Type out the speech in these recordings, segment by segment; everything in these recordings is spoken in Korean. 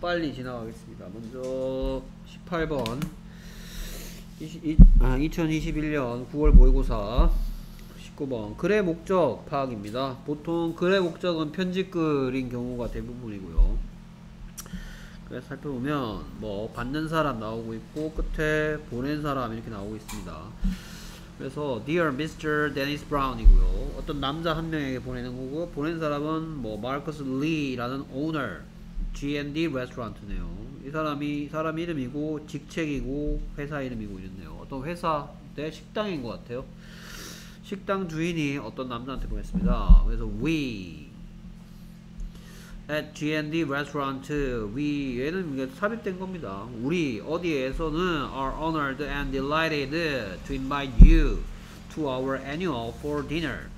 빨리 지나가겠습니다. 먼저 18번 20, 아, 2021년 9월 모의고사 19번 글의 목적 파악입니다. 보통 글의 목적은 편집글인 경우가 대부분이고요. 그래서 살펴보면 뭐 받는 사람 나오고 있고 끝에 보낸 사람 이렇게 나오고 있습니다. 그래서 Dear Mr. Dennis Brown이고요. 어떤 남자 한 명에게 보내는 거고 보낸 사람은 뭐 마르커스 리라는 오너 G&D 레스토랑트네요. 이 사람이 사람 이름이고 직책이고 회사 이름이고 이랬네요. 어떤 회사 내 식당인 것 같아요. 식당 주인이 어떤 남자한테 보냈습니다. 그래서 we at G&D restaurant we 얘는 이게 삽입된 겁니다. 우리 어디에서는 are honored and delighted to invite you to our annual for dinner.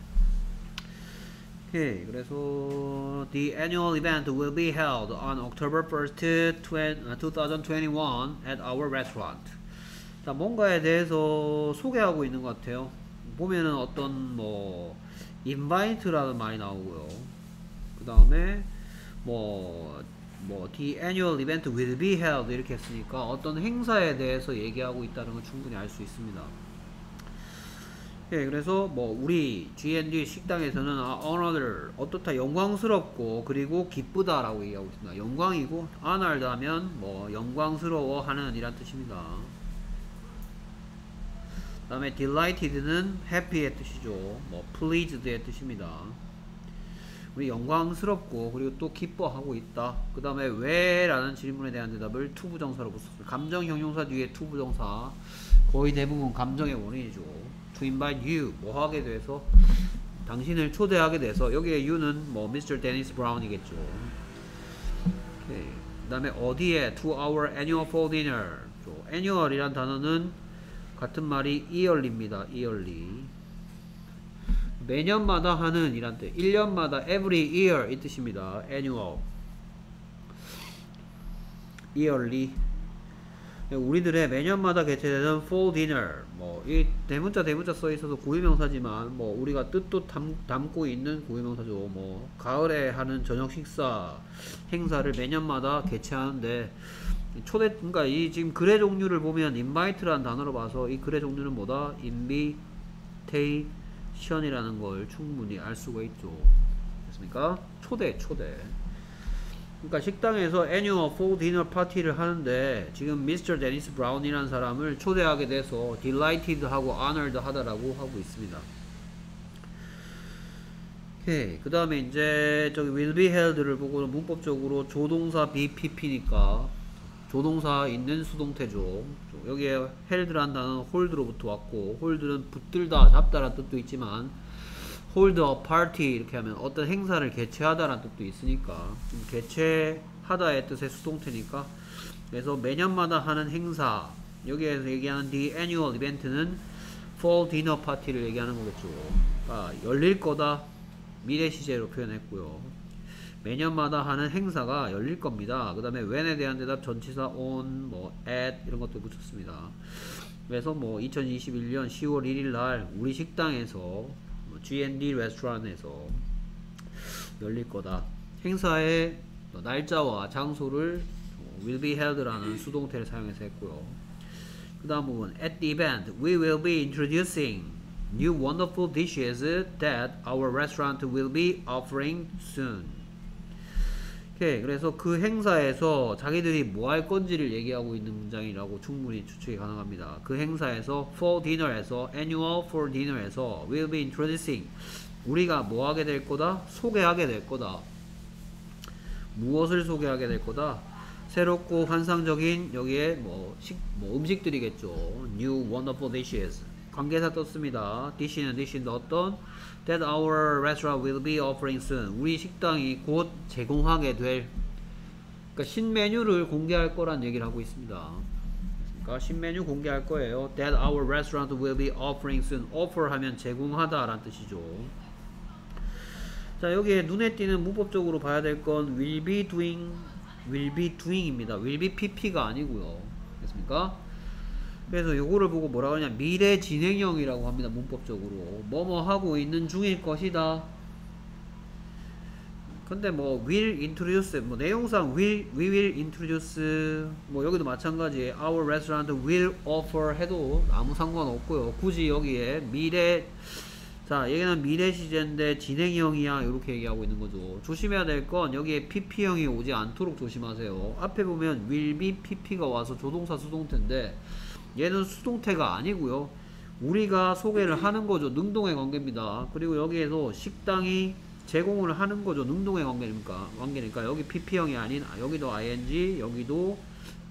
오케이 그래서 the annual event will be held on October 1st, 2021 at our restaurant. 자 뭔가에 대해서 소개하고 있는 것 같아요. 보면은 어떤 뭐 invite라는 말이 나오고요. 그 다음에 뭐, 뭐, the annual event will be held 이렇게 했으니까 어떤 행사에 대해서 얘기하고 있다는 걸 충분히 알 수 있습니다. 예, 그래서 뭐 우리 G&D 식당에서는 아, honored 어떻다 영광스럽고 그리고 기쁘다라고 얘기하고 있습니다. 영광이고 honored 하면 뭐 영광스러워하는 이란 뜻입니다. 그 다음에 delighted는 happy의 뜻이죠. 뭐 pleased의 뜻입니다. 우리 영광스럽고 그리고 또 기뻐하고 있다. 그 다음에 왜? 라는 질문에 대한 대답을 to부정사로 붙였어요. 감정 형용사 뒤에 to부정사 거의 대부분 감정의 원인이죠. To invite you 뭐 하게 돼서 당신을 초대하게 돼서 여기에 you는 뭐 Mr. Dennis Brown이겠죠. 오케이. 그 다음에 어디에 to our annual fall dinner annual이란 단어는 같은 말이 yearly입니다. yearly 매년마다 하는 이란 뜻 1년마다 every year 이 뜻입니다 annual yearly 우리들의 매년마다 개최되는 fall dinner 뭐 이 대문자 대문자 써 있어서 고유명사지만 뭐 우리가 뜻도 담, 담고 있는 고유명사죠 뭐 가을에 하는 저녁 식사 행사를 매년마다 개최하는데 초대 그러니까 이 지금 글의 종류를 보면 invite라는 단어로 봐서 이 글의 종류는 뭐다 invitation 시연이라는 걸 충분히 알 수가 있죠. 됐습니까? 초대, 초대. 그러니까 식당에서 annual fall dinner party를 하는데 지금 Mr. 데니스 브라운이라는 사람을 초대하게 돼서 delighted 하고 honored 하다라고 하고 있습니다. 오케이. 그 다음에 이제 저기 will be held를 보고는 문법적으로 조동사 be PP니까 조동사 있는 수동태죠. 여기에 held라는 단어는 hold로부터 왔고 hold는 붙들다, 잡다라는 뜻도 있지만 hold a party 이렇게 하면 어떤 행사를 개최하다라는 뜻도 있으니까 개최하다의 뜻의 수동태니까 그래서 매년마다 하는 행사 여기에서 얘기하는 the annual event는 fall dinner party를 얘기하는 거겠죠. 그러니까 열릴 거다 미래 시제로 표현했고요. 매년마다 하는 행사가 열릴 겁니다. 그 다음에 when에 대한 대답 전치사 on, 뭐 at 이런 것도 붙였습니다. 그래서 뭐 2021년 10월 1일 날 우리 식당에서 뭐 G&D 레스토랑에서 열릴 거다. 행사의 날짜와 장소를 will be held라는 수동태를 사용해서 했고요. 그 다음 부분 at the event we will be introducing new wonderful dishes that our restaurant will be offering soon. 오케이. 그래서 그 행사에서 자기들이 뭐 할 건지를 얘기하고 있는 문장이라고 충분히 추측이 가능합니다. 그 행사에서 for dinner에서 annual for dinner에서 will be introducing 우리가 뭐 하게 될 거다? 소개하게 될 거다. 무엇을 소개하게 될 거다? 새롭고 환상적인 여기에 뭐, 식, 뭐 음식들이겠죠. New wonderful dishes. 관계사 떴습니다. dish는 dish인데 어떤 that our restaurant will be offering soon. 우리 식당이 곧 제공하게 될 그러니까 신메뉴를 공개할 거란 얘기를 하고 있습니다. 그러니까 신메뉴 공개할 거예요. That our restaurant will be offering soon. offer 하면 제공하다 라는 뜻이죠. 자 여기에 눈에 띄는 문법적으로 봐야 될 건 will be doing, will be doing입니다. will be pp가 아니고요. 됐습니까? 그래서 요거를 보고 뭐라고 하냐 미래 진행형이라고 합니다 문법적으로 뭐뭐 하고 있는 중일 것이다 근데 뭐 will introduce 뭐 내용상 will we will introduce 뭐 여기도 마찬가지 our restaurant will offer 해도 아무 상관없고요. 굳이 여기에 미래 자 얘기는 미래 시제인데 진행형이야 이렇게 얘기하고 있는 거죠. 조심해야 될 건 여기에 pp형이 오지 않도록 조심하세요. 앞에 보면 will be pp가 와서 조동사 수동태인데 얘는 수동태가 아니고요. 우리가 소개를 하는 거죠. 능동의 관계입니다. 그리고 여기에서 식당이 제공을 하는 거죠. 능동의 관계니까. 관계니까 여기 pp형이 아닌 아, 여기도 ing, 여기도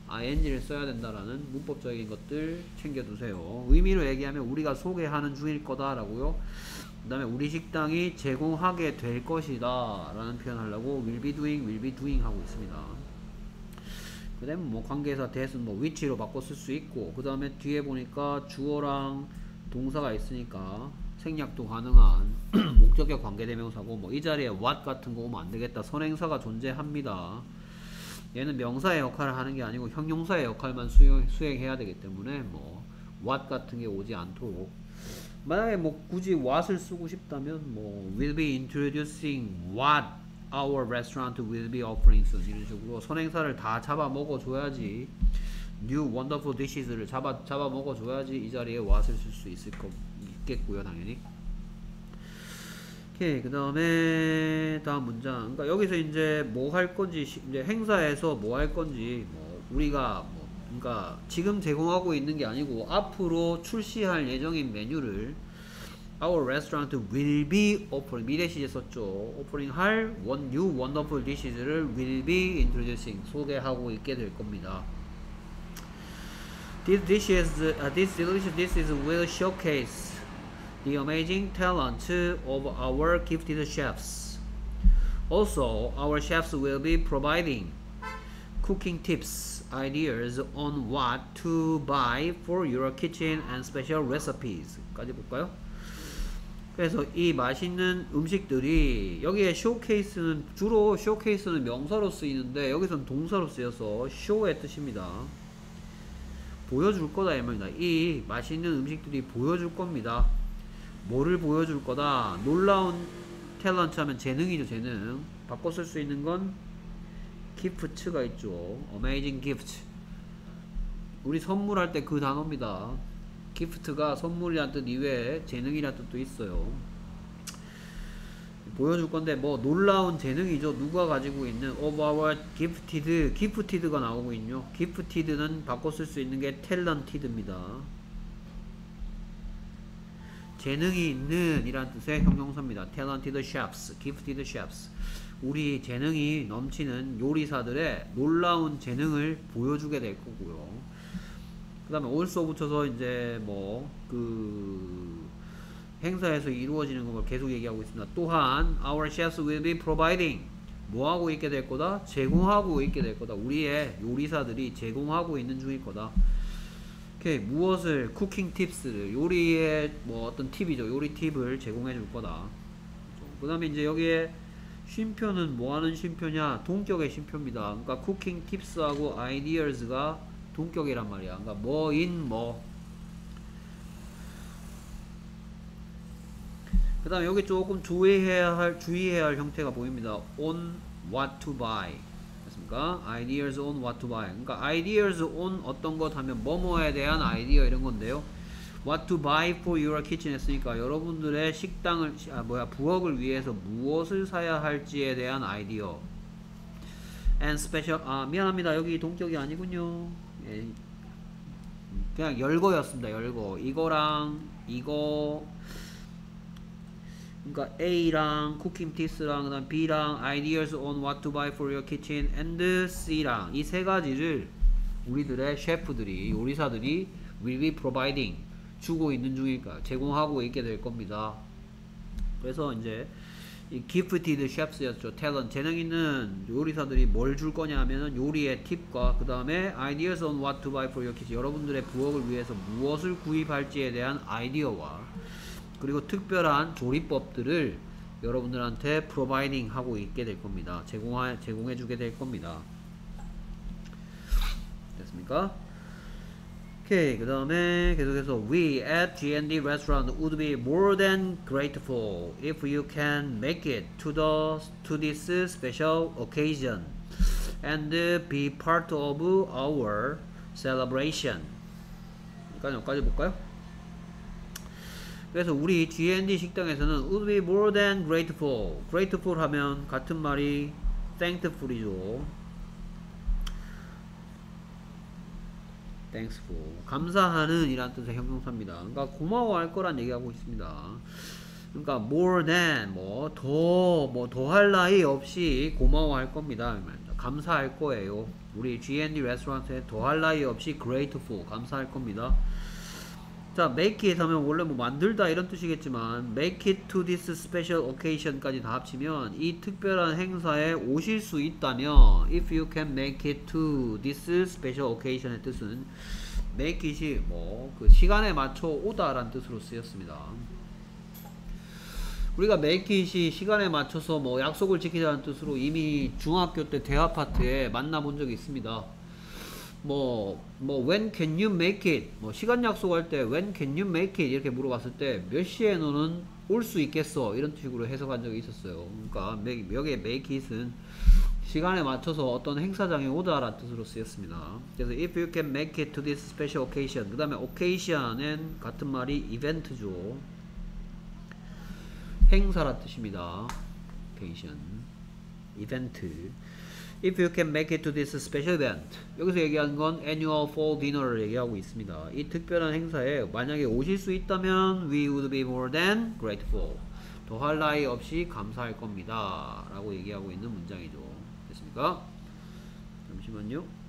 ing를 써야 된다라는 문법적인 것들 챙겨두세요. 의미로 얘기하면 우리가 소개하는 중일 거다 라고요. 그 다음에 우리 식당이 제공하게 될 것이다 라는 표현하려고 will be doing, will be doing 하고 있습니다. 그 다음에 뭐 관계에서 대신 뭐 위치로 바꿔 쓸 수 있고 그 다음에 뒤에 보니까 주어랑 동사가 있으니까 생략도 가능한 목적격 관계대명사고 뭐 이 자리에 what 같은 거 오면 안 되겠다. 선행사가 존재합니다. 얘는 명사의 역할을 하는 게 아니고 형용사의 역할만 수행, 수행해야 되기 때문에 뭐 what 같은 게 오지 않도록. 만약에 뭐 굳이 what을 쓰고 싶다면 뭐 will be introducing what our restaurant will be offering soon. 이런 식으로 선행사를 다 잡아 먹어 줘야지 new wonderful dishes,를 잡아 잡아 먹어 줘야지 이 자리에 쓸수 있을 거 있겠고요 당연히. 오케이 그 다음에 다음 문장. 그러니까 여기서 이제 뭐 할 건지 시- 이제 행사에서 뭐 할 건지 뭐 우리가 뭐 그러니까 지금 제공하고 있는 게 아니고 앞으로 출시할 예정인 메뉴를 Our restaurant will be offering 미래 시제 썼죠. offering 할 one new wonderful dishes를 will be introducing 소개하고 있게 될 겁니다. These dishes, uh, these delicious dishes will showcase the amazing talent of our gifted chefs. Also, our chefs will be providing cooking tips, ideas on what to buy for your kitchen and special recipes. 까지 볼까요? 그래서 이 맛있는 음식들이 여기에 쇼케이스는 주로 쇼케이스는 명사로 쓰이는데 여기서는 동사로 쓰여서 쇼의 뜻입니다. 보여줄 거다 이 말입니다. 이 맛있는 음식들이 보여줄 겁니다. 뭐를 보여줄 거다? 놀라운 탤런트 하면 재능이죠, 재능. 바꿔 쓸 수 있는 건 기프트가 있죠. Amazing gift. 우리 선물할 때 그 단어입니다. 기프트가 선물이란 뜻 이외에 재능이란 뜻도 있어요. 보여줄 건데 뭐 놀라운 재능이죠. 누가 가지고 있는 of our gifted, gifted가 나오고 있죠. gifted는 바꿔 쓸 수 있는 게 talented입니다. 재능이 있는 이란 뜻의 형용사입니다. talented chefs, gifted chefs. 우리 재능이 넘치는 요리사들의 놀라운 재능을 보여주게 될 거고요. 그 다음에 also 붙여서 이제 뭐 그 행사에서 이루어지는 걸 계속 얘기하고 있습니다. 또한 our chefs will be providing 뭐 하고 있게 될 거다? 제공하고 있게 될 거다. 우리의 요리사들이 제공하고 있는 중일 거다. 오케이 무엇을 쿠킹 팁스를 요리의 뭐 어떤 팁이죠. 요리 팁을 제공해 줄 거다. 그 다음에 이제 여기에 쉼표는 뭐 하는 쉼표냐? 동격의 쉼표입니다. 그러니까 쿠킹 팁스하고 아이디어즈가 동격이란 말이야. 그러니까 뭐인 뭐. 그 다음에 여기 조금 주의해야 할, 주의해야 할 형태가 보입니다. on what to buy. 됐습니까? ideas on what to buy. 그러니까 ideas on 어떤 것 하면 뭐뭐에 대한 아이디어 이런 건데요. what to buy for your kitchen 했으니까 여러분들의 식당을, 아, 뭐야, 부엌을 위해서 무엇을 사야 할지에 대한 아이디어. and special, 아, 미안합니다. 여기 동격이 아니군요. 예. 그냥 열거였습니다. 열거. 이거랑 이거 그러니까 A랑 쿠킹 팁스랑 그다음 B랑 ideas on what to buy for your kitchen and C랑 이 세 가지를 우리들의 셰프들이 요리사들이 will be providing 주고 있는 중일까 제공하고 있게 될 겁니다. 그래서 이제 이 gifted chefs였죠. talent 재능 있는 요리사들이 뭘 줄 거냐 하면은 요리의 팁과 그 다음에 ideas on what to buy for your kitchen 여러분들의 부엌을 위해서 무엇을 구입할지에 대한 아이디어와 그리고 특별한 조리법들을 여러분들한테 providing 하고 있게 될 겁니다. 제공하, 제공해 주게 될 겁니다. 됐습니까? 오케이 그 다음에 계속해서 We at G&D restaurant would be more than grateful if you can make it to the to this special occasion and be part of our celebration. 그러니까 여기까지 볼까요? 그래서 우리 G&D 식당에서는 would be more than grateful. grateful 하면 같은 말이 thankful이죠. Thanksful. 감사하는 이란 뜻의 형용사입니다. 그러니까 고마워할 거란 얘기하고 있습니다. 그러니까 more than 뭐 더 뭐 더할 나위 없이 고마워할 겁니다. 감사할 거예요. 우리 G&D 레스토랑에 더할 나위 없이 grateful 감사할 겁니다. 자, make it 하면 원래 뭐 만들다 이런 뜻이겠지만 make it to this special occasion까지 다 합치면 이 특별한 행사에 오실 수 있다면 if you can make it to this special occasion의 뜻은 make it이 뭐 그 시간에 맞춰 오다라는 뜻으로 쓰였습니다. 우리가 make it이 시간에 맞춰서 뭐 약속을 지키자는 뜻으로 이미 중학교 때 대화 파트에 만나본 적이 있습니다. 뭐, 뭐, when can you make it? 뭐, 시간 약속할 때, when can you make it? 이렇게 물어봤을 때, 몇 시에 너는 올 수 있겠어? 이런 식으로 해석한 적이 있었어요. 그러니까, 여기에 make it은 시간에 맞춰서 어떤 행사장에 오다라는 뜻으로 쓰였습니다. 그래서, if you can make it to this special occasion. 그 다음에, occasion은 같은 말이 이벤트죠. 행사란 뜻입니다. occasion. 이벤트. If you can make it to this special event. 여기서 얘기하는 건 annual fall dinner를 얘기하고 있습니다. 이 특별한 행사에 만약에 오실 수 있다면 we would be more than grateful. 더할 나위 없이 감사할 겁니다. 라고 얘기하고 있는 문장이죠. 됐습니까? 잠시만요.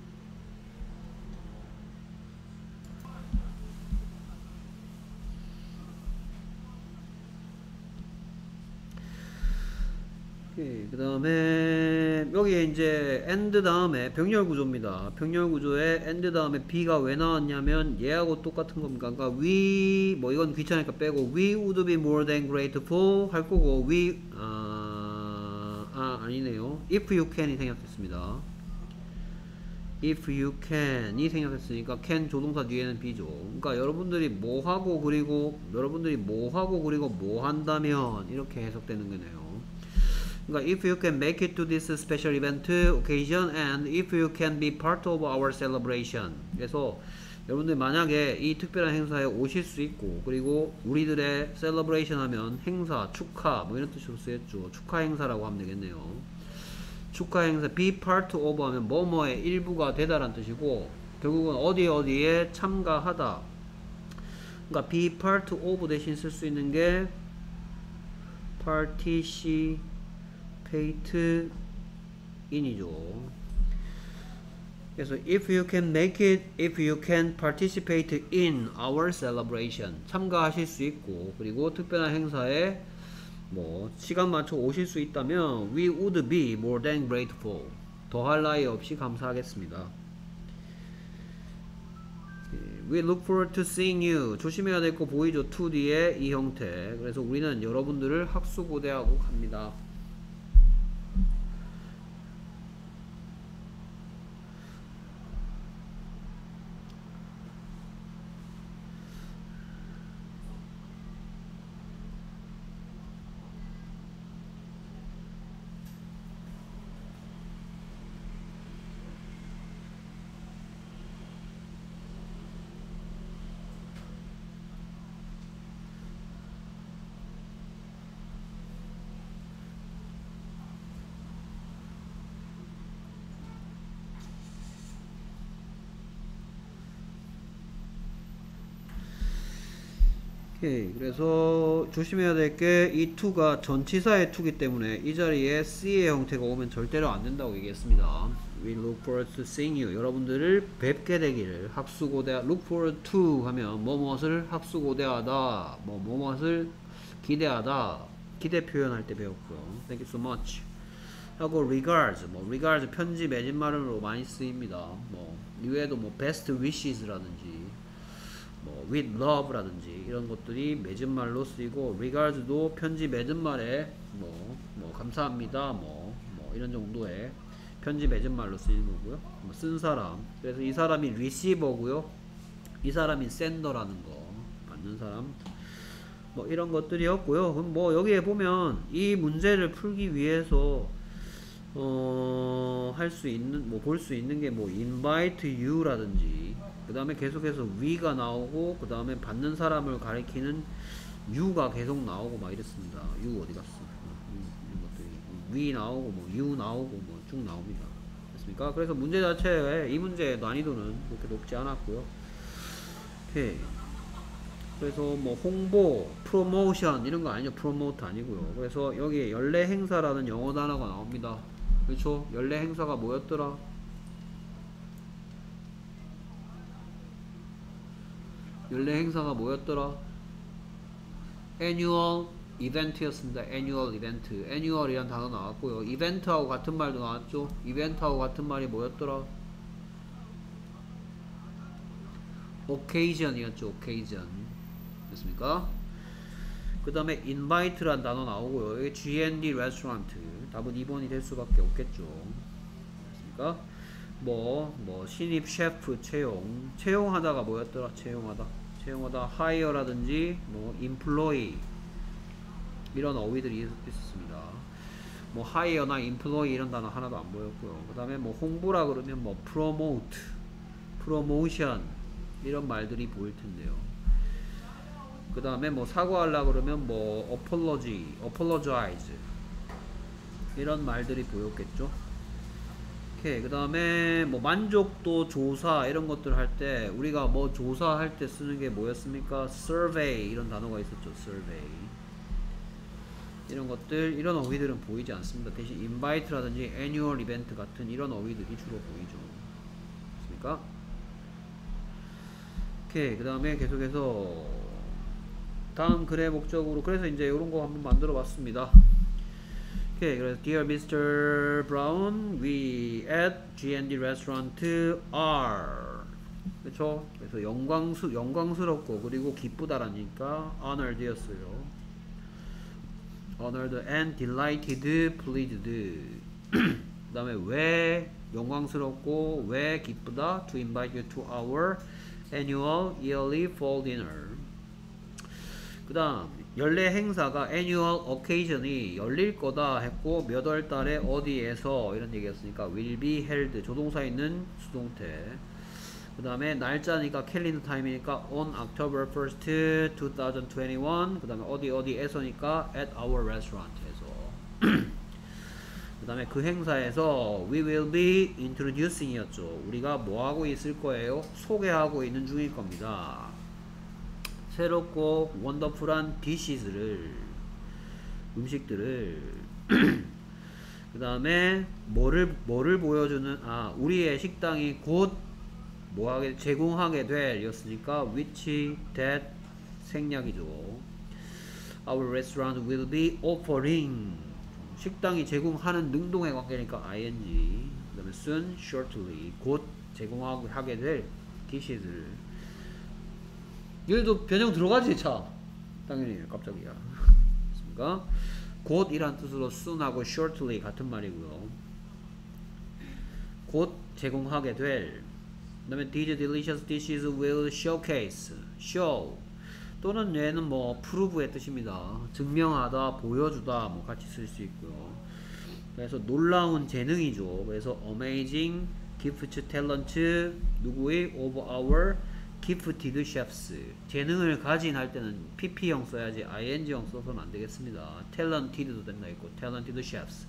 그 다음에 여기에 이제 and 다음에 병렬 구조입니다. 병렬 구조에 and 다음에 be가 왜 나왔냐면 얘하고 똑같은 겁니다. 그러니까 we 뭐 이건 귀찮으니까 빼고 we would be more than grateful 할 거고 we 아, 아 아니네요. if you can이 생략됐습니다. if you can이 생략했으니까 can 조동사 뒤에는 be죠. 그러니까 여러분들이 뭐 하고 그리고 여러분들이 뭐 하고 그리고 뭐 한다면 이렇게 해석되는 거네요. 그러니까 if you can make it to this special event occasion and if you can be part of our celebration 그래서 여러분들 만약에 이 특별한 행사에 오실 수 있고 그리고 우리들의 celebration 하면 행사, 축하 뭐 이런 뜻으로 쓰였죠 축하 행사라고 하면 되겠네요 축하 행사 be part of 하면 뭐뭐의 일부가 되다란 뜻이고 결국은 어디 어디에 참가하다 그러니까 be part of 대신 쓸 수 있는 게 participate in이죠. 그래서 if you can make it, if you can participate in our celebration 참가하실 수 있고 그리고 특별한 행사에 뭐 시간 맞춰 오실 수 있다면 we would be more than grateful 더할 나위 없이 감사하겠습니다. We look forward to seeing you. 조심해야 될 거 보이죠? to 뒤에 이 형태. 그래서 우리는 여러분들을 학수고대하고 갑니다. 오케이. 그래서 조심해야 될 게이 to가 전치사의 to기 때문에 이 자리에 C의 형태가 오면 절대로 안 된다고 얘기했습니다. We look forward to seeing you. 여러분들을 뵙게 되기를 학수고대 look forward to 하면 뭐 무엇을 학수고대하다 뭐 무엇을 기대하다 기대 표현할 때 배웠고요. Thank you so much. 하고 regards 뭐 regards 편지 맺은 말로 많이 쓰입니다. 뭐 이외에도 뭐 best wishes라든지 뭐 with love라든지 이런 것들이 맺은 말로 쓰이고 regards도 편지 맺은 말에 뭐, 뭐 감사합니다 뭐, 뭐 이런 정도의 편지 맺은 말로 쓰이는 거고요. 뭐 쓴 사람. 그래서 이 사람이 receiver고요. 이 사람이 센더라는 거 받는 사람. 뭐 이런 것들이었고요. 그럼 뭐 여기에 보면 이 문제를 풀기 위해서 어, 할 수 있는 뭐 볼 수 있는 게 뭐 invite you라든지 그 다음에 계속해서 we가 나오고 그 다음에 받는 사람을 가리키는 you가 계속 나오고 막 이랬습니다. you 어디 갔어? 음, 이런 것들이 we 나오고 뭐 you 나오고 뭐 쭉 나옵니다. 됐습니까? 그래서 문제 자체에 이 문제의 난이도는 그렇게 높지 않았고요. 오케이. 그래서 뭐 홍보, 프로모션 이런 거 아니죠. 프로모트 아니고요. 그래서 여기 연례 행사라는 영어 단어가 나옵니다. 그렇죠? 연례 행사가 뭐였더라? 연례 행사가 뭐였더라? annual 이벤트였습니다. annual 이벤트. annual이란 단어 나왔고요. 이벤트하고 같은 말도 나왔죠. 이벤트하고 같은 말이 뭐였더라? occasion이었죠. occasion. 됐습니까? 그 다음에 invite란 단어 나오고요. 여기 G&D restaurant. 답은 2번이 될 수밖에 없겠죠. 됐습니까? 뭐, 뭐, 신입 셰프 채용. 채용하다가 뭐였더라? 채용하다. 채용하다 hire라든지 뭐 employee 이런 어휘들이 있- 있었습니다. 뭐 hire나 employee 이런 단어 하나도 안 보였고요. 그 다음에 뭐 홍보라 그러면 뭐 promote, promotion 이런 말들이 보일 텐데요. 그 다음에 뭐 사과하려 그러면 뭐 apology, apologize 이런 말들이 보였겠죠. 오케이. 그 다음에 뭐 만족도 조사 이런 것들 할 때 우리가 뭐 조사할 때 쓰는 게 뭐였습니까? survey 이런 단어가 있었죠. survey 이런 것들 이런 어휘들은 보이지 않습니다. 대신 invite라든지 annual event 같은 이런 어휘들이 주로 보이죠. 맞습니까? 오케이. 그 다음에 계속해서 다음 글의 목적으로 그래서 이제 이런 거 한번 만들어 봤습니다. 오케이. 그래서 Dear Mr. Brown, we at G&D Restaurant are 그렇죠? 그래서 영광스 영광스럽고 그리고 기쁘다라니까 honored였어요. honored and delighted, pleased. 그 다음에 왜 영광스럽고 왜 기쁘다? To invite you to our annual yearly fall dinner. 그 다음 연례 행사가 annual occasion이 열릴 거다 했고 몇 월 달에 어디에서 이런 얘기였으니까 will be held 조동사 있는 수동태. 그 다음에 날짜니까 캘린더 타임이니까 on October 1st, 2021. 그 다음에 어디 어디에서니까 at our restaurant에서. 그 다음에 그 행사에서 we will be introducing이었죠. 우리가 뭐 하고 있을 거예요? 소개하고 있는 중일 겁니다. 새롭고 원더풀한 디시즈를 음식들을 그 다음에 뭐를 뭐를 보여주는 아 우리의 식당이 곧 뭐하게 제공하게 될이었으니까 which that 생략이죠. Our restaurant will be offering 식당이 제공하는 능동의 관계니까 ing 그 다음에 soon shortly 곧 제공하고 하게 될 디시즈를 얘도 변형 들어가지 차. 당연히 깜짝이야. 맞습니까? 곧이란 뜻으로 soon하고 shortly 같은 말이고요. 곧 제공하게 될 그다음에 these delicious dishes will showcase show. 또는 얘는 뭐 prove의 뜻입니다. 증명하다 보여주다 뭐 같이 쓸 수 있고요. 그래서 놀라운 재능이죠. 그래서 amazing gift talent 누구의 of our chefs 재능을 가진 할 때는 pp형 써야지 ing형 써서는 안 되겠습니다. talented도 된다 있고 talented chefs.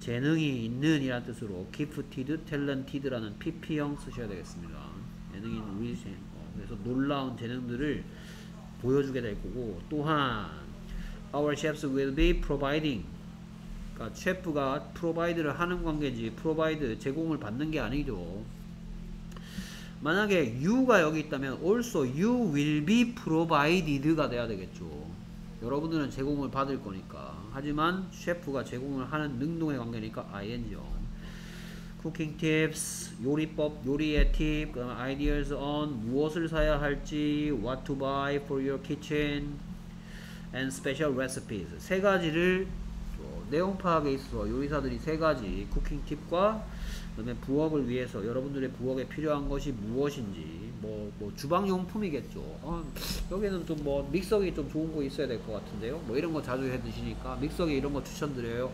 재능이 있는 이란 뜻으로 gifted talented라는 pp형 쓰셔야 되겠습니다. 재능이 있는 우리 재 어, 그래서 놀라운 재능들을 보여주게 될 거고 또한 our chefs will be providing. 그러니까 셰프가 provide를 하는 관계지 provide 제공을 받는 게 아니죠 만약에 you가 여기 있다면 also you will be provided가 돼야 되겠죠. 여러분들은 제공을 받을 거니까. 하지만 셰프가 제공을 하는 능동의 관계니까 ing요. cooking tips, 요리법, 요리의 팁, 그다음에 ideas on 무엇을 사야 할지, what to buy for your kitchen, and special recipes. 세 가지를 어, 내용 파악에 있어 요리사들이 세 가지 쿠킹 팁과 그다음에 부엌을 위해서 여러분들의 부엌에 필요한 것이 무엇인지 뭐, 뭐 주방용품이겠죠. 어, 여기는 좀 뭐 믹서기 좀 좋은 거 있어야 될 것 같은데요. 뭐 이런 거 자주 해 드시니까 믹서기 이런 거 추천드려요.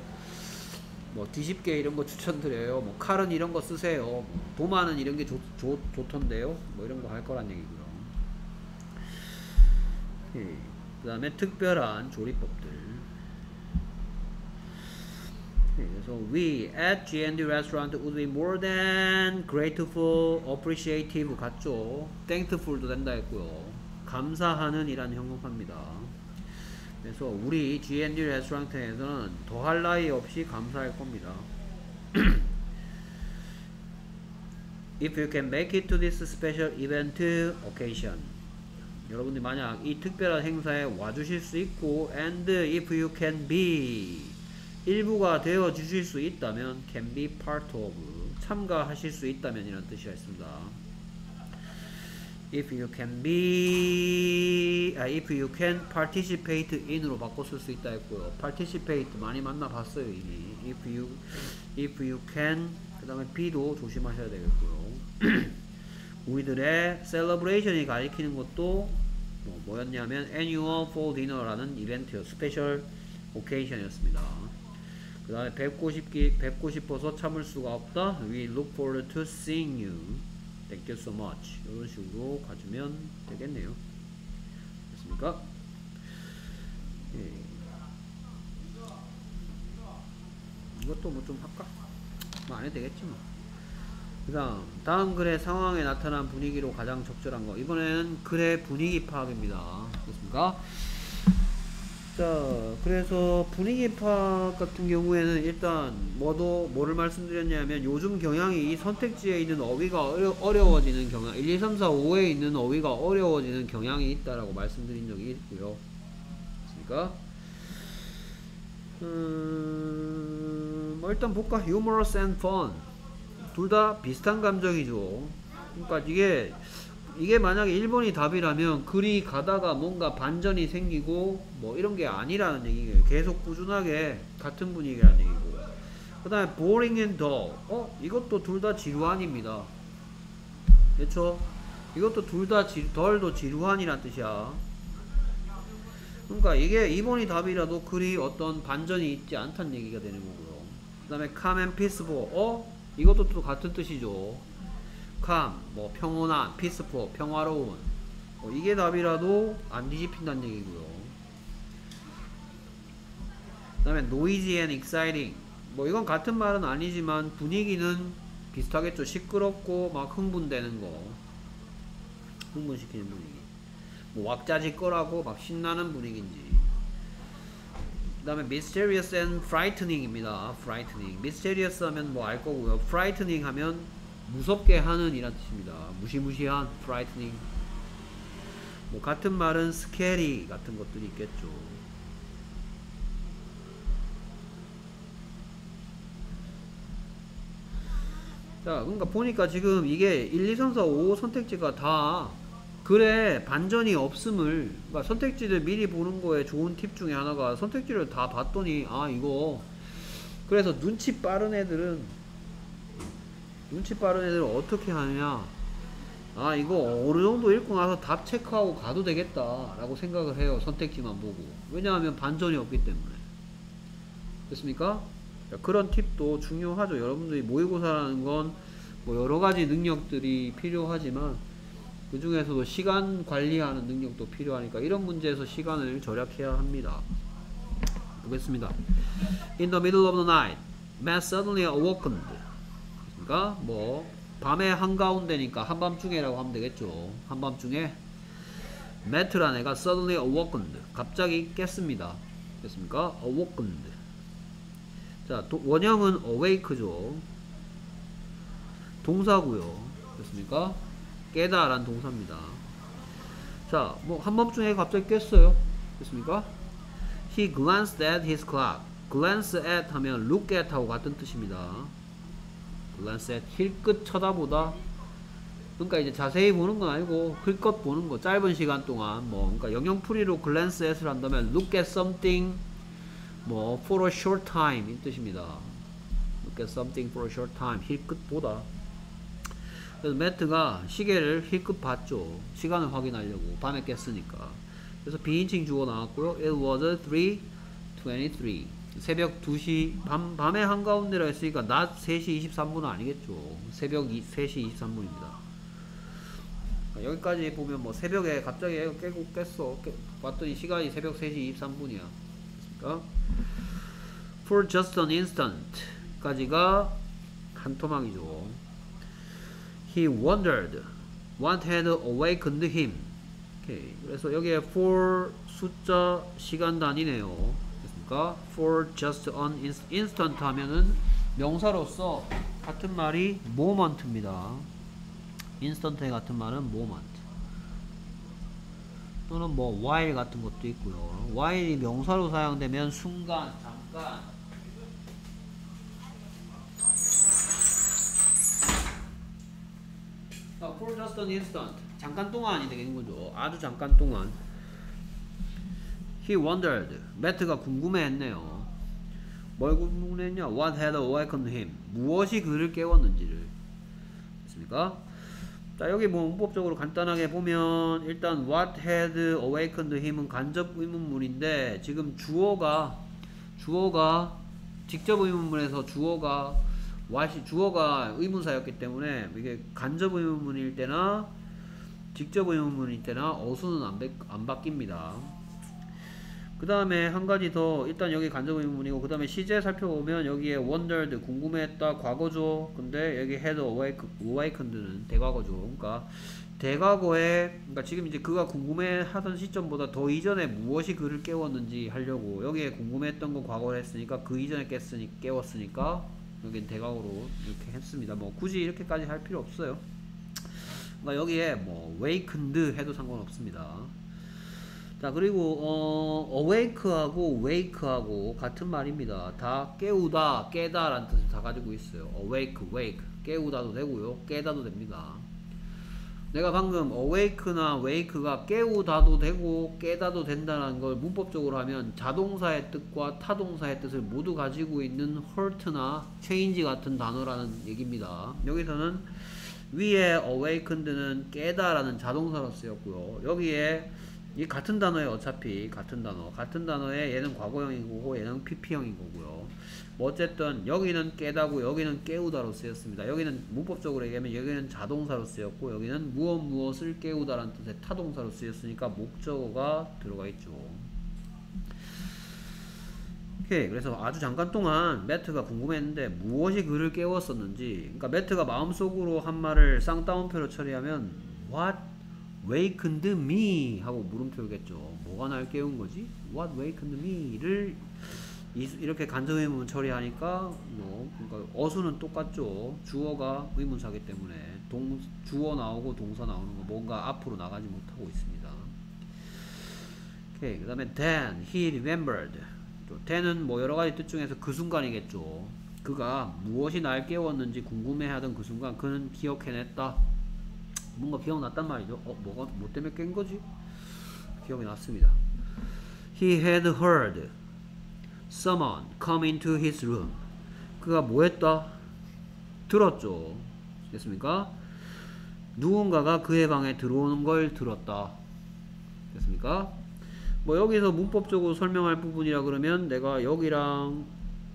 뭐 뒤집개 이런 거 추천드려요. 뭐 칼은 이런 거 쓰세요. 도마는 이런 게 좋, 좋, 좋던데요. 뭐 이런 거 할 거란 얘기고요. 그 다음에 특별한 조리법들. 예, 그래서 we at G&D restaurant would be more than grateful, appreciative 같죠. thankful도 된다 했고요. 감사하는 이란 형용합니다. 그래서 우리 G&D 레스토랑에서는 더할 나위 없이 감사할 겁니다. If you can make it to this special event occasion. 여러분들 만약 이 특별한 행사에 와주실 수 있고 and if you can be 일부가 되어 주실 수 있다면 can be part of 참가하실 수 있다면 이런 뜻이 있습니다. if you can be 아, if you can participate in으로 바꿔 쓸 수 있다 했고요. participate 많이 만나 봤어요, 이미. if you if you can 그다음에 be도 조심하셔야 되겠고요. 우리들의 celebration이 가리키는 것도 뭐 뭐였냐면 annual fall dinner라는 이벤트요. special occasion이었습니다. 그 다음에 뵙고 싶기 뵙고 싶어서 참을 수가 없다. We look forward to seeing you. Thank you so much. 이런 식으로 가주면 되겠네요. 됐습니까? 예. 이것도 뭐 좀 할까? 뭐 안 해도 되겠지 뭐. 그 다음 다음 글의 상황에 나타난 분위기로 가장 적절한 거 이번에는 글의 분위기 파악입니다 됐습니까? 자 그래서 분위기 파악 같은 경우에는 일단 뭐도 뭐를 말씀드렸냐면 요즘 경향이 이 선택지에 있는 어휘가 어려, 어려 워지는 경향 1, 2, 3, 4, 5에 있는 어휘가 어려워지는 경향이 있다라고 말씀드린 적이 있고요 됐습니까? 음, 뭐 일단 볼까 humorous and fun 둘 다 비슷한 감정이죠. 그러니까 이게 이게 만약에 1번이 답이라면 글이 가다가 뭔가 반전이 생기고 뭐 이런 게 아니라는 얘기예요. 계속 꾸준하게 같은 분위기라는 얘기고. 그 다음에 boring and dull. 어? 이것도 둘 다 지루한입니다. 그렇죠? 이것도 둘 다 덜도 지루한이란 뜻이야. 그러니까 이게 2번이 답이라도 글이 어떤 반전이 있지 않다는 얘기가 되는 거고요. 그 다음에 calm and peaceful. 어? 이것도 또 같은 뜻이죠. Calm, 뭐 평온한, peaceful, 평화로운. 뭐 이게 답이라도 안 뒤집힌다는 얘기고요. 그 다음에 noisy and exciting. 뭐 이건 같은 말은 아니지만 분위기는 비슷하겠죠. 시끄럽고 막 흥분되는 거. 흥분시키는 분위기. 뭐 왁자지껄하고 막 신나는 분위기인지. 그 다음에 mysterious and frightening입니다. frightening. mysterious 하면 뭐 알 거고요. frightening 하면 무섭게 하는 이란 뜻입니다. 무시무시한 frightening. 뭐 같은 말은 scary 같은 것들이 있겠죠. 자, 그러니까 보니까 지금 이게 1, 2, 3, 4, 5 선택지가 다 글에 반전이 없음을 그러니까 선택지를 미리 보는 거에 좋은 팁 중에 하나가 선택지를 다 봤더니 아 이거 그래서 눈치 빠른 애들은 눈치 빠른 애들은 어떻게 하느냐 아 이거 어느 정도 읽고 나서 답 체크하고 가도 되겠다 라고 생각을 해요 선택지만 보고 왜냐하면 반전이 없기 때문에 됐습니까? 그런 팁도 중요하죠 여러분들이 모의고사라는 건 뭐 여러가지 능력들이 필요하지만 그 중에서도 시간 관리하는 능력도 필요하니까 이런 문제에서 시간을 절약해야 합니다. 보겠습니다. In the middle of the night, Matt suddenly awakened. 그러니까 뭐 밤의 한가운데니까 한밤중에라고 하면 되겠죠. 한밤중에 매트란 애가 suddenly awakened. 갑자기 깼습니다. 됐습니까? awakened. 자, 도, 원형은 awake죠. 동사고요. 됐습니까? 깨다 란 동사입니다. 자, 뭐 한밤중에 갑자기 깼어요. 됐습니까? He glanced at his clock. glance at 하면 look at 하고 같은 뜻입니다. At 힐끗 쳐다보다. 그러니까 이제 자세히 보는 건 아니고 흘껏 보는 거 짧은 시간 동안 뭐 그러니까 영영풀이로 at을 한다면 look at something 뭐 for a short time 이 뜻입니다. look at something for a short time 힐끗 보다. 그래서 매트가 시계를 힐끗 봤죠. 시간을 확인하려고 밤에 깼으니까. 그래서 비인칭 주어 나왔고요. It was 3:23. 새벽 2시 밤 밤에 한가운데라 했으니까 낮 3시 23분은 아니겠죠. 새벽 2, 3시 23분입니다. 여기까지 보면 뭐 새벽에 갑자기 애가 깨고 깼어. 깨, 봤더니 시간이 새벽 3시 23분이야. 그러니까 for just an instant 까지가 한 토막이죠. He wondered what had awakened him. 오케이. 그래서 여기에 for 숫자 시간 단위네요. 그러니까 for just an instant 하면은 명사로서 같은 말이 moment입니다. 인스턴트에 같은 말은 moment 또는 뭐 while 같은 것도 있고요. while이 명사로 사용되면 순간, 잠깐 자, for just an instant 잠깐 동안이 되는 거죠. 아주 잠깐 동안 He wondered 매트가 궁금해했네요. 뭘 궁금했냐? What had awakened him? 무엇이 그를 깨웠는지를 됐습니까? 자 여기 뭐 문법적으로 간단하게 보면 일단 what had awakened him은 간접 의문문인데 지금 주어가 주어가 직접 의문문에서 주어가 what이 주어가 의문사였기 때문에 이게 간접 의문문일 때나 직접 의문문일 때나 어수는 안, 안 바뀝니다. 그 다음에 한 가지 더 일단 여기 간접 의문문이고 그 다음에 시제 살펴보면 여기에 wondered 궁금해했다 과거죠 근데 여기 had awakened는 대과거죠 그러니까 대과거에 그러니까 지금 이제 그가 궁금해하던 시점보다 더 이전에 무엇이 그를 깨웠는지 하려고. 여기에 궁금했던 거 과거를 했으니까 그 이전에 깼으니 깨웠으니까 여긴 대과거로 이렇게 했습니다. 뭐 굳이 이렇게까지 할 필요 없어요. 그러니까 여기에 뭐 wakened 해도 상관없습니다 자 그리고 어, awake하고 wake하고 같은 말입니다. 다 깨우다, 깨다 라는 뜻을 다 가지고 있어요. awake, wake 깨우다도 되고요. 깨다도 됩니다. 내가 방금 awake나 wake가 깨우다도 되고 깨다도 된다는 걸 문법적으로 하면 자동사의 뜻과 타동사의 뜻을 모두 가지고 있는 hurt나 change 같은 단어라는 얘기입니다. 여기서는 위에 awakened는 깨다라는 자동사로 쓰였고요. 여기에 이 같은 단어에 어차피 같은 단어 같은 단어에 얘는 과거형인 거고 얘는 pp형인 거고요. 뭐 어쨌든 여기는 깨다고 여기는 깨우다로 쓰였습니다. 여기는 문법적으로 얘기하면 여기는 자동사로 쓰였고 여기는 무엇 무엇을 깨우다 라는 뜻의 타동사로 쓰였으니까 목적어가 들어가 있죠. 오케이. 그래서 아주 잠깐 동안 매트가 궁금했는데 무엇이 그를 깨웠었는지 그러니까 매트가 마음속으로 한 말을 쌍따옴표로 처리하면 what wakened me 하고 물음표겠죠. 뭐가 날 깨운 거지? What wakened me를 이렇게 간접 의문 처리하니까 뭐 그러니까 어수는 똑같죠. 주어가 의문사기 때문에 동 주어 나오고 동사 나오는 거 뭔가 앞으로 나가지 못하고 있습니다. 오케이 그 다음에 then he remembered. then은 뭐 여러 가지 뜻 중에서 그 순간이겠죠. 그가 무엇이 날 깨웠는지 궁금해하던 그 순간 그는 기억해냈다. 뭔가 기억났단 말이죠. 어, 뭐가, 뭐 때문에 깬 거지? 기억이 났습니다. He had heard someone come into his room. 그가 뭐 했다? 들었죠. 됐습니까? 누군가가 그의 방에 들어오는 걸 들었다. 됐습니까? 뭐 여기서 문법적으로 설명할 부분이라 그러면 내가 여기랑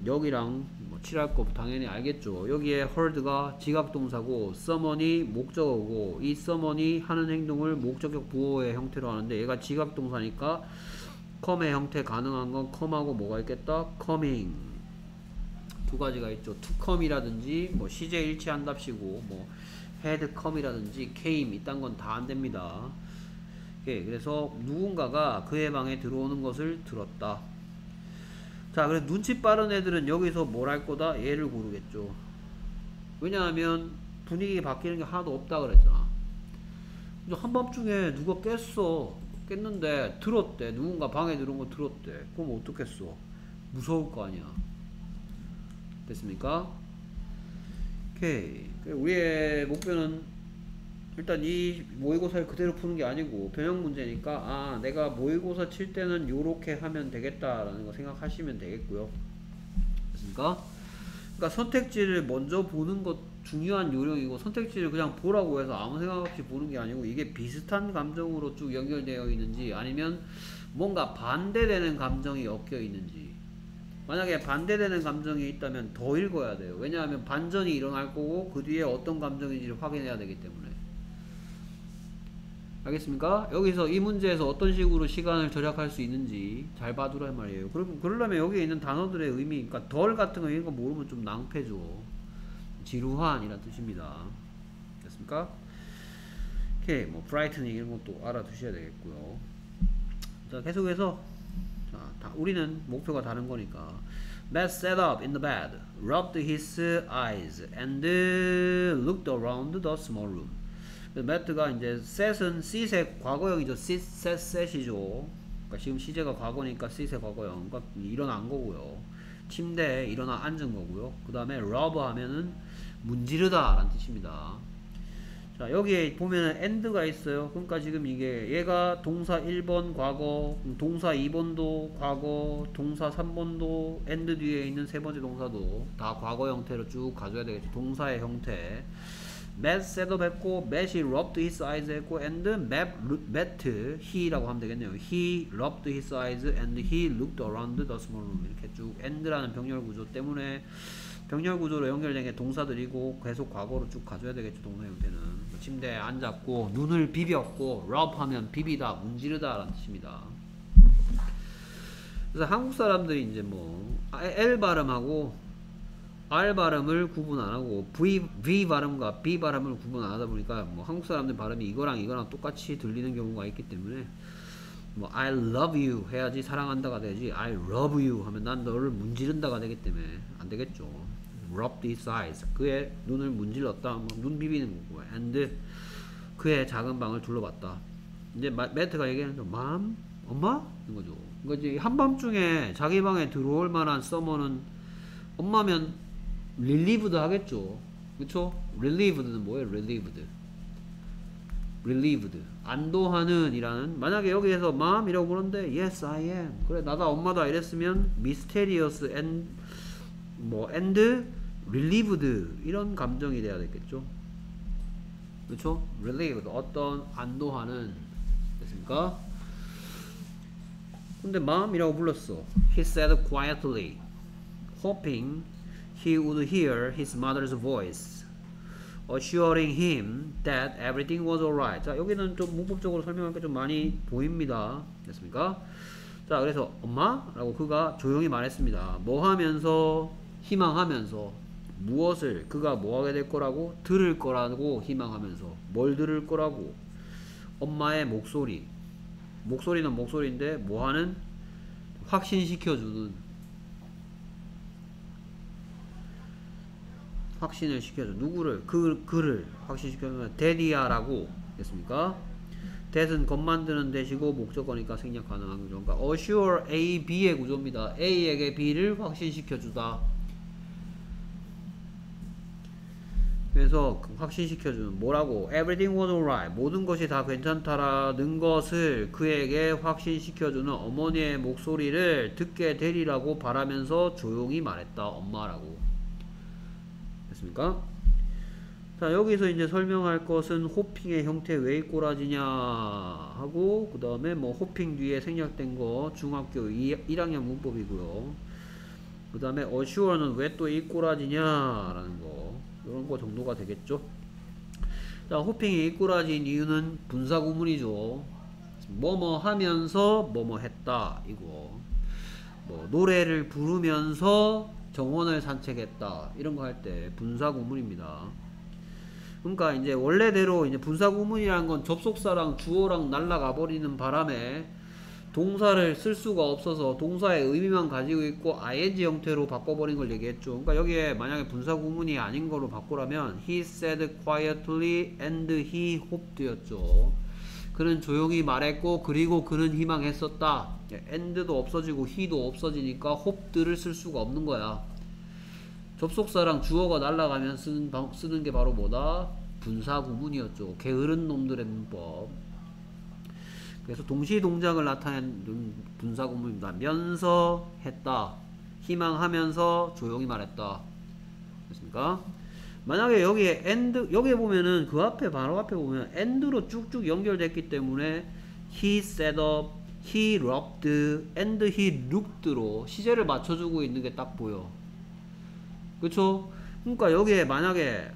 여기랑 칠할 거 당연히 알겠죠. 여기에 heard가 지각동사고 someone이 목적어고 이 someone이 하는 행동을 목적격 부호의 형태로 하는데 얘가 지각동사니까 come의 형태 가능한 건 come하고 뭐가 있겠다? coming 두 가지가 있죠. come이라든지 뭐 시제 일치한답시고 뭐 come이라든지 came 이딴 건 다 안 됩니다. 예, 그래서 누군가가 그의 방에 들어오는 것을 들었다. 자, 그래서 눈치 빠른 애들은 여기서 뭘 할 거다? 얘를 고르겠죠. 왜냐하면 분위기 바뀌는 게 하나도 없다 그랬잖아. 한밤중에 누가 깼어. 깼는데 들었대. 누군가 방에 들어온 거 들었대. 그럼 어떻겠어? 무서울 거 아니야. 됐습니까? 오케이. 우리의 목표는 일단 이 모의고사를 그대로 푸는 게 아니고 변형 문제니까 아 내가 모의고사 칠 때는 요렇게 하면 되겠다라는 거 생각하시면 되겠고요 됐습니까? 그러니까 선택지를 먼저 보는 것 중요한 요령이고 선택지를 그냥 보라고 해서 아무 생각 없이 보는 게 아니고 이게 비슷한 감정으로 쭉 연결되어 있는지 아니면 뭔가 반대되는 감정이 엮여 있는지 만약에 반대되는 감정이 있다면 더 읽어야 돼요. 왜냐하면 반전이 일어날 거고 그 뒤에 어떤 감정인지를 확인해야 되기 때문에 알겠습니까? 여기서 이 문제에서 어떤 식으로 시간을 절약할 수 있는지 잘 봐두라 말이에요. 그럼 그러려면 여기에 있는 단어들의 의미, 그러니까 덜 같은 거 이런 거 모르면 좀 낭패죠. 지루한 이란 뜻입니다. 됐습니까? 오케이, 뭐 brightening 이런 것도 알아두셔야 되겠고요. 자, 계속해서 자, 다, 우리는 목표가 다른 거니까. Matt sat up in the bed, rubbed his eyes, and looked around the small room. 매트가 이제 set은 sit의 과거형이죠. sit, set, set이죠. 그러니까 지금 시제가 과거니까 sit의 과거형. 그러니까 일어난 거고요. 침대에 일어나 앉은 거고요. 그 다음에 rub 하면은 문지르다 라는 뜻입니다. 자, 여기에 보면은 and가 있어요. 그러니까 지금 이게 얘가 동사 1번 과거, 동사 2번도 과거, 동사 3번도 and 뒤에 있는 세 번째 동사도 다 과거 형태로 쭉 가져야 되겠죠. 동사의 형태. Matt 셋업 했고 Matt이 rubbed his eyes 했고 and Matt, Matt he라고 하면 되겠네요. He rubbed his eyes and he looked around the small room. 이렇게 쭉 and라는 병렬 구조 때문에 병렬 구조로 연결된 게 동사들이고 계속 과거로 쭉 가져야 되겠죠 동사 형태는. 침대에 앉았고 눈을 비볐고 rub 하면 비비다 문지르다 라는 뜻입니다. 그래서 한국 사람들이 이제 뭐 L 발음하고 R 발음을 구분 안 하고 V, V 발음과 B 발음을 구분 안 하다 보니까 뭐 한국 사람들 발음이 이거랑 이거랑 똑같이 들리는 경우가 있기 때문에 뭐 I love you 해야지 사랑한다가 되지 I love you 하면 난 너를 문지른다가 되기 때문에 안 되겠죠. rub his eyes 그의 눈을 문질렀다 뭐눈 비비는 거고 and 그의 작은 방을 둘러봤다. 이제 마, 매트가 얘기하는 거 맘? 엄마? 이런 거죠. 그러니까 한밤중에 자기 방에 들어올 만한 서머는 엄마면 relieved도 하겠죠. 그쵸? relieved는 뭐예요? relieved. relieved. 안도하는 이라는 만약에 여기에서 mom 이라고 그러는데 yes I am. 그래 나다 엄마다 이랬으면 mysterious and 뭐 and relieved 이런 감정이 돼야 되겠죠. 그렇죠? relieved 어떤 안도하는 됐습니까? 근데 mom이라고 불렀어. He said quietly, hoping he would hear his mother's voice, assuring him that everything was alright. 자, 여기는 좀 문법적으로 설명할 게 좀 많이 보입니다. 됐습니까? 자, 그래서 엄마 라고 그가 조용히 말했습니다. 뭐 하면서 희망하면서 무엇을 그가 뭐 하게 될 거라고 들을 거라고 희망하면서 뭘 들을 거라고 엄마의 목소리 목소리는 목소리인데 뭐 하는 확신시켜주는 확신을 시켜줘 누구를 그 그를 확신시켜주면 데디야라고 됐습니까? that은 것 만드는 대시고 목적어니까 생략 가능한. 그러니까 assure A, B의 구조입니다. A에게 B를 확신시켜주다. 그래서 확신시켜주는 뭐라고 everything was alright 모든 것이 다 괜찮다라는 것을 그에게 확신시켜주는 어머니의 목소리를 듣게 되리라고 바라면서 조용히 말했다 엄마라고 됐습니까? 자 여기서 이제 설명할 것은 호핑의 형태 왜 꼬라지냐 하고 그 다음에 뭐 호핑 뒤에 생략된 거 중학교 2, 1학년 문법이고요 그 다음에 어슈어는 왜 또 이 꼬라지냐 라는 거 이런 거 정도가 되겠죠. 자, 호핑이 이꾸라진 이유는 분사 구문이죠. 뭐뭐 하면서 뭐뭐 했다 이거. 뭐 노래를 부르면서 정원을 산책했다 이런 거 할 때 분사 구문입니다. 그러니까 이제 원래대로 이제 분사 구문이라는 건 접속사랑 주어랑 날라가 버리는 바람에 동사를 쓸 수가 없어서 동사의 의미만 가지고 있고 ing 형태로 바꿔버린 걸 얘기했죠. 그러니까 여기에 만약에 분사 구문이 아닌 거로 바꾸라면 he said quietly and he hoped였죠. 그는 조용히 말했고 그리고 그는 희망했었다. and도 없어지고 he도 없어지니까 hoped를 쓸 수가 없는 거야. 접속사랑 주어가 날라가면 쓰는, 쓰는 게 바로 뭐다? 분사 구문이었죠. 게으른 놈들의 문법. 그래서 동시 동작을 나타내는 분사 구문입니다. 면서 했다. 희망하면서 조용히 말했다. 됐습니까? 만약에 여기에 end 여기에 보면은 그 앞에 바로 앞에 보면 end로 쭉쭉 연결됐기 때문에 he set up, he rubbed, and he looked로 시제를 맞춰주고 있는 게 딱 보여. 그쵸? 그러니까 여기에 만약에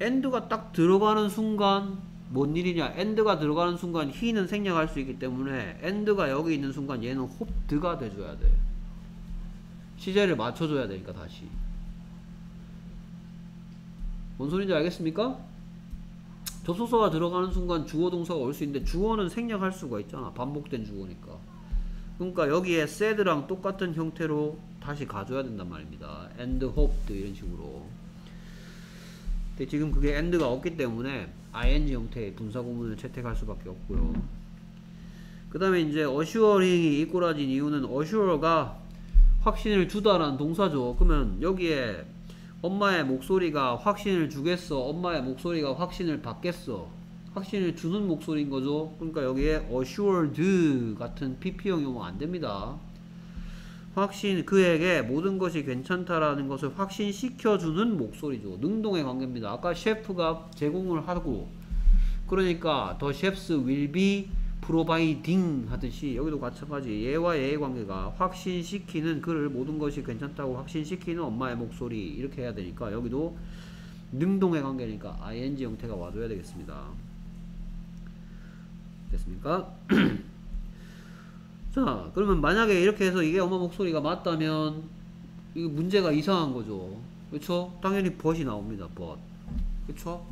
end가 딱 들어가는 순간 뭔 일이냐? end가 들어가는 순간 he는 생략할 수 있기 때문에 end가 여기 있는 순간 얘는 hoped가 돼줘야 돼. 시제를 맞춰줘야 되니까 다시. 뭔 소린지 알겠습니까? 접속사가 들어가는 순간 주어 동사가 올 수 있는데 주어는 생략할 수가 있잖아. 반복된 주어니까. 그러니까 여기에 said랑 똑같은 형태로 다시 가져야 된단 말입니다. and hoped 이런 식으로. 근데 지금 그게 and가 없기 때문에 ing 형태의 분사 구문을 채택할 수밖에 없고요. 그 다음에 이제 assuring이 이꼬라진 이유는 assure가 확신을 주다라는 동사죠. 그러면 여기에 엄마의 목소리가 확신을 주겠어. 엄마의 목소리가 확신을 받겠어. 확신을 주는 목소리인 거죠. 그러니까 여기에 assured 같은 PP형 용어 안 됩니다. 확신, 그에게 모든 것이 괜찮다라는 것을 확신시켜주는 목소리죠. 능동의 관계입니다. 아까 셰프가 제공을 하고, 그러니까 the chefs will be providing 하듯이 여기도 마찬가지 얘와 얘의 관계가 확신시키는 그를 모든 것이 괜찮다고 확신시키는 엄마의 목소리 이렇게 해야 되니까 여기도 능동의 관계니까 ing 형태가 와줘야 되겠습니다. 됐습니까? 자 그러면 만약에 이렇게 해서 이게 엄마 목소리가 맞다면 이거 문제가 이상한 거죠. 그렇죠? 당연히 벗이 나옵니다. 벗. 그렇죠?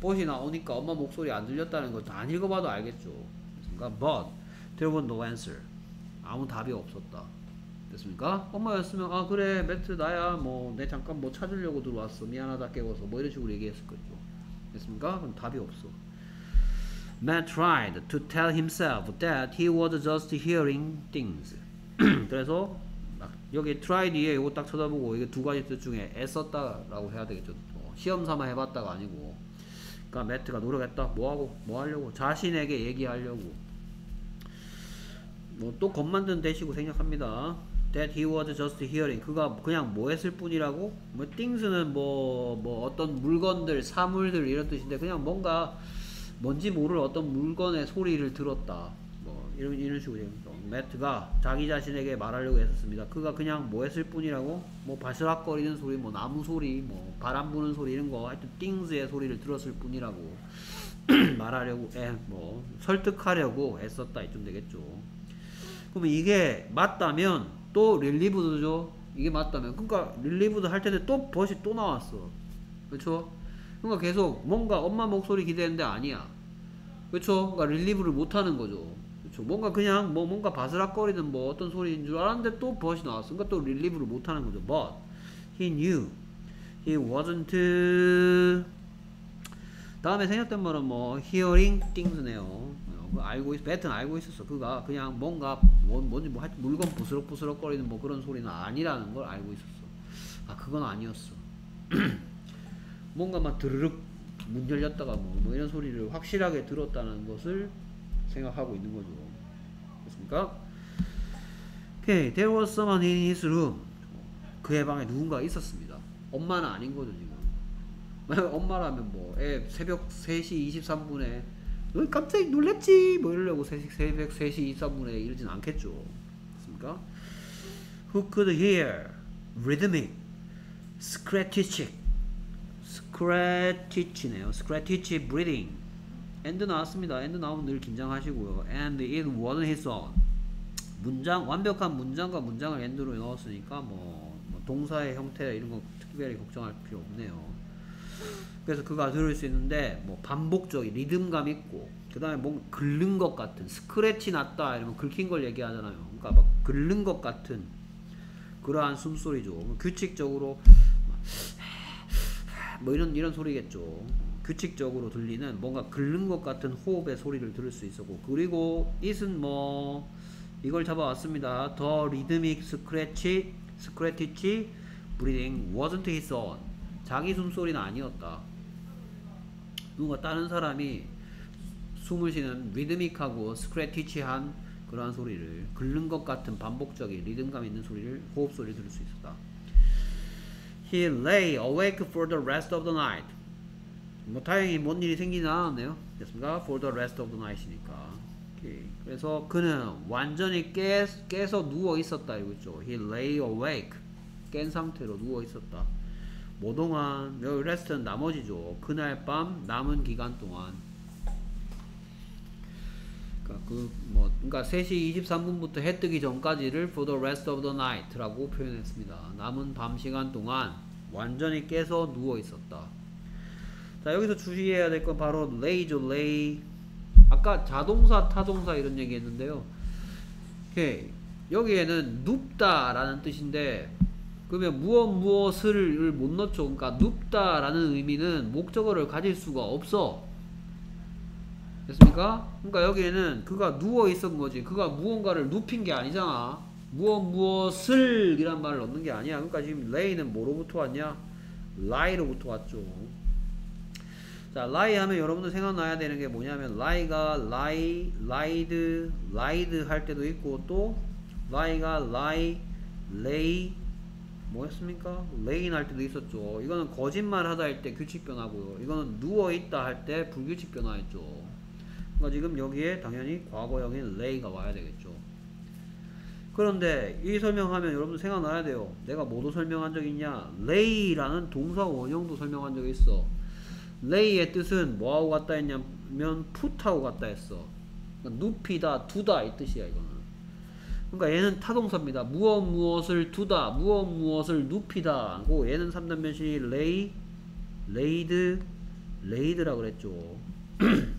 벗이 나오니까 엄마 목소리 안 들렸다는 걸 다 안 읽어봐도 알겠죠. 됐습니까? But there was no answer. 아무 답이 없었다. 됐습니까? 엄마였으면 아 그래 매트 나야 뭐 내 잠깐 뭐 찾으려고 들어왔어 미안하다 깨워서 뭐 이런 식으로 얘기했을 거죠. 됐습니까? 그럼 답이 없어. Matt tried to tell himself that he was just hearing things. 그래서 여기 try 뒤에 이거 딱 쳐다보고 이게 두 가지 뜻 중에 애썼다라고 해야 되겠죠. 어, 시험 삼아 해봤다가 아니고. 그러니까 매트가 노력했다. 뭐 하고 뭐 하려고 자신에게 얘기하려고. 뭐 또 겁만든 대시고 생각합니다. That he was just hearing. 그가 그냥 뭐 했을 뿐이라고? 뭐 things는 뭐, 뭐 어떤 물건들, 사물들 이런 뜻인데 그냥 뭔가 뭔지 모를 어떤 물건의 소리를 들었다. 뭐 이런 이런 식으로. 매트가 자기 자신에게 말하려고 했었습니다. 그가 그냥 뭐 했을 뿐이라고? 뭐 바스락거리는 소리, 뭐 나무 소리, 뭐 바람 부는 소리 이런 거 하여튼 things의 소리를 들었을 뿐이라고 말하려고 애, 뭐 설득하려고 애썼다 이쯤 되겠죠. 그러면 이게 맞다면 또 relieved죠. 이게 맞다면 그러니까 relieved 할 텐데 또 벗이 또 나왔어. 그렇죠? 그러니까 계속 뭔가 엄마 목소리 기대했는데 아니야. 그렇죠? 그러니까 릴리브를 못 하는 거죠. 그렇죠? 뭔가 그냥 뭐 뭔가 바스락거리는 뭐 어떤 소리인 줄 알았는데 또 벗이 나왔어. 그러니까 또 릴리브를 못 하는 거죠. But he knew he wasn't 다음에 생략된 말은 뭐 hearing things네요. 어, 그 알고 있, 배트는 알고 있었어. 그가 그냥 뭔가 뭐, 뭔지 뭐 물건 부스럭부스럭 거리는 뭐 그런 소리는 아니라는 걸 알고 있었어. 아 그건 아니었어. 뭔가 막 드르륵 문 열렸다가 뭐, 뭐 이런 소리를 확실하게 들었다는 것을 생각하고 있는 거죠. 됐습니까? 오케이. There was someone in his room. 그의 방에 누군가 있었습니다. 엄마는 아닌 거죠, 지금. 만약 엄마라면 뭐, 애 새벽 3시 23분에 너 깜짝 놀랐지? 뭐 이러려고 새벽 3시 23분에 이러진 않겠죠. 됐습니까? Who could hear rhythmic, scratchic, scratch이네요. scratch breathing. and 나왔습니다. and 나오면 늘 긴장하시고요. and it wasn't his own. 문장 완벽한 문장과 문장을 and로 넣었으니까 뭐, 뭐 동사의 형태 이런 거 특별히 걱정할 필요 없네요. 그래서 그가 들을 수 있는데 뭐 반복적인 리듬감 있고 그 다음에 뭔가 긁는 것 같은 스크래치 났다 이러면 긁힌 걸 얘기하잖아요. 그러니까 막 긁는 것 같은 그러한 숨소리죠. 규칙적으로 뭐 이런 이런 소리겠죠. 규칙적으로 들리는 뭔가 긁는 것 같은 호흡의 소리를 들을 수 있었고 그리고 it은 뭐 이걸 잡아왔습니다. The rhythmic scratch, scratch breathing wasn't his own. 자기 숨소리는 아니었다. 누가 다른 사람이 숨을 쉬는 리드믹하고 스크래티치한 그러한 소리를 긁는 것 같은 반복적인 리듬감 있는 소리를 호흡 소리를 들을 수 있었다. He lay awake for the rest of the night. 뭐 다행히 뭔 일이 생기지 않았네요. 됐습니까? For the rest of the night이니까. 오케이. 그래서 그는 완전히 깨, 깨서 누워 있었다 이거 있죠. He lay awake. 깬 상태로 누워 있었다. 뭐 동안 여기 rest는 나머지죠. 그날 밤 남은 기간 동안. 그러니까 그 뭐 그러니까 3시 23분부터 해 뜨기 전까지를 for the rest of the night라고 표현했습니다. 남은 밤 시간 동안 완전히 깨서 누워 있었다. 자 여기서 주의해야 될 건 바로 lay죠 lay. 아까 자동사 타동사 이런 얘기 했는데요. 오케이. 여기에는 눕다라는 뜻인데 그러면 무엇 무엇을 못 넣죠. 그러니까 눕다라는 의미는 목적어를 가질 수가 없어. 됐습니까? 그러니까 여기에는 그가 누워 있었던 거지. 그가 무언가를 눕힌 게 아니잖아. 무엇 무엇을 이란 말을 넣는 게 아니야. 그러니까 지금 lay는 뭐로부터 왔냐? lie로부터 왔죠. 자, lie 하면 여러분들 생각나야 되는 게 뭐냐면 lie가 lie, lied, lied 할 때도 있고 또 lie가 lie, lay 뭐였습니까? lay 할 때도 있었죠. 이거는 거짓말 하다 할 때 규칙 변화고요. 이거는 누워 있다 할 때 불규칙 변화했죠. 그러니까 지금 여기에 당연히 과거형인 lay가 와야 되겠죠. 그런데 이 설명하면 여러분들 생각나야 돼요. 내가 뭐도 설명한 적 있냐? lay라는 동사 원형도 설명한 적이 있어. lay의 뜻은 뭐하고 같다 했냐면 put하고 같다 했어. 그러니까 눕히다, 두다 이 뜻이야 이거는. 그러니까 얘는 타동사입니다. 무엇 무엇을 두다, 무엇 무엇을 눕히다. 고 얘는 3단 변시 lay, lay, lay라 그랬죠.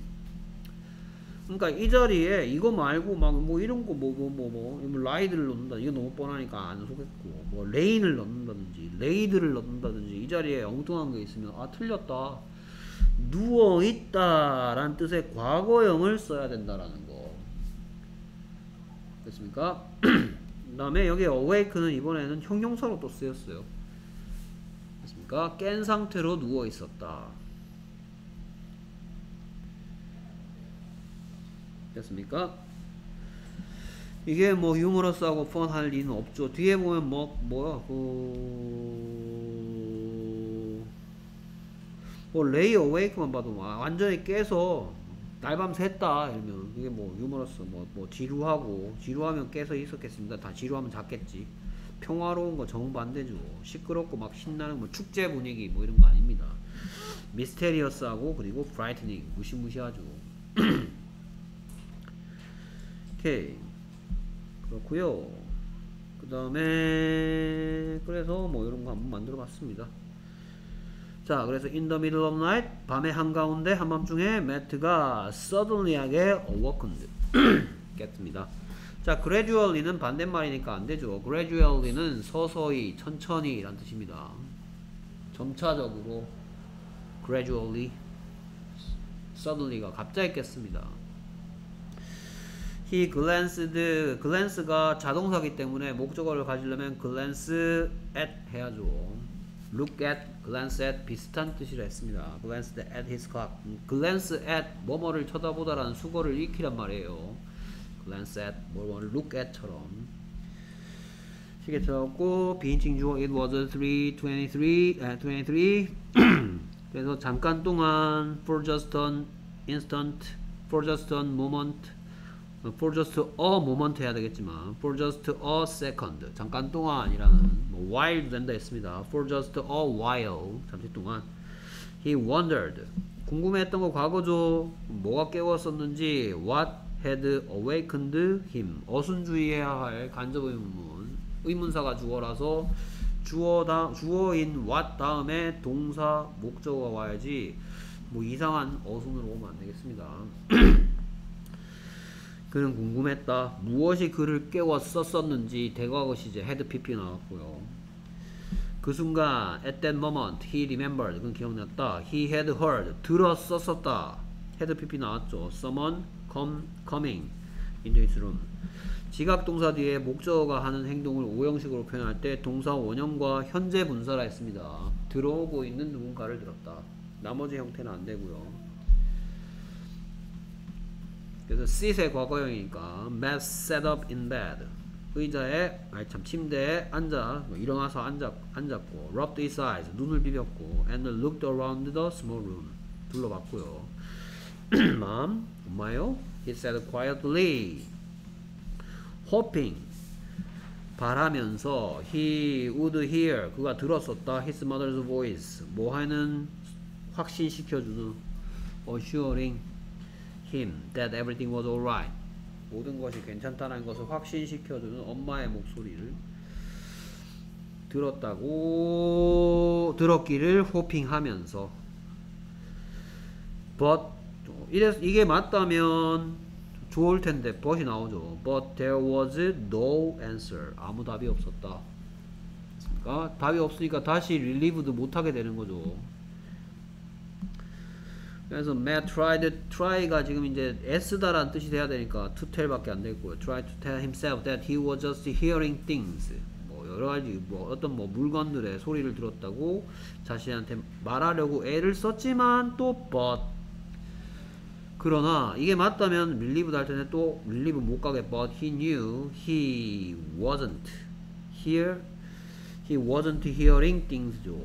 그러니까 이 자리에 이거 말고 막 뭐 이런 거 뭐 뭐 뭐뭐 뭐, lied를 넣는다 이거 너무 뻔하니까 안 속겠고 뭐 lain을 넣는다든지 laid를 넣는다든지 이 자리에 엉뚱한 게 있으면 아 틀렸다 누워 있다라는 뜻의 과거형을 써야 된다라는 거 됐습니까? 그 다음에 여기 awake는 이번에는 형용사로 또 쓰였어요 됐습니까? 깬 상태로 누워 있었다 됐습니까? 이게 뭐 유머러스하고 펀할 리는 없죠. 뒤에 보면 뭐 뭐야 그... 뭐 레이 어웨이크만 봐도 완전히 깨서 날밤 샜다 이러면 이게 뭐 유머러스 뭐, 뭐 지루하고 지루하면 깨서 있었겠습니다. 다 지루하면 잤겠지. 평화로운 거 정반대죠. 시끄럽고 막 신나는 뭐 축제 분위기 뭐 이런 거 아닙니다. mysterious하고 그리고 frightening 무시무시하죠. 오케이 그렇고요 그 다음에 그래서 뭐 이런 거 한번 만들어 봤습니다 자 그래서 in the middle of night 밤의 한가운데 한밤중에 매트가 suddenly하게 awakened 깼습니다 자 gradually는 반대말이니까 안되죠 gradually는 서서히 천천히 라는 뜻입니다 점차적으로 gradually suddenly가 갑자기 깼습니다 He glanced, glance가 자동사기 때문에 목적어를 가지려면 glance at 해야죠. look at, glance at 비슷한 뜻이라 했습니다. glanced at his clock. glance at 뭐뭐를 쳐다보다라는 수거를 익히란 말이에요. glance at 뭐뭐를 look at처럼. 시계 틀었고 비인칭 주어 it was 3:23 아, 23 그래서 잠깐 동안 for just an instant for just a moment for just a moment 해야 되겠지만 for just a second 잠깐 동안이라는 뭐 while도 된다 했습니다. for just a while 잠시 동안 he wondered 궁금해했던 거 과거죠. 뭐가 깨웠었는지 what had awakened him 어순주의해야 할 간접 의문 의문사가 주어라서 주어 다 주어인 what 다음에 동사 목적어가 와야지 뭐 이상한 어순으로 오면 안 되겠습니다. 그는 궁금했다. 무엇이 그를 깨웠었었는지 대과거 시제 had PP 나왔고요. 그 순간 at that moment he remembered 그건 기억났다. he had heard 들었었었다. had PP 나왔죠. someone come coming into his room. 지각 동사 뒤에 목적어가 하는 행동을 오형식으로 표현할 때 동사 원형과 현재 분사라 했습니다. 들어오고 있는 누군가를 들었다. 나머지 형태는 안 되고요. 그래서 sit의 과거형이니까 Matt sat up in bed 의자에 아니 참 침대에 앉아 뭐 일어나서 앉았, 앉았고 rubbed his eyes 눈을 비볐고 and looked around the small room 둘러봤고요 Mom, 엄마요? He said quietly hoping 바라면서 he would hear 그가 들었었다 his mother's voice 뭐 하는 확신시켜주는 assuring him that everything was alright 모든 것이 괜찮다는 것을 확신시켜주는 엄마의 목소리를 들었다고 들었기를 호핑하면서. But 이래, 이게 맞다면 좋을 텐데 but이 나오죠. But there was no answer. 아무 답이 없었다. 그러니까 답이 없으니까 다시 relieved 못하게 되는 거죠 그래서 Matt tried, try가 지금 이제 S다라는 뜻이 돼야 되니까 to tell밖에 안 되고요. try to tell himself that he was just hearing things. 뭐 여러 가지 뭐 어떤 뭐 물건들의 소리를 들었다고 자신한테 말하려고 애를 썼지만 또 but 그러나 이게 맞다면 relieve 할 때는 또 relieve 못 가게 but he knew he wasn't here he wasn't hearing things죠.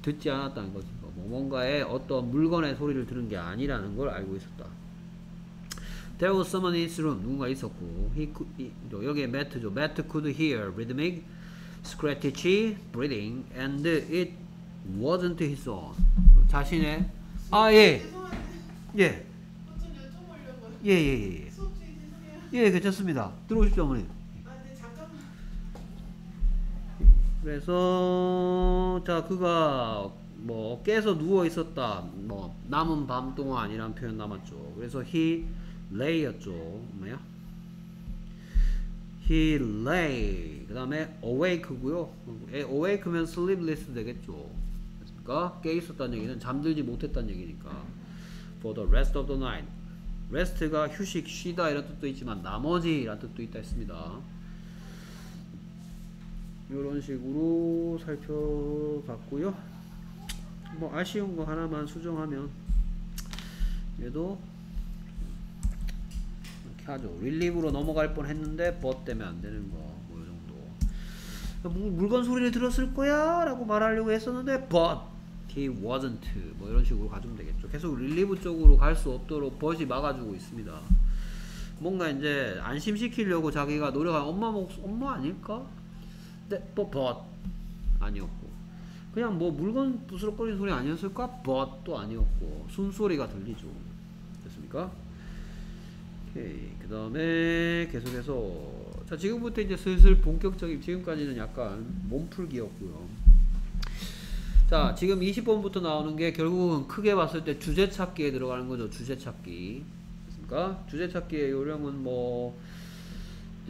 듣지 않았다는 거지. 뭐 뭔가의 어떤 물건의 소리를 들은 게 아니라는 걸 알고 있었다. There was someone in his room. 누군가 있었고, he could, he, 여기에 Matt죠. Matt could hear rhythmic, scratchy breathing, and it wasn't his own. 자신의 아 예, 예. 예, 예, 예. 예, 괜찮습니다. 들어오십시오, 어머니. 아, 네. 그래서 자 그가 뭐 깨서 누워 있었다. 뭐 남은 밤 동안이라는 표현 남았죠. 그래서 he lay였죠. 뭐야? He lay. 그 다음에 awake고요. awake면 sleepless 되겠죠. 그러니까 깨 있었다는 얘기는 잠들지 못했다는 얘기니까. For the rest of the night. Rest가 휴식 쉬다 이런 뜻도 있지만 나머지라는 뜻도 있다 했습니다. 이런 식으로 살펴봤고요. 뭐 아쉬운 거 하나만 수정하면 얘도 이렇게 하죠. 릴리브로 넘어갈 뻔 했는데 버 때문에 안 되는 거. 뭐이 정도. 물- 물건 소리를 들었을 거야 라고 말하려고 했었는데 but he wasn't 뭐 이런 식으로 가주면 되겠죠. 계속 릴리브 쪽으로 갈 수 없도록 버이 막아주고 있습니다. 뭔가 이제 안심시키려고 자기가 노력한 엄마 목 엄마 아닐까? 근데 뭐 but 아니었고 그냥 뭐 물건 부스럭거리는 소리 아니었을까? but도 아니었고 숨소리가 들리죠 됐습니까? 오케이 그 다음에 계속해서 자 지금부터 이제 슬슬 본격적인 지금까지는 약간 몸풀기였고요 자 지금 20번부터 나오는 게 결국은 크게 봤을 때 주제 찾기에 들어가는 거죠 주제 찾기 됐습니까? 주제 찾기의 요령은 뭐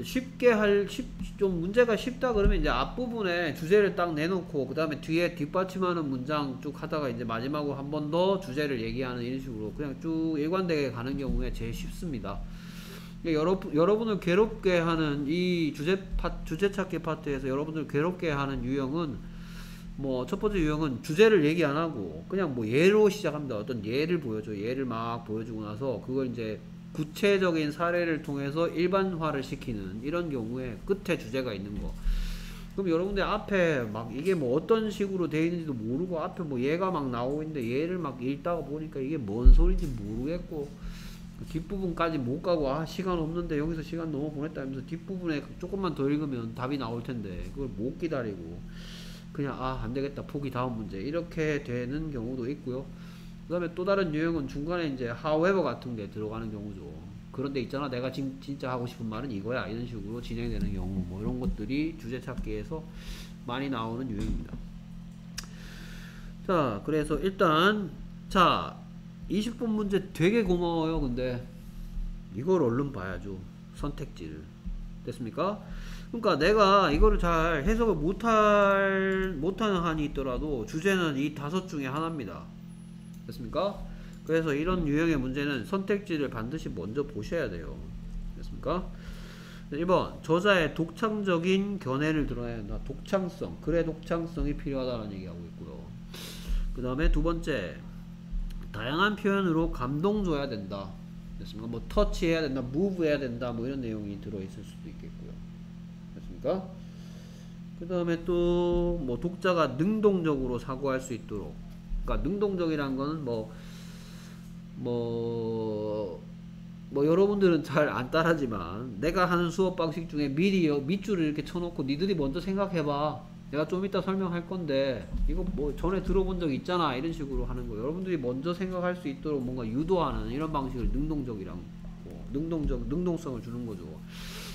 쉽게 할, 쉽, 좀 문제가 쉽다 그러면 이제 앞부분에 주제를 딱 내놓고, 그 다음에 뒤에 뒷받침하는 문장 쭉 하다가 이제 마지막으로 한 번 더 주제를 얘기하는 이런 식으로 그냥 쭉 일관되게 가는 경우에 제일 쉽습니다. 이게 여러분, 여러분을 괴롭게 하는 이 주제 파, 주제 찾기 파트에서 여러분을 괴롭게 하는 유형은 뭐 첫 번째 유형은 주제를 얘기 안 하고 그냥 뭐 예로 시작합니다. 어떤 예를 보여줘. 예를 막 보여주고 나서 그걸 이제 구체적인 사례를 통해서 일반화를 시키는 이런 경우에 끝에 주제가 있는 거. 그럼 여러분들 앞에 막 이게 뭐 어떤 식으로 되어 있는지도 모르고 앞에 뭐 얘가 막 나오고 있는데 얘를 막 읽다가 보니까 이게 뭔 소리인지 모르겠고 뒷부분까지 못 가고 아 시간 없는데 여기서 시간 너무 보냈다 하면서 뒷부분에 조금만 더 읽으면 답이 나올 텐데 그걸 못 기다리고 그냥 아 안되겠다. 포기 다음 문제. 이렇게 되는 경우도 있고요 그 다음에 또 다른 유형은 중간에 이제 however 같은 게 들어가는 경우죠. 그런데 있잖아. 내가 진, 진짜 하고 싶은 말은 이거야. 이런 식으로 진행되는 경우. 뭐 이런 것들이 주제 찾기에서 많이 나오는 유형입니다. 자 그래서 일단 자 20분 문제 되게 고마워요 근데. 이걸 얼른 봐야죠. 선택지를. 됐습니까? 그러니까 내가 이거를 잘 해석을 못할 못하는 한이 있더라도 주제는 이 다섯 중에 하나입니다 됐습니까? 그래서 이런 유형의 문제는 선택지를 반드시 먼저 보셔야 돼요 됐습니까? 1번 저자의 독창적인 견해를 드러내야 한다 독창성 글의 독창성이 필요하다는 얘기하고 있고요 그 다음에 두 번째 다양한 표현으로 감동 줘야 된다 됐습니까? 뭐 터치 해야 된다, move 해야 된다, 뭐 이런 내용이 들어 있을 수도 있겠고요. 됐습니까? 그 다음에 또 뭐 독자가 능동적으로 사고할 수 있도록. 그러니까 능동적이라는 거는 뭐 뭐, 뭐 여러분들은 잘 안 따라지만 내가 하는 수업 방식 중에 미리 여- 밑줄을 이렇게 쳐놓고 니들이 먼저 생각해봐. 내가 좀 이따 설명할 건데 이거 뭐 전에 들어본 적 있잖아. 이런 식으로 하는 거. 여러분들이 먼저 생각할 수 있도록 뭔가 유도하는 이런 방식을 능동적이라고. 뭐 능동적 능동성을 주는 거죠.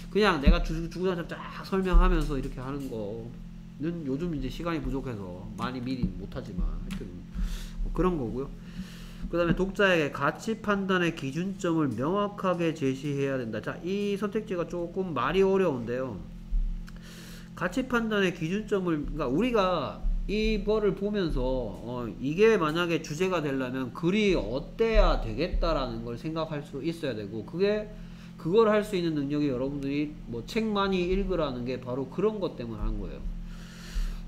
그냥 내가 주, 주구장창 쫙 설명하면서 이렇게 하는 거 는 요즘 이제 시간이 부족해서 많이 미리 못하지만 하여튼 뭐 그런 거고요 그 다음에 독자에게 가치 판단의 기준점을 명확하게 제시해야 된다. 자, 이 선택지가 조금 말이 어려운데요. 가치 판단의 기준점을, 그러니까 우리가 이거를 보면서, 어, 이게 만약에 주제가 되려면 글이 어때야 되겠다라는 걸 생각할 수 있어야 되고, 그게, 그걸 할 수 있는 능력이 여러분들이 뭐 책 많이 읽으라는 게 바로 그런 것 때문에 하는 거예요.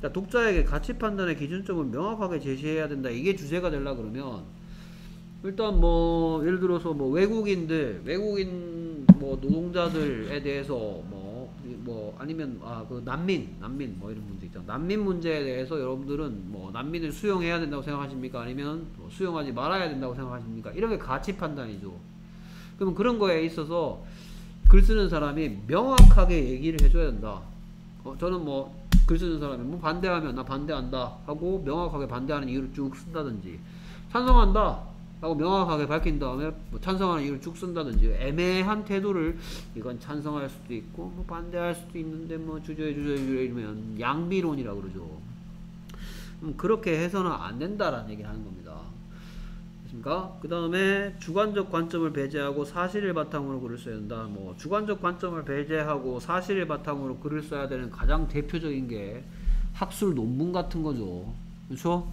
자, 독자에게 가치 판단의 기준점을 명확하게 제시해야 된다. 이게 주제가 되려 그러면, 일단 뭐 예를 들어서 뭐 외국인들 외국인 뭐 노동자들에 대해서 뭐뭐 아니면 아 그 난민 난민 뭐 이런 문제 있잖아. 난민 문제에 대해서 여러분들은 뭐 난민을 수용해야 된다고 생각하십니까? 아니면 뭐 수용하지 말아야 된다고 생각하십니까? 이런 게 가치 판단이죠. 그러면 그런 거에 있어서 글 쓰는 사람이 명확하게 얘기를 해줘야 된다. 어, 저는 뭐 글 쓰는 사람이 뭐 반대하면 나 반대한다 하고 명확하게 반대하는 이유를 쭉 쓴다든지 찬성한다 라고 명확하게 밝힌 다음에 뭐 찬성하는 이유를 쭉 쓴다든지 애매한 태도를 이건 찬성할 수도 있고 뭐 반대할 수도 있는데 뭐 주저해 주저해 주저해 이러면 양비론이라고 그러죠. 음, 그렇게 해서는 안 된다라는 얘기를 하는 겁니다. 됐습니까? 그 다음에 주관적 관점을 배제하고 사실을 바탕으로 글을 써야 된다. 뭐 주관적 관점을 배제하고 사실을 바탕으로 글을 써야 되는 가장 대표적인 게 학술 논문 같은 거죠. 그렇죠?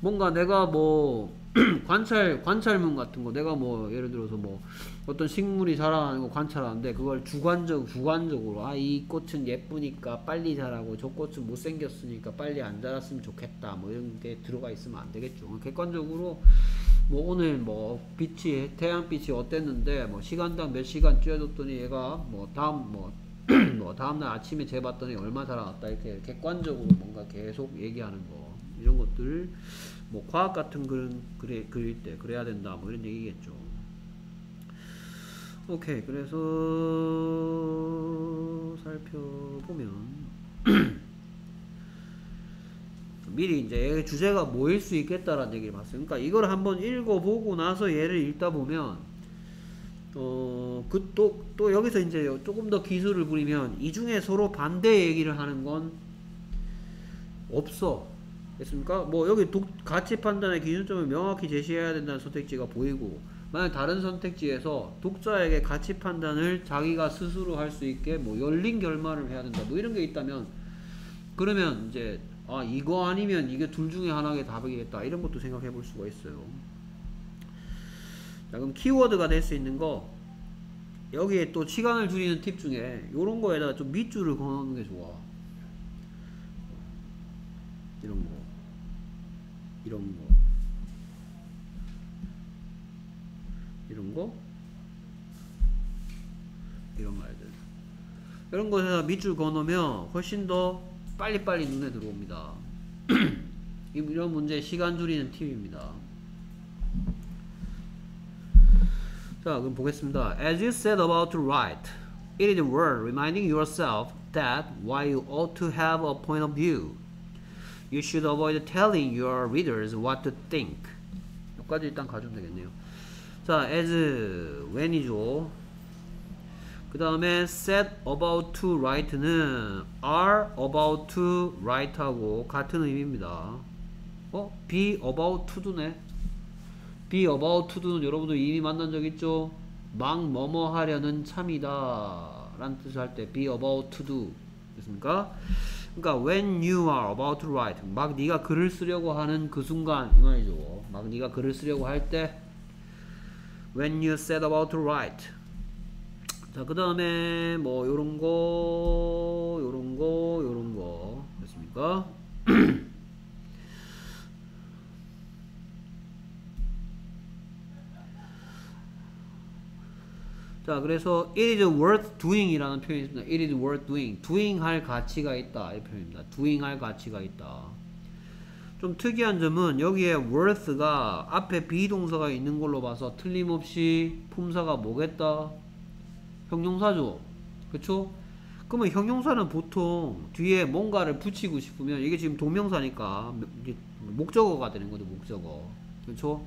뭔가 내가 뭐 관찰 관찰문 같은 거 내가 뭐 예를 들어서 뭐 어떤 식물이 자라나는 거 관찰하는데 그걸 주관적 주관적으로 아 이 꽃은 예쁘니까 빨리 자라고 저 꽃은 못생겼으니까 빨리 안 자랐으면 좋겠다. 뭐 이런 게 들어가 있으면 안 되겠죠. 객관적으로 뭐 오늘 뭐 빛이 태양빛이 어땠는데 뭐 시간당 몇 시간 쬐줬더니 얘가 뭐 다음 뭐 뭐 다음날 아침에 재봤더니 얼마 자라났다. 이렇게 객관적으로 뭔가 계속 얘기하는 거. 이런 것들 뭐 과학 같은 글은 그래 그릴 때 그래야 된다. 뭐 이런 얘기겠죠. 오케이 그래서 살펴보면 미리 이제 주제가 뭐일 수 있겠다라는 얘기를 봤어요. 그러니까 이걸 한번 읽어보고 나서 얘를 읽다 보면 어, 그, 또, 또 여기서 이제 조금 더 기술을 부리면 이 중에 서로 반대 얘기를 하는 건 없어. 됐습니까? 뭐 여기 독, 가치 판단의 기준점을 명확히 제시해야 된다는 선택지가 보이고 만약 다른 선택지에서 독자에게 가치 판단을 자기가 스스로 할 수 있게 뭐 열린 결말을 해야 된다. 뭐 이런 게 있다면 그러면 이제 아 이거 아니면 이게 둘 중에 하나의 답이겠다. 이런 것도 생각해 볼 수가 있어요. 자 그럼 키워드가 될 수 있는 거 여기에 또 시간을 줄이는 팁 중에 요런 거에다가 좀 밑줄을 그어놓는 게 좋아 이런 거 이런 거 이런 거 이런 말들 이런 거에다 밑줄 그어놓으면 훨씬 더 빨리빨리 눈에 들어옵니다 이런 문제 시간 줄이는 팁입니다 자, 그럼 보겠습니다. As you said about to write, it is worth reminding yourself that while you ought to have a point of view, you should avoid telling your readers what to think. 여기까지 일단 가주면 되겠네요. 자, as when이죠. 그 다음에 said about to write는 are about to write하고 같은 의미입니다. 어? be about to도네. be about to도는 여러분들 이미 만난 적 있죠? 막 뭐뭐 하려는 참이다 라는 뜻을 할 때 be about to do 됐습니까? 그러니까 when you are about to write 막 네가 글을 쓰려고 하는 그 순간 이 말이죠 막 네가 글을 쓰려고 할 때 when you set about to write 자 그 다음에 뭐 요런 거 요런 거 요런 거 됐습니까? 자, 그래서 it is worth doing이라는 표현이 있습니다. it is worth doing. doing 할 가치가 있다. 이 표현입니다. doing 할 가치가 있다. 좀 특이한 점은 여기에 worth가 앞에 비동사가 있는 걸로 봐서 틀림없이 품사가 뭐겠다? 형용사죠. 그쵸? 그러면 형용사는 보통 뒤에 뭔가를 붙이고 싶으면 이게 지금 동명사니까 목적어가 되는 거죠. 목적어. 그쵸?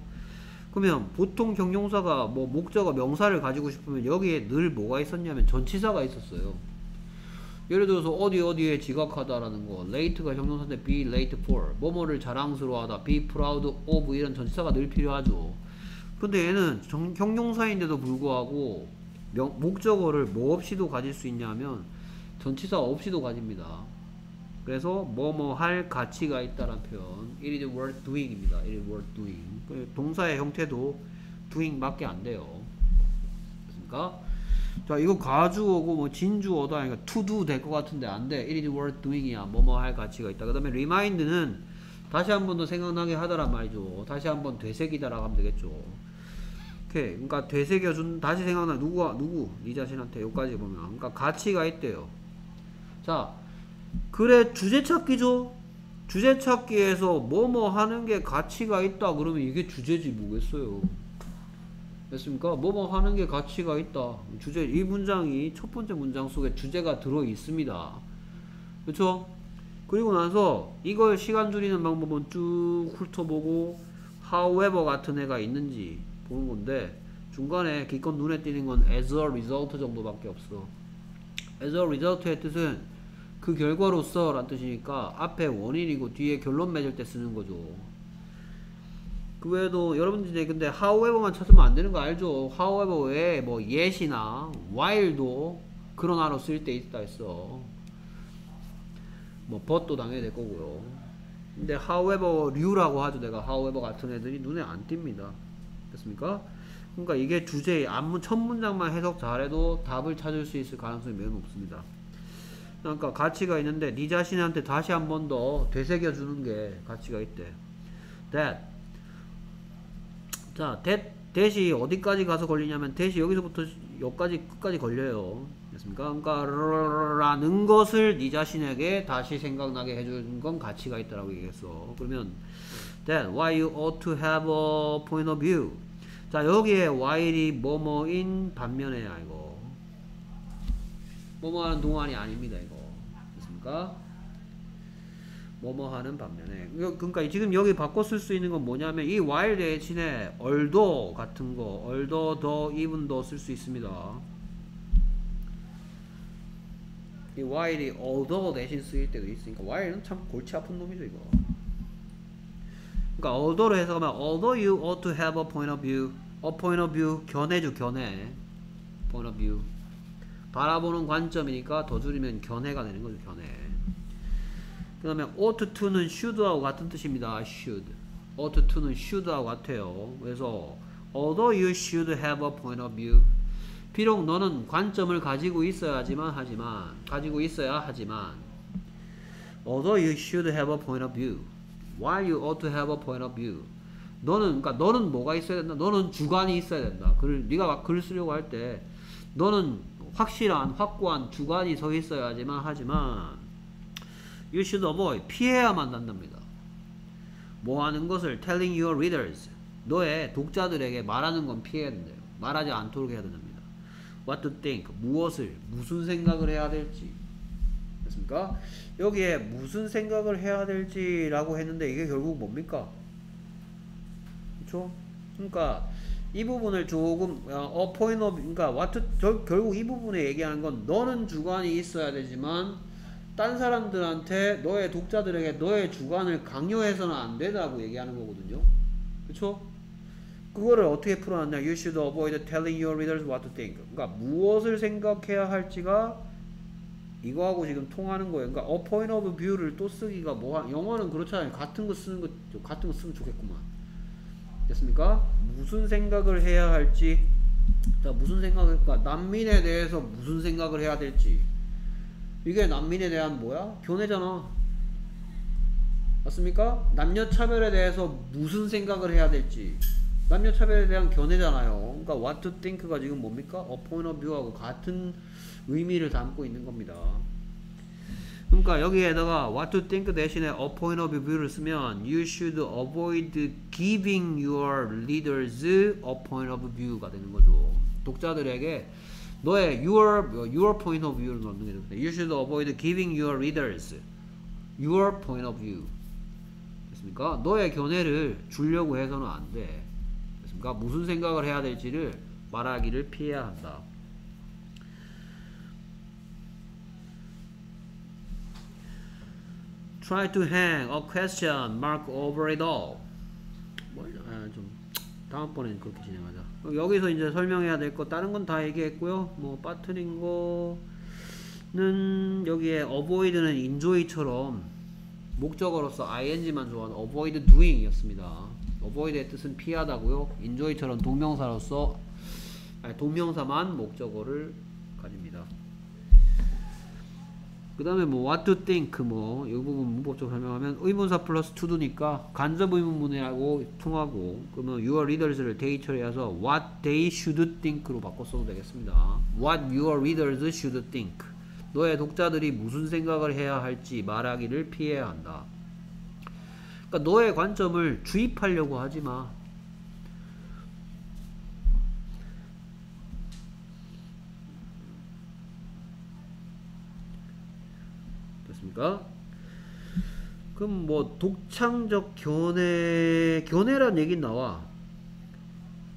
그러면 보통 형용사가 뭐 목적어 명사를 가지고 싶으면 여기에 늘 뭐가 있었냐면 전치사가 있었어요. 예를 들어서 어디 어디에 지각하다라는 거 late가 형용사인데 be late for 뭐뭐를 자랑스러워하다 be proud of 이런 전치사가 늘 필요하죠. 근데 얘는 정- 형용사인데도 불구하고 명- 목적어를 뭐 없이도 가질 수 있냐면 전치사 없이도 가집니다. 그래서 뭐뭐 할 가치가 있다라는 표현 it is worth doing입니다. it is worth doing 그 동사의 형태도 doing밖에 안 돼요. 그러니까 자 이거 가주어고 뭐 진주어다 아니까 to do 될 것 같은데 안 돼. it is worth doing이야. 뭐뭐 할 가치가 있다. 그 다음에 remind는 다시 한 번 더 생각나게 하다란 말이죠. 다시 한 번 되새기다라고 하면 되겠죠. 오케이. 그러니까 되새겨준 다시 생각나 누구와 누구 네 자신한테 여기까지 보면 그러니까 가치가 있대요. 자 그래 주제 찾기죠. 주제 찾기에서 뭐뭐 하는 게 가치가 있다 그러면 이게 주제지 뭐겠어요. 됐습니까? 뭐뭐 하는 게 가치가 있다. 주제 이 문장이 첫 번째 문장 속에 주제가 들어 있습니다. 그렇죠? 그리고 나서 이걸 시간 줄이는 방법은 쭉 훑어보고 however 같은 애가 있는지 보는 건데 중간에 기껏 눈에 띄는 건 as a result 정도밖에 없어. as a result의 뜻은 그 결과로서 라는 뜻이니까 앞에 원인이고 뒤에 결론 맺을 때 쓰는 거죠. 그 외에도 여러분들이 근데 however만 찾으면 안 되는 거 알죠? however 외에 뭐 yet이나 while도 그러나로 쓸때 있다 했어. 뭐 but도 당연히 될 거고요. 근데 however 류라고 하죠. 내가 however 같은 애들이 눈에 안 띕니다. 됐습니까? 그러니까 이게 주제의 앞문 첫 문장만 해석 잘해도 답을 찾을 수 있을 가능성이 매우 높습니다. 그러니까 가치가 있는데 네 자신한테 다시 한 번 더 되새겨 주는 게 가치가 있대. that 자, that이 어디까지 가서 걸리냐면 that이 여기서부터 여기까지 끝까지 걸려요. 됐습니까? 그러니까 라는 것을 네 자신에게 다시 생각나게 해주는 건 가치가 있다라고 얘기했어. 그러면 that why you ought to have a point of view. 자, 여기에 while이 뭐뭐인 반면에야 이거. 뭐뭐 하는 동안이 아닙니다, 이거. 됐습니까? 뭐뭐 하는 반면에 그러니까 지금 여기 바꿔 쓸 수 있는 건 뭐냐면 이 while 대신에 although 같은 거 although 더더쓸수 있습니다 이 while이 although 대신 쓰일 때도 있으니까 while은 참 골치 아픈 놈이죠 이거 그러니까 although로 해석하면 although you ought to have a point of view a point of view 견해죠 견해 point of view 바라보는 관점이니까 더 줄이면 견해가 되는 거죠 견해 그 다음에 ought to는 should하고 같은 뜻입니다. should. ought to는 should하고 같아요. 그래서 although you should have a point of view 비록 너는 관점을 가지고 있어야지만 하지만 가지고 있어야 하지만 although you should have a point of view why you ought to have a point of view 너는 그러니까 너는 뭐가 있어야 된다. 너는 주관이 있어야 된다. 글 네가 막 글을 쓰려고 할 때 너는 확실한 확고한 주관이 서 있어야지만 하지만 you should avoid 피해야만 한답니다. 뭐 하는 것을 telling your readers 너의 독자들에게 말하는 건 피해야 된대요. 말하지 않도록 해야 된답니다. what to think 무엇을 무슨 생각을 해야 될지 됐습니까? 여기에 무슨 생각을 해야 될지라고 했는데 이게 결국 뭡니까? 그렇죠? 그러니까 이 부분을 조금 어 of 그러니까 what to, 저, 결국 이 부분에 얘기하는 건 너는 주관이 있어야 되지만 딴 사람들한테 너의 독자들에게 너의 주관을 강요해서는 안 된다고 얘기하는 거거든요. 그렇죠? 그거를 어떻게 풀어놨냐? You should avoid telling your readers what to think. 그러니까 무엇을 생각해야 할지가 이거하고 지금 통하는 거예요. 그러니까 a point of view를 또 쓰기가 뭐 하- 영어는 그렇잖아요. 같은 거 쓰는 거 같은 거 쓰면 좋겠구만. 됐습니까? 무슨 생각을 해야 할지 자 무슨 생각을 그러니까 난민에 대해서 무슨 생각을 해야 될지 이게 난민에 대한 뭐야? 교내잖아. 맞습니까? 남녀 차별에 대해서 무슨 생각을 해야 될지 남녀 차별에 대한 견해잖아요. 그러니까 what to think가 지금 뭡니까? a point of view하고 같은 의미를 담고 있는 겁니다. 그러니까 여기에다가 what to think 대신에 a point of view를 쓰면 you should avoid giving your readers a point of view가 되는 거죠. 독자들에게 너의 your your point of view를 넣는 게 좋습니다. You should avoid giving your readers your point of view. 됐습니까? 너의 견해를 주려고 해서는 안 돼. 됐습니까? 무슨 생각을 해야 될지를 말하기를 피해야 한다. Try to hang a question mark over it all. 뭐, 아, 좀 다음번엔 그렇게 진행하자. 여기서 이제 설명해야 될 거 다른 건 다 얘기했고요. 뭐 빠트린 거는 여기에 avoid는 enjoy처럼 목적어로서 ing만 좋아하는 avoid doing이었습니다. avoid의 뜻은 피하다고요. enjoy처럼 동명사로서 아니, 동명사만 목적어를 가집니다. 그 다음에 뭐 what to think 뭐 이 부분 문법적으로 설명하면 의문사 플러스 to do니까 간접 의문문이라고 통하고 그러면 your readers를 they 처리 해서 what they should think로 바꿔 써도 되겠습니다. what your readers should think 너의 독자들이 무슨 생각을 해야 할지 말하기를 피해야 한다. 그러니까 너의 관점을 주입하려고 하지 마. 됐습니까? 그럼 뭐 독창적 견해 견해란 얘기 나와.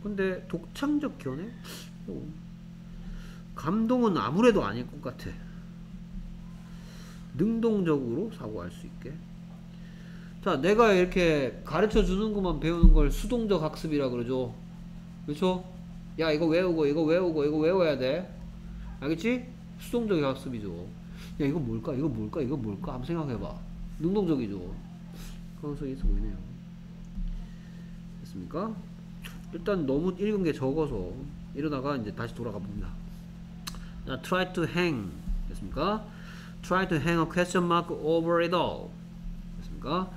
근데 독창적 견해? 어, 감동은 아무래도 아닐 것 같아. 능동적으로 사고할 수 있게. 자, 내가 이렇게 가르쳐 주는 것만 배우는 걸 수동적 학습이라 그러죠. 그렇죠? 야, 이거 외우고 이거 외우고 이거 외워야 돼. 알겠지? 수동적 학습이죠. 야 이거 뭘까? 이거 뭘까? 이거 뭘까? 한번 생각해봐. 능동적이죠. 가능성이 있어 보이네요. 됐습니까? 일단 너무 읽은 게 적어서 이러다가 이제 다시 돌아가 봅니다. 자, try to hang. 됐습니까? try to hang a question mark over it all. 됐습니까?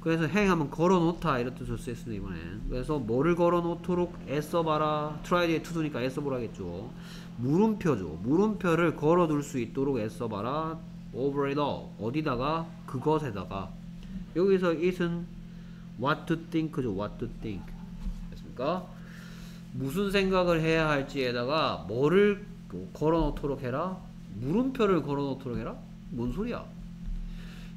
그래서 hang 하면 걸어 놓다 이런 뜻으로 쓰였습니다 이번엔. 그래서 뭐를 걸어 놓도록 애써봐라. try to do니까 애써보라겠죠 물음표죠. 물음표를 걸어둘 수 있도록 애써봐라. over it all. 어디다가? 그것에다가. 여기서 it은 what to think죠. what to think. 됐습니까? 무슨 생각을 해야 할지에다가 뭐를 걸어놓도록 해라? 물음표를 걸어놓도록 해라? 뭔 소리야?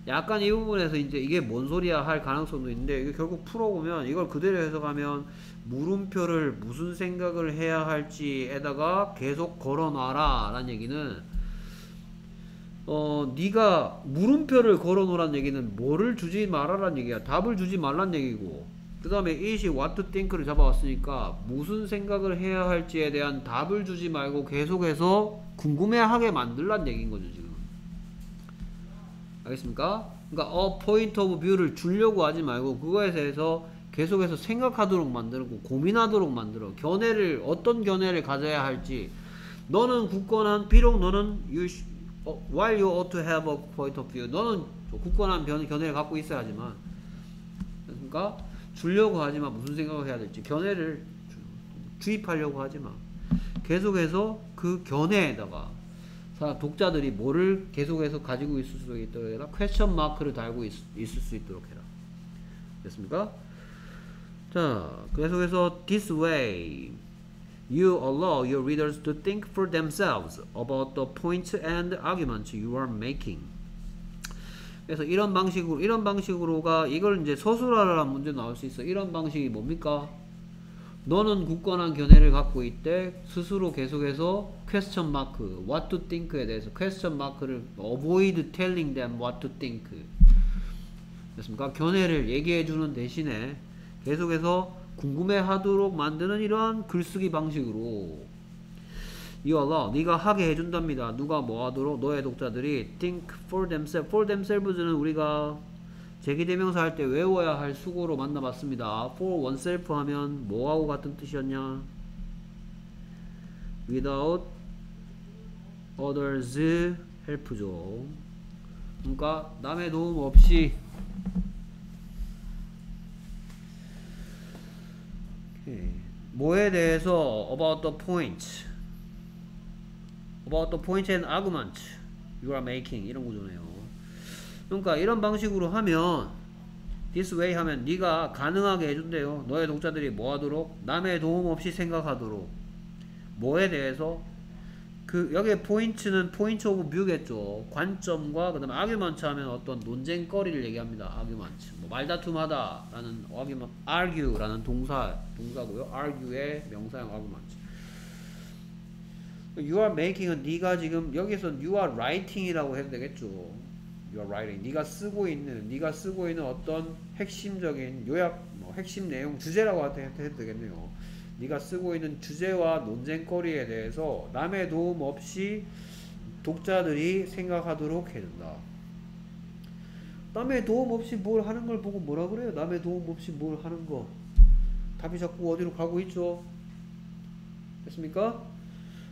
약간 이 부분에서 이제 이게 뭔 소리야 할 가능성도 있는데 결국 풀어보면 이걸 그대로 해석하면 물음표를 무슨 생각을 해야 할지에다가 계속 걸어놔라 라는 얘기는 어 네가 물음표를 걸어놓으란 얘기는 뭐를 주지 말아란 얘기야. 답을 주지 말란 얘기고. 그 다음에 what to think를 잡아왔으니까 무슨 생각을 해야 할지에 대한 답을 주지 말고 계속해서 궁금해하게 만들란 얘기인 거죠 지금 알겠습니까? 그러니까 어 point of view를 주려고 하지 말고 그거에 대해서 계속해서 생각하도록 만들고 고민하도록 만들어. 견해를 어떤 견해를 가져야 할지. 너는 굳건한 비록 너는 you sh- 어, while you ought to have a point of view. 너는 굳건한 변, 견해를 갖고 있어야 하지만. 그러니까 주려고 하지만 무슨 생각을 해야 될지. 견해를 주, 주입하려고 하지만 계속해서 그 견해에다가 사- 독자들이 뭐를 계속해서 가지고 있을 수 있도록 해라. 퀘스천 마크를 달고 있, 있을 수 있도록 해라. 됐습니까? 자 계속해서 this way. You allow your readers to think for themselves about the points and arguments you are making. 그래서 이런 방식으로 이런 방식으로가 이걸 이제 서술하라는 문제 나올 수 있어. 이런 방식이 뭡니까? 너는 굳건한 견해를 갖고 있대 스스로 계속해서 question mark, what to think에 대해서 question mark를 avoid telling them what to think 됐습니까? 견해를 얘기해 주는 대신에 계속해서 궁금해하도록 만드는 이러한 글쓰기 방식으로 allow 네가 하게 해준답니다. 누가 뭐 하도록 너의 독자들이 think for themselves. for themselves는 우리가 제기대명사 할 때 외워야 할 수고로 만나봤습니다. for oneself 하면 뭐하고 같은 뜻이었냐? without others help죠. 그러니까 남의 도움 없이 예. 뭐에 대해서 about the point about the point and argument you are making 이런 구조네요. 그러니까 이런 방식으로 하면 this way 하면 네가 가능하게 해준대요. 너의 독자들이 뭐 하도록 남의 도움 없이 생각하도록 뭐에 대해서 그 여기에 포인트는 point of view겠죠. 관점과 그 다음에 argument 하면 어떤 논쟁거리를 얘기합니다. argument. 뭐 말다툼하다 라는 argument argue라는 동사 동사고요. argue의 명사형 argument. You are making은 네가 지금 여기서 you are writing이라고 해도 되겠죠. You are writing. 네가 쓰고 있는 네가 쓰고 있는 어떤 핵심적인 요약 뭐 핵심 내용 주제라고 해도 되겠네요. 네가 쓰고 있는 주제와 논쟁거리에 대해서 남의 도움 없이 독자들이 생각하도록 해준다. 남의 도움 없이 뭘 하는 걸 보고 뭐라 그래요? 남의 도움 없이 뭘 하는 거. 답이 자꾸 어디로 가고 있죠? 됐습니까?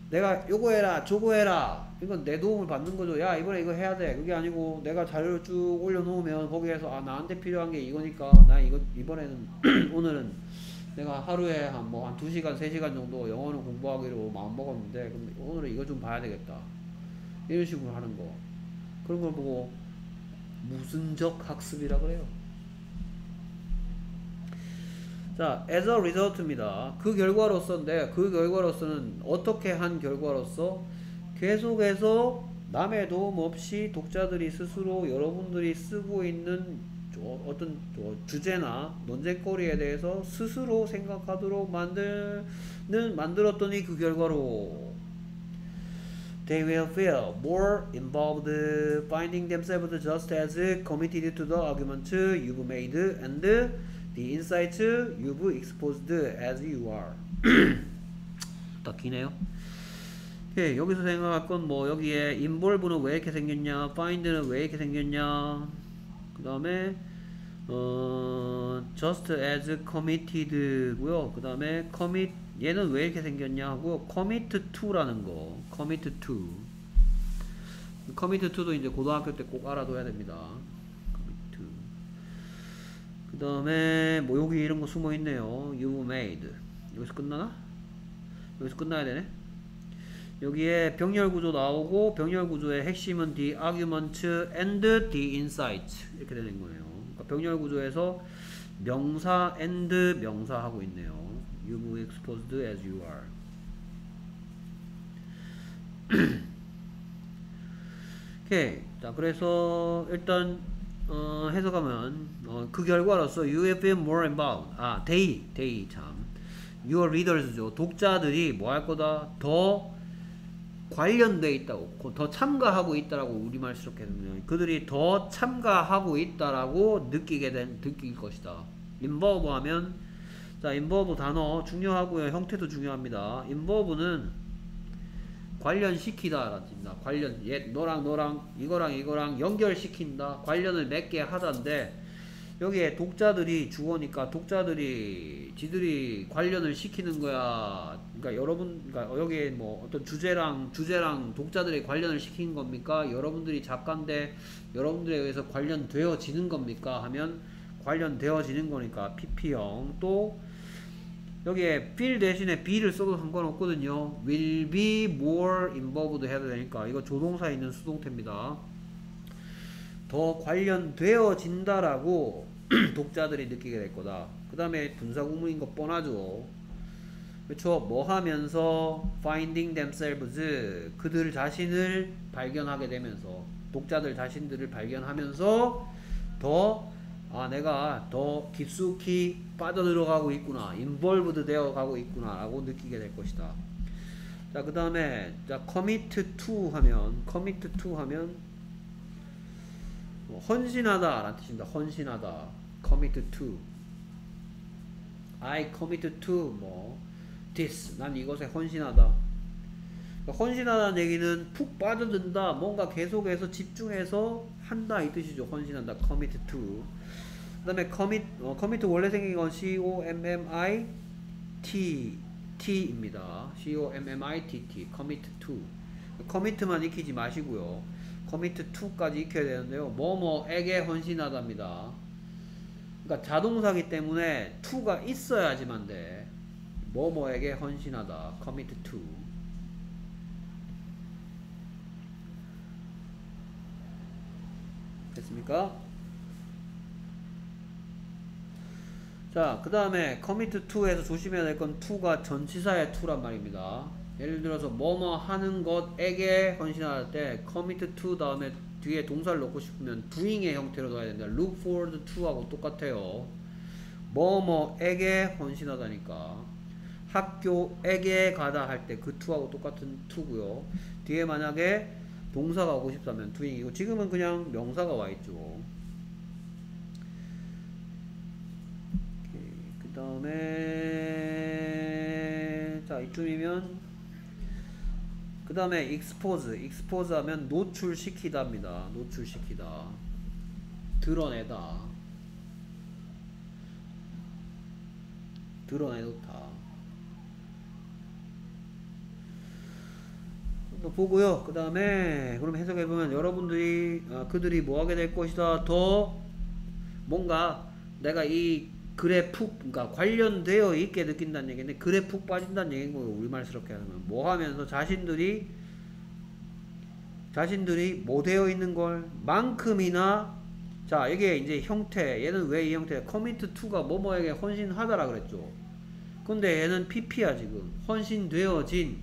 내가 요거 해라, 저거 해라. 이건 내 도움을 받는 거죠. 야, 이번에 이거 해야 돼. 그게 아니고 내가 자료를 쭉 올려놓으면 거기에서 아, 나한테 필요한 게 이거니까 나 이거 이번에는 오늘은 내가 하루에 한 뭐한 2시간, 3시간 정도 영어를 공부하기로 마음 먹었는데 근데 오늘은 이거 좀 봐야 되겠다. 이런 식으로 하는 거. 그런 걸 보고 무슨적 학습이라 그래요. 자, as a result입니다. 그 결과로서인데 그 결과로서는 어떻게 한 결과로서 계속해서 남의 도움 없이 독자들이 스스로 여러분들이 쓰고 있는 저 어떤 저 주제나 논쟁거리에 대해서 스스로 생각하도록 만드는 만들었더니 그 결과로 they will feel more involved finding themselves just as committed to the argument you've made and the insights you've exposed as you are 딱 기네요 예, 여기서 생각할 건 뭐 여기에 involve는 왜 이렇게 생겼냐 find는 왜 이렇게 생겼냐 그 다음에 어, just as committed고요. 그 다음에 commit 얘는 왜 이렇게 생겼냐 하고 commit to라는 거 commit to commit to도 이제 고등학교 때 꼭 알아둬야 됩니다. to 그 다음에 뭐 여기 이런 거 숨어 있네요. you made 여기서 끝나나? 여기서 끝나야 되네. 여기에 병렬 구조 나오고 병렬 구조의 핵심은 the argument and the insight 이렇게 되는 거예요. 그러니까 병렬 구조에서 명사 and 명사 하고 있네요. You've exposed as you are. 오케이. 자, 그래서 일단 어, 해석하면 어, 그 결과로서 you have been more involved. 아, they, they 참. Your readers죠. 독자들이 뭐 할 거다? 더 관련돼 있다고 더 참가하고 있다라고 우리말스럽게 하면 그들이 더 참가하고 있다라고 느끼게 된 느낄 것이다. involve 하면 자 involve 단어 중요하고요 형태도 중요합니다. involve는 관련시키다 라는 뜻입니다. 관련 얘 너랑 너랑 이거랑 이거랑 연결시킨다 관련을 맺게 하다인데 여기에 독자들이 주어니까 독자들이 지들이 관련을 시키는 거야. 그러니까 여러분, 그러니까 여기에 뭐 어떤 주제랑 주제랑 독자들이 관련을 시킨 겁니까? 여러분들이 작가인데 여러분들에 의해서 관련되어지는 겁니까? 하면 관련되어지는 거니까 PP형 또 여기에 feel 대신에 be를 써도 상관없거든요. will be more involved 해도 되니까 이거 조동사 있는 수동태입니다. 더 관련되어진다라고 독자들이 느끼게 될 거다. 그 다음에 분사구문인 거 뻔하죠. 그렇죠. 뭐 하면서 finding themselves 그들 자신을 발견하게 되면서 독자들 자신들을 발견하면서 더 아, 내가 더 깊숙이 빠져들어가고 있구나. involved 되어 가고 있구나. 라고 느끼게 될 것이다. 자, 그 다음에, 자, commit to 하면, commit to 하면, 뭐 헌신하다 라는 뜻입니다. 헌신하다. Commit to. I commit to 뭐 this. 난 이것에 헌신하다. 그러니까 헌신하다는 얘기는 푹 빠져든다. 뭔가 계속해서 집중해서 한다 이 뜻이죠. 헌신한다. commit to. 그 다음에 commit, 어, commit 원래 생긴 건 C-O-M-M-I T T입니다. C-O-M-M-I-T-T. commit to. commit만 익히지 마시고요. commit to까지 익혀야 되는데요. 뭐뭐에게 헌신하답니다. 그러니까 자동사기 때문에 to가 있어야지만 돼. 뭐뭐에게 헌신하다 commit to 됐습니까? 자, 그 다음에 commit to에서 조심해야 될 건 to가 전치사의 to란 말입니다. 예를 들어서 뭐뭐 하는 것에게 헌신할 때 commit to 다음에 뒤에 동사를 넣고 싶으면 doing의 형태로 넣어야 된다. look forward to하고 똑같아요. 뭐뭐에게 헌신하다니까 학교에게 가다 할 때 그 to하고 똑같은 to고요. 뒤에 만약에 동사가 오고 싶다면 doing이고 지금은 그냥 명사가 와 있죠. 그 다음에 자 이쯤이면 그 다음에 expose expose 하면 노출시키다입니다. 노출시키다. 드러내다. 드러내놓다. 또 보고요. 그 다음에 그럼 해석해보면 여러분들이 아, 그들이 뭐하게 될 것이다? 더 뭔가 내가 이 푹 그러니까 관련되어 있게 느낀다는 얘기인데 푹 빠진다는 얘기인 거예요 우리말스럽게 하면. 뭐 하면서 자신들이 자신들이 뭐 되어 있는 걸 만큼이나 자 이게 이제 형태 얘는 왜 이 형태야 커미트 투가 뭐뭐에게 헌신하다라 그랬죠. 근데 얘는 PP야 지금. 헌신되어진.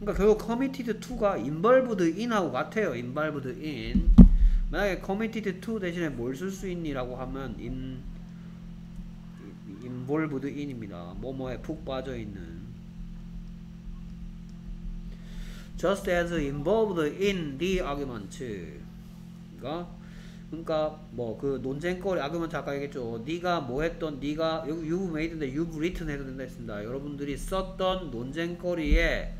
그러니까 결국 committed to가 involved in하고 같아요 involved in 만약에 committed to 대신에 뭘 쓸 수 있니라고 하면 in involved in입니다. 뭐뭐에 푹 빠져 있는. just as involved in the argument. 그러니까 그러니까 뭐 그 논쟁거리 아argument 아까 얘기했죠. 네가 뭐 했던 네가 you've made인데 you've written 해도 된다 했습니다. 여러분들이 썼던 논쟁거리에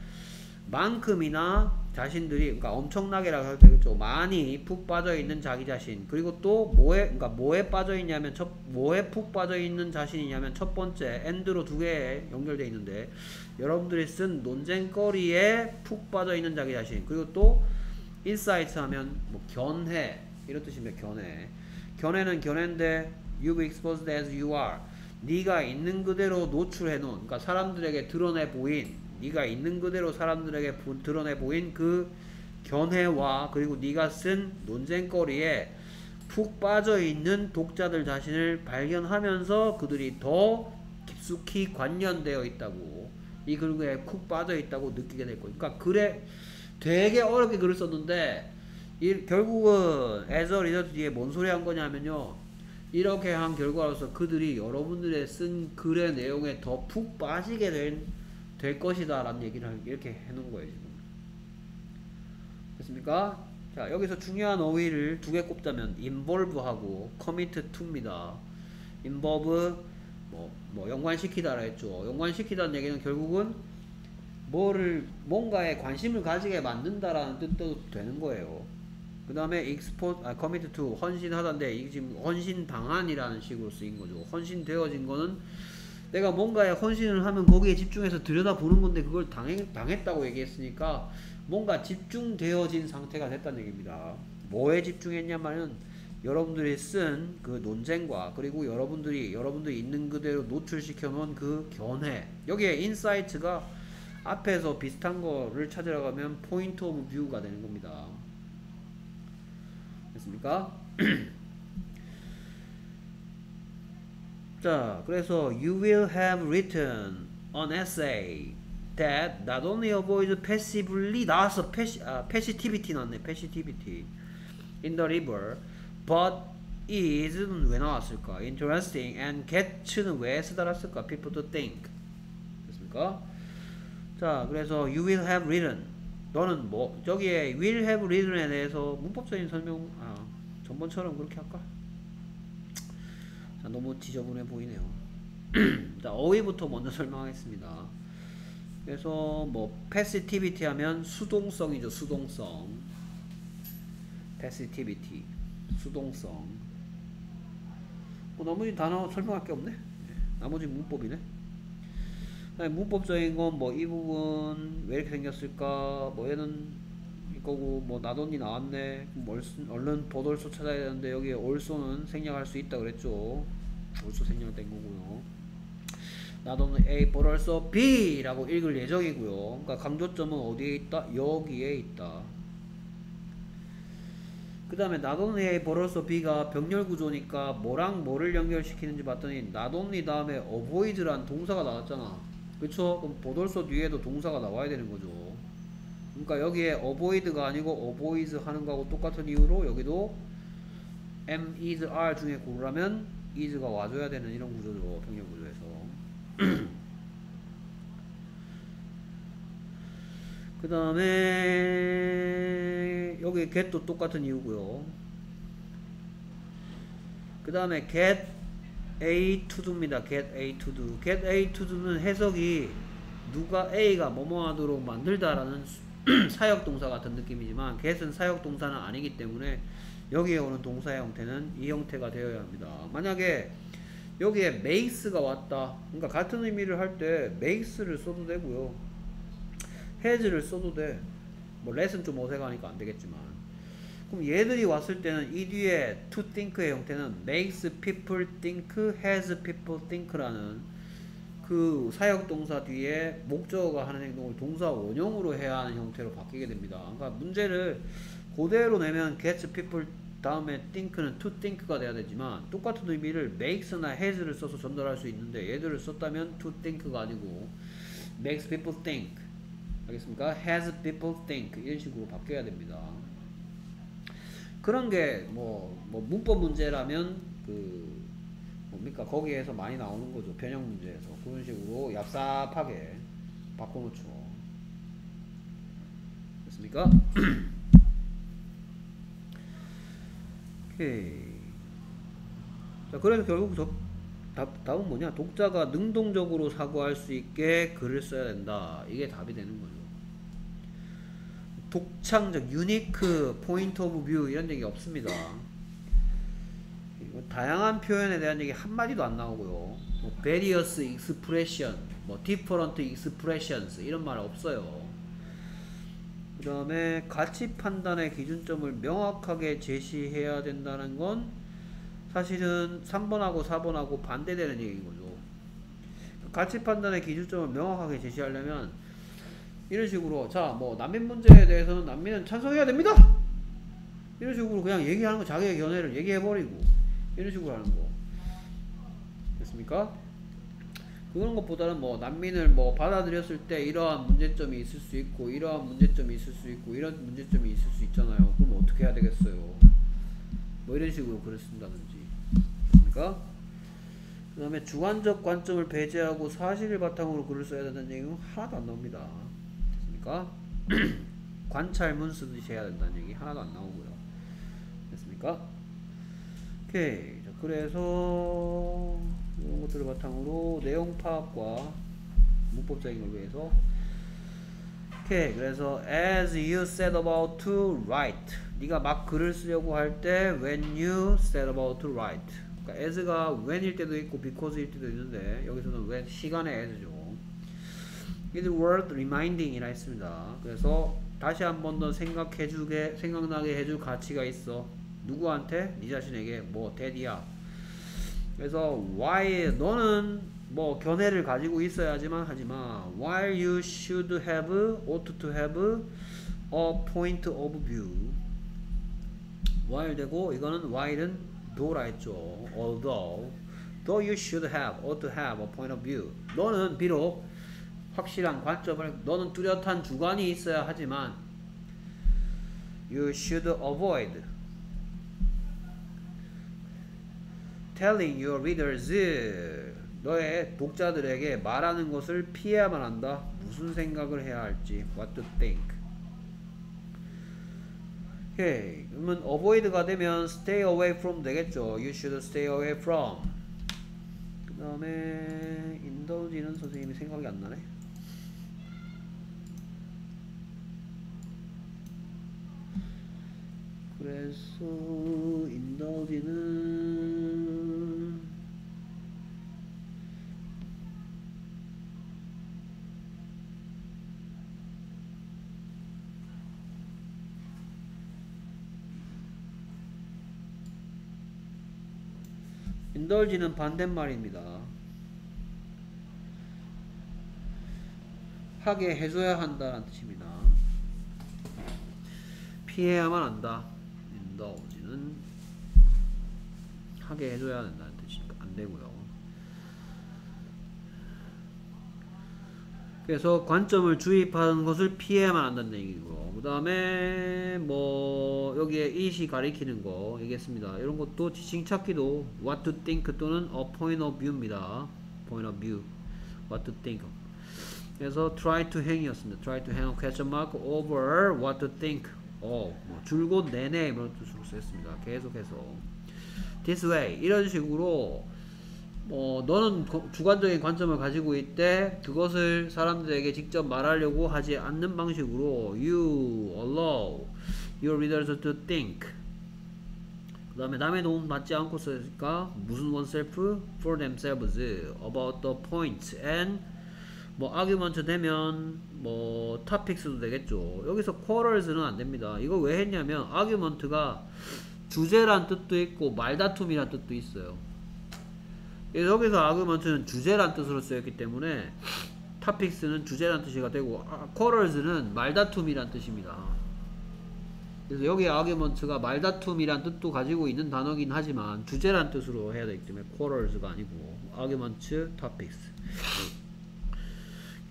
만큼이나 자신들이 그러니까 엄청나게라고 해도 되겠죠. 많이 푹 빠져 있는 자기 자신. 그리고 또 뭐에 그러니까 뭐에 빠져 있냐면 첫 뭐에 푹 빠져 있는 자신이냐면 첫 번째 and로 두 개 연결돼 있는데 여러분들이 쓴 논쟁거리에 푹 빠져 있는 자기 자신. 그리고 또 insight 하면 뭐 견해 이런 뜻입니다. 견해. 견해는 견해인데 you exposed as you are. 네가 있는 그대로 노출해 놓은 그러니까 사람들에게 드러내 보인 네가 있는 그대로 사람들에게 보- 드러내 보인 그 견해와 그리고 네가 쓴 논쟁거리에 푹 빠져 있는 독자들 자신을 발견하면서 그들이 더 깊숙이 관련되어 있다고 이 글에 푹 빠져 있다고 느끼게 될 거예요. 그러니까 글에 되게 어렵게 글을 썼는데 이, 결국은 a result 뒤에 뭔 소리 한 거냐면요. 이렇게 한 결과로서 그들이 여러분들의 쓴 글의 내용에 더 푹 빠지게 된, 될 것이다 라는 얘기를 이렇게 해놓은 거예요 지금. 됐습니까? 자 여기서 중요한 어휘를 두 개 꼽자면 involve하고 commit to입니다. involve 뭐, 뭐 연관시키다라 했죠. 연관시키다는 얘기는 결국은 뭐를 뭔가에 관심을 가지게 만든다라는 뜻도 되는 거예요. 그 다음에 expose, 아, commit to 헌신하다인데 이게 지금 헌신 방안이라는 식으로 쓰인 거죠. 헌신되어진 거는 내가 뭔가에 헌신을 하면 거기에 집중해서 들여다보는 건데 그걸 당해, 당했다고 얘기했으니까 뭔가 집중되어진 상태가 됐다는 얘기입니다. 뭐에 집중했냐면은 여러분들이 쓴 그 논쟁과 그리고 여러분들이 여러분들이 있는 그대로 노출시켜 놓은 그 견해 여기에 insight가 앞에서 비슷한 거를 찾으러 가면 point of view가 되는 겁니다. 됐습니까? 자, 그래서 you will have written an essay that not only avoids passively 나왔어 패시 아 passivity 나왔네 passivity in the river but is는 왜 나왔을까? interesting and get는 왜 쓰달았을까? people to think 됐습니까? 자, 그래서 you will have written 너는 뭐 저기에 will have written에 대해서 문법적인 설명 아 전번처럼 그렇게 할까? 자, 너무 지저분해 보이네요. 자, 어휘부터 먼저 설명하겠습니다. 그래서 뭐 passivity 하면 수동성이죠, 수동성. passivity, 수동성. 뭐 나머지 단어 설명할 게 없네. 나머지 문법이네. 문법적인 건 뭐 이 부분 왜 이렇게 생겼을까? 뭐 얘는 이거고 뭐 나돈이 나왔네. 얼른 보돌소 찾아야 되는데 여기에 올소는 생략할 수 있다 그랬죠. 올소 생략 된 거고요. not only A but also B라고 읽을 예정이고요. 그러니까 강조점은 어디에 있다? 여기에 있다. 그 다음에 only A but also B가 병렬 구조니까 뭐랑 뭐를 연결시키는지 봤더니 only 다음에 avoid란 동사가 나왔잖아. 그쵸? 그럼 also 뒤에도 동사가 나와야 되는 거죠. 그러니까 여기에 avoid가 아니고 avoids 하는 거하고 똑같은 이유로 여기도 am, is, are 중에 고르라면 is가 와줘야 되는 이런 구조죠. 병렬 구조에서. 그 다음에 여기 get도 똑같은 이유고요. 그 다음에 get A to do입니다. get A to do. get A to do는 해석이 누가 A가 뭐뭐 하도록 만들다 라는 사역 동사 같은 느낌이지만 get은 사역 동사는 아니기 때문에 여기에 오는 동사의 형태는 이 형태가 되어야 합니다. 만약에 여기에 makes가 왔다. 그러니까 같은 의미를 할 때 makes를 써도 되고요. has를 써도 돼. 뭐 let은 좀 어색하니까 안 되겠지만. 그럼 얘들이 왔을 때는 이 뒤에 to think의 형태는 makes people think, has people think라는 그 사역 동사 뒤에 목적어가 하는 행동을 동사 원형으로 해야 하는 형태로 바뀌게 됩니다. 그러니까 문제를 그대로 내면 gets people 다음에 think는 to think가 돼야 되지만 똑같은 의미를 makes나 has를 써서 전달할 수 있는데 얘들을 썼다면 to think가 아니고 makes people think 알겠습니까? has people think 이런 식으로 바뀌어야 됩니다. 그런 게뭐 뭐 문법 문제라면 그 뭡니까 거기에서 많이 나오는 거죠 변형 문제에서 그런 식으로 얍삽하게 바꿔놓죠. 됐습니까? 오케이. 자, 그래서 결국 저, 답, 답은 뭐냐? 독자가 능동적으로 사고할 수 있게 글을 써야 된다. 이게 답이 되는 거죠. 독창적, unique, point of view 이런 얘기 없습니다. 다양한 표현에 대한 얘기 한마디도 안 나오고요. 뭐 various expression, 뭐 different expressions 이런 말 없어요. 그 다음에 가치 판단의 기준점을 명확하게 제시해야 된다는 건 사실은 3번하고 4번하고 반대되는 얘기인 거죠. 가치 판단의 기준점을 명확하게 제시하려면 이런 식으로 자 뭐 난민 문제에 대해서는 난민은 찬성해야 됩니다. 이런 식으로 그냥 얘기하는 거 자기의 견해를 얘기해버리고 이런 식으로 하는 거 됐습니까? 그런 것보다는 뭐 난민을 뭐 받아들였을 때 이러한 문제점이 있을 수 있고 이러한 문제점이 있을 수 있고 이런 문제점이 있을 수 있잖아요. 그럼 어떻게 해야 되겠어요? 뭐 이런 식으로 글을 쓴다든지 그러니까 그 다음에 주관적 관점을 배제하고 사실을 바탕으로 글을 써야 된다는 얘기는 하나도 안 나옵니다. 됐습니까? 관찰문 쓰듯이 해야 된다는 얘기 하나도 안 나오고요. 됐습니까? 오케이. 자, 그래서 이런 것들을 바탕으로 내용 파악과 문법적인 걸 위해서 오케이. 그래서 as you set about to write 네가 막 글을 쓰려고 할 때 when you set about to write 그러니까 as가 when일 때도 있고 because일 때도 있는데 여기서는 when 시간의 as죠. It's worth reminding이라 했습니다. 그래서 다시 한 번 더 생각해주게 생각나게 해줄 가치가 있어. 누구한테? 네 자신에게 뭐 대디야. 그래서 why 너는 뭐 견해를 가지고 있어야지만 하지만 while you should have ought to have a point of view while 되고 이거는 while은 though라 했죠. although though you should have ought to have a point of view 너는 비록 확실한 관점을 너는 뚜렷한 주관이 있어야 하지만 you should avoid telling your readers 너의 독자들에게 말하는 것을 피해야만 한다. 무슨 생각을 해야 할지 what to think. 오케이. 그러면 avoid가 되면 stay away from 되겠죠. You should stay away from. 그 다음에 indulge는 선생님이 생각이 안 나네. 그래서 indulge는 인덜지는 반대말입니다. 하게 해줘야 한다는 뜻입니다. 피해야만 한다. 인덜지는 하게 해줘야 한다는 뜻이니까 안 되고요. 그래서 관점을 주입하는 것을 피해야만 한다는 얘기고 그 다음에 뭐 여기에 it이 가리키는 거 얘기했습니다 이런 것도 지칭 찾기도 what to think 또는 a point of view입니다 point of view what to think 그래서 try to hang이었습니다 try to hang question mark over what to think of 뭐 줄곧 내내 이런 뜻으로 쓰였습니다 계속해서 this way 이런 식으로 뭐 너는 거- 주관적인 관점을 가지고 있대 그것을 사람들에게 직접 말하려고 하지 않는 방식으로 you allow your readers to think. 그 다음에 남의 도움 받지 않고 쓰니까 무슨 oneself for themselves about the points and 뭐 argument 되면 뭐 topics도 되겠죠. 여기서 quarrels는 안 됩니다. 이거 왜 했냐면 argument가 주제란 뜻도 있고 말다툼이란 뜻도 있어요 여기서 아그먼트는 주제란 뜻으로 쓰였기 때문에 타픽스는 주제란 뜻이가 되고 아, quarrels는 말다툼이란 뜻입니다. 그래서 여기 아규먼트가 말다툼이란 뜻도 가지고 있는 단어긴 하지만 주제란 뜻으로 해야 되기 때문에 quarrels가 아니고 아규먼트 topics.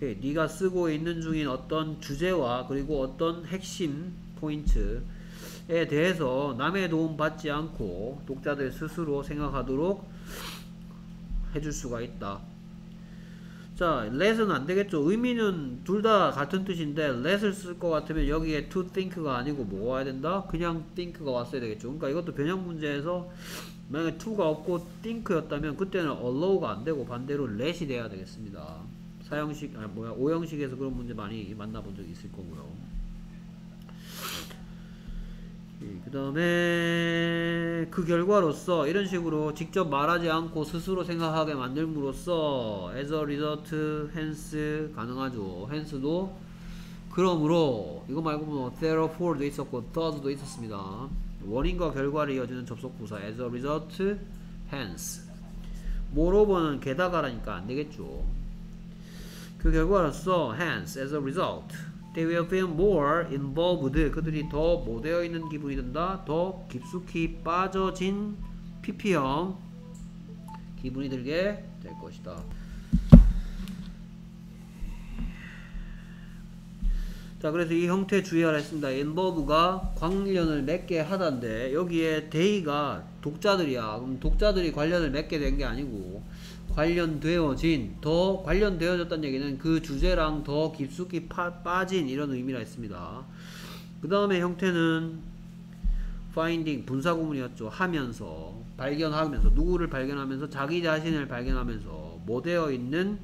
예, 네가 쓰고 있는 중인 어떤 주제와 그리고 어떤 핵심 포인트에 대해서 남의 도움 받지 않고 독자들 스스로 생각하도록 해줄 수가 있다. 자, let은 안 되겠죠. 의미는 둘 다 같은 뜻인데 let을 쓸 것 같으면 여기에 to think가 아니고 뭐가 와야 된다? 그냥 think가 왔어야 되겠죠. 그러니까 이것도 변형 문제에서 만약에 to가 없고 think였다면 그때는 allow가 안 되고 반대로 let이 돼야 되겠습니다. 사형식 아 뭐야 오형식에서 그런 문제 많이 만나본 적이 있을 거고요. 그 다음에 그 결과로서 이런 식으로 직접 말하지 않고 스스로 생각하게 만들므로써 as a result hence 가능하죠. Hence도 그러므로 이거 말고 뭐 therefore도 있었고 thus도 있었습니다. 원인과 결과를 이어주는 접속부사 as a result hence. moreover는 게다가라니까 안 되겠죠. 그 결과로서 hence as a result they will feel more involved. 그들이 더 못되어 있는 기분이 든다. 더 깊숙이 빠져진 PP형 기분이 들게 될 것이다. 자 그래서 이 형태 주의하라 했습니다. involve가 관련을 맺게 하던데 여기에 they가 독자들이야. 그럼 독자들이 관련을 맺게 된 게 아니고 관련되어진 더 관련되어졌다는 얘기는 그 주제랑 더 깊숙이 파, 빠진 이런 의미라 했습니다. 그 다음에 형태는 finding 분사구문이었죠. 하면서 발견하면서 누구를 발견하면서 자기 자신을 발견하면서 뭐 되어 있는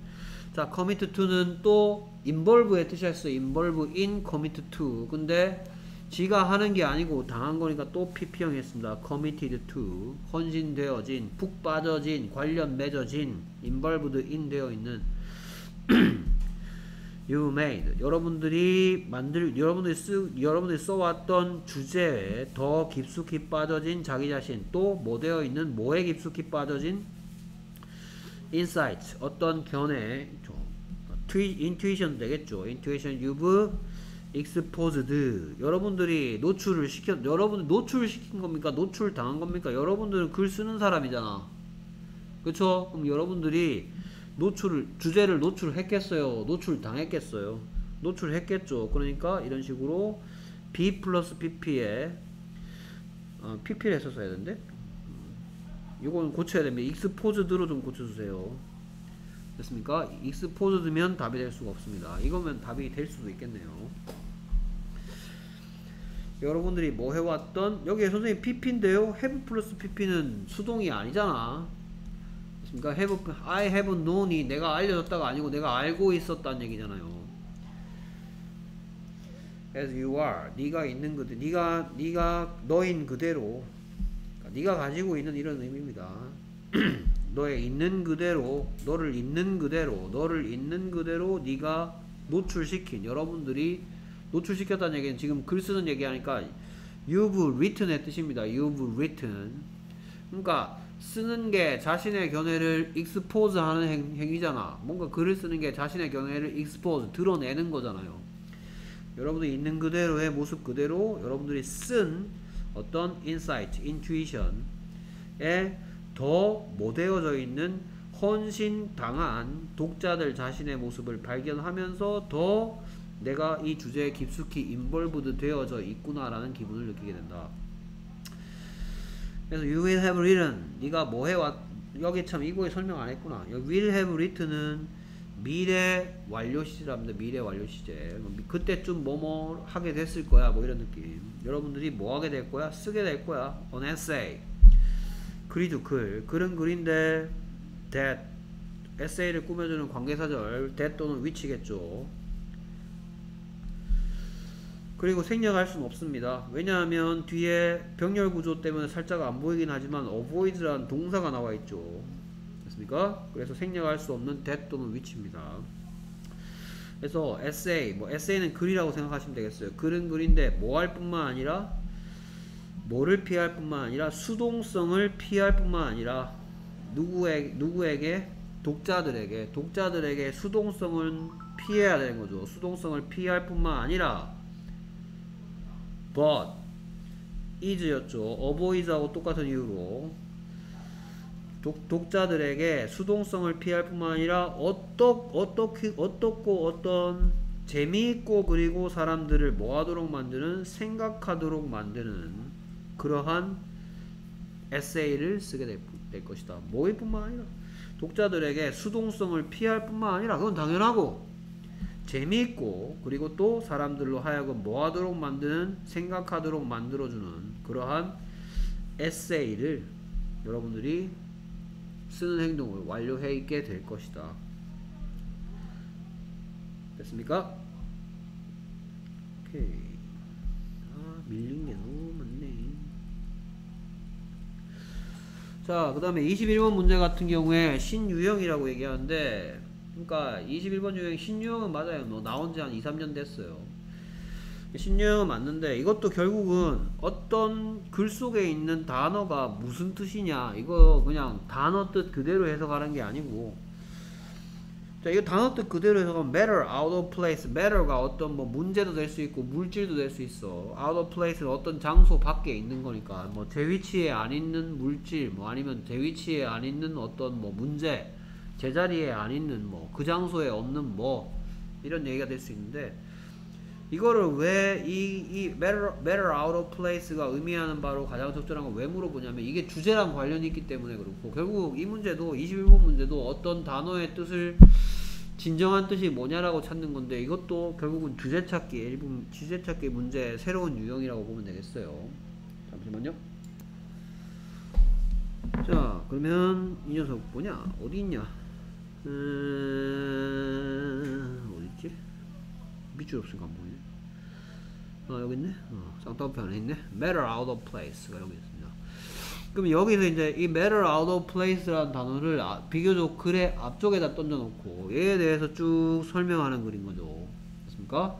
자 commit to는 또 involve의 뜻이었어요. involve in commit to 근데 지가 하는 게 아니고 당한 거니까 또 PP형 했습니다. committed to 헌신되어진, 푹 빠져진, 관련 맺어진, involved in 되어 있는 you made 여러분들이 만들 여러분들이 쓰 여러분들이 써왔던 주제에 더 깊숙이 빠져진 자기 자신 또 뭐 되어 있는 뭐에 깊숙이 빠져진 insight 어떤 견해 intuition 되겠죠. intuition exposed. 여러분들이 노출을 시켜 여러분들 노출 시킨 겁니까? 노출 당한 겁니까? 여러분들은 글 쓰는 사람이잖아. 그쵸? 그럼 여러분들이 노출을 주제를 노출했겠어요? 노출 당했겠어요? 노출했겠죠. 그러니까 이런 식으로 B 플러스 PP에 어, PP를 했었어야 되는데? 이건 고쳐야 됩니다. exposed로 좀 고쳐주세요. 됐습니까? exposed면 답이 될 수가 없습니다. 이거면 답이 될 수도 있겠네요 여러분들이 뭐 해왔던 여기에 선생님 PP인데요. Have 플러스 PP는 수동이 아니잖아. 그러니까? Have, I have known이 내가 알려줬다가 아니고 내가 알고 있었다는 얘기잖아요. As you are. 네가 있는 그대 네가 네가 너인 그대로. 그러니까 네가 가지고 있는 이런 의미입니다. 너의 있는 그대로 너를 있는 그대로 너를 있는 그대로 네가 노출시킨 여러분들이 노출시켰다는 얘기는 지금 글 쓰는 얘기하니까 you've written의 뜻입니다. you've written. 그러니까 쓰는 게 자신의 견해를 expose 하는 행, 행위잖아. 뭔가 글을 쓰는 게 자신의 견해를 expose, 드러내는 거잖아요. 여러분들이 있는 그대로의 모습 그대로 여러분들이 쓴 어떤 insight, intuition에 더 못되어져 있는 헌신 당한 독자들 자신의 모습을 발견하면서 더 내가 이 주제에 깊숙이 인볼브드 되어져 있구나라는 기분을 느끼게 된다. 그래서 you will have written 네가 뭐 해왔 여기 참 이거에 설명 안 했구나. 여기 will have written은 미래 완료 시제랍니다. 미래 완료 시제. 그때쯤 뭐뭐 하게 됐을 거야. 뭐 이런 느낌. 여러분들이 뭐 하게 될 거야? 쓰게 될 거야. an essay. 글이죠 글. 글은 글인데 that 에세이를 꾸며주는 관계사절 that 또는 which겠죠. 그리고 생략할 수는 없습니다. 왜냐하면 뒤에 병렬 구조 때문에 살짝 안 보이긴 하지만 avoid라는 동사가 나와 있죠. 됐습니까? 그래서 생략할 수 없는 that 또는 which입니다. 그래서 essay, 뭐 essay는 글이라고 생각하시면 되겠어요. 글은 글인데 뭐 할 뿐만 아니라 뭐를 피할 뿐만 아니라 수동성을 피할 뿐만 아니라 누구에게, 누구에게 독자들에게 독자들에게 수동성은 피해야 되는 거죠. 수동성을 피할 뿐만 아니라 but is였죠. avoid하고 똑같은 이유로 독, 독자들에게 수동성을 피할 뿐만 아니라 어떻 어떻게 어떻고 어떤 재미있고 그리고 사람들을 뭐하도록 만드는 생각하도록 만드는 그러한 에세이를 쓰게 될, 될 것이다. 뭐일 뿐만 아니라 독자들에게 수동성을 피할 뿐만 아니라 그건 당연하고 재미있고 그리고 또 사람들로 하여금 뭐하도록 만드는 생각하도록 만들어주는 그러한 에세이를 여러분들이 쓰는 행동을 완료해 있게 될 것이다. 됐습니까? 오케이. 아, 밀린 게 너무 많네. 자, 그 다음에 21번 문제 같은 경우에 신유형이라고 얘기하는데, 그러니까 21번 유형 신유형은 맞아요. 뭐 나온 지 한 2, 3년 됐어요. 신유형은 맞는데 이것도 결국은 어떤 글 속에 있는 단어가 무슨 뜻이냐 이거 그냥 단어 뜻 그대로 해석하는 게 아니고. 자 이거 단어 뜻 그대로 해석하면 matter, out of place. matter가 어떤 뭐 문제도 될 수 있고 물질도 될 수 있어. out of place는 어떤 장소 밖에 있는 거니까. 뭐 제 위치에 안 있는 물질 뭐 아니면 제 위치에 안 있는 어떤 뭐 문제 제자리에 안 있는 뭐 그 장소에 없는 뭐 이런 얘기가 될 수 있는데 이거를 왜 이이 matter, matter out of place가 의미하는 바로 가장 적절한 건 왜 물어보냐면 이게 주제랑 관련이 있기 때문에 그렇고 결국 이 문제도 21번 문제도 어떤 단어의 뜻을 진정한 뜻이 뭐냐라고 찾는 건데 이것도 결국은 주제 찾기 일부 주제 찾기 문제의 새로운 유형이라고 보면 되겠어요. 잠시만요. 자 그러면 이 녀석 뭐냐 어디 있냐 음, 어디 있지? 밑줄 없으니까 안 보이네. 아 여기 있네? 어, 쌍따옴표 안에 있네? Matter out of place가 여기 있습니다. 그럼 여기서 이제 이 matter out of place라는 단어를 아, 비교적 글의 앞쪽에다 던져놓고 얘에 대해서 쭉 설명하는 글인 거죠. 됐습니까?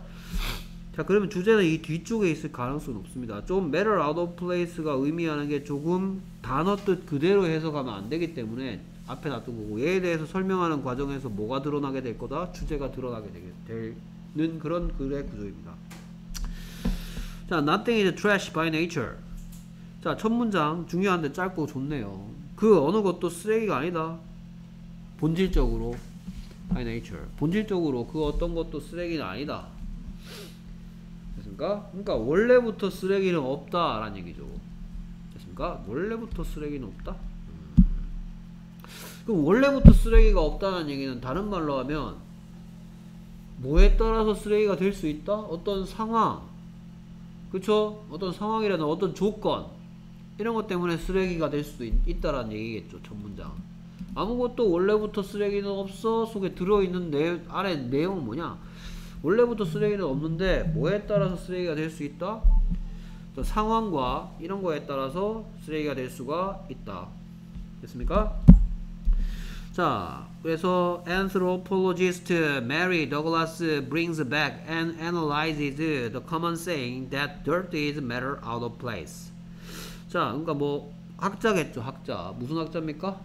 자 그러면 주제는 이 뒤쪽에 있을 가능성은 없습니다. 좀 matter out of place가 의미하는 게 조금 단어 뜻 그대로 해석하면 안 되기 때문에 앞에 놔둔 거고 얘에 대해서 설명하는 과정에서 뭐가 드러나게 될 거다 주제가 드러나게 되게 되는 그런 글의 구조입니다 자 nothing is trash by nature 자 첫 문장 중요한데 짧고 좋네요 그 어느 것도 쓰레기가 아니다 본질적으로 by nature 본질적으로 그 어떤 것도 쓰레기는 아니다 됐습니까? 그러니까 원래부터 쓰레기는 없다라는 얘기죠. 됐습니까? 원래부터 쓰레기는 없다. 음. 그럼 원래부터 쓰레기가 없다는 얘기는 다른 말로 하면 뭐에 따라서 쓰레기가 될 수 있다? 어떤 상황, 그쵸? 어떤 상황이라는 어떤 조건 이런 것 때문에 쓰레기가 될 수도 있, 있다라는 얘기겠죠. 첫 문장. 아무것도 원래부터 쓰레기는 없어 속에 들어있는 내 안에 내용은 뭐냐? 원래부터 쓰레기는 없는데 뭐에 따라서 쓰레기가 될 수 있다? 또 상황과 이런 거에 따라서 쓰레기가 될 수가 있다. 됐습니까? 자, 그래서 anthropologist Mary Douglas brings back and analyzes the common saying that dirt is matter out of place. 자, 그러니까 뭐 학자겠죠 학자 무슨 학자입니까?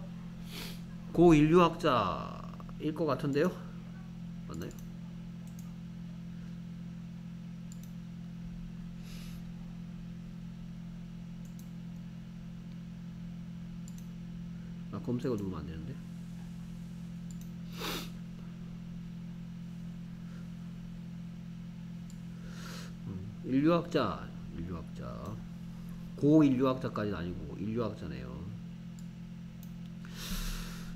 고인류 학자일 것 같은데요 맞나요? 아 검색을 누르면 안 되는데 인류학자 인류학자 고인류학자까지는 아니고 인류학자네요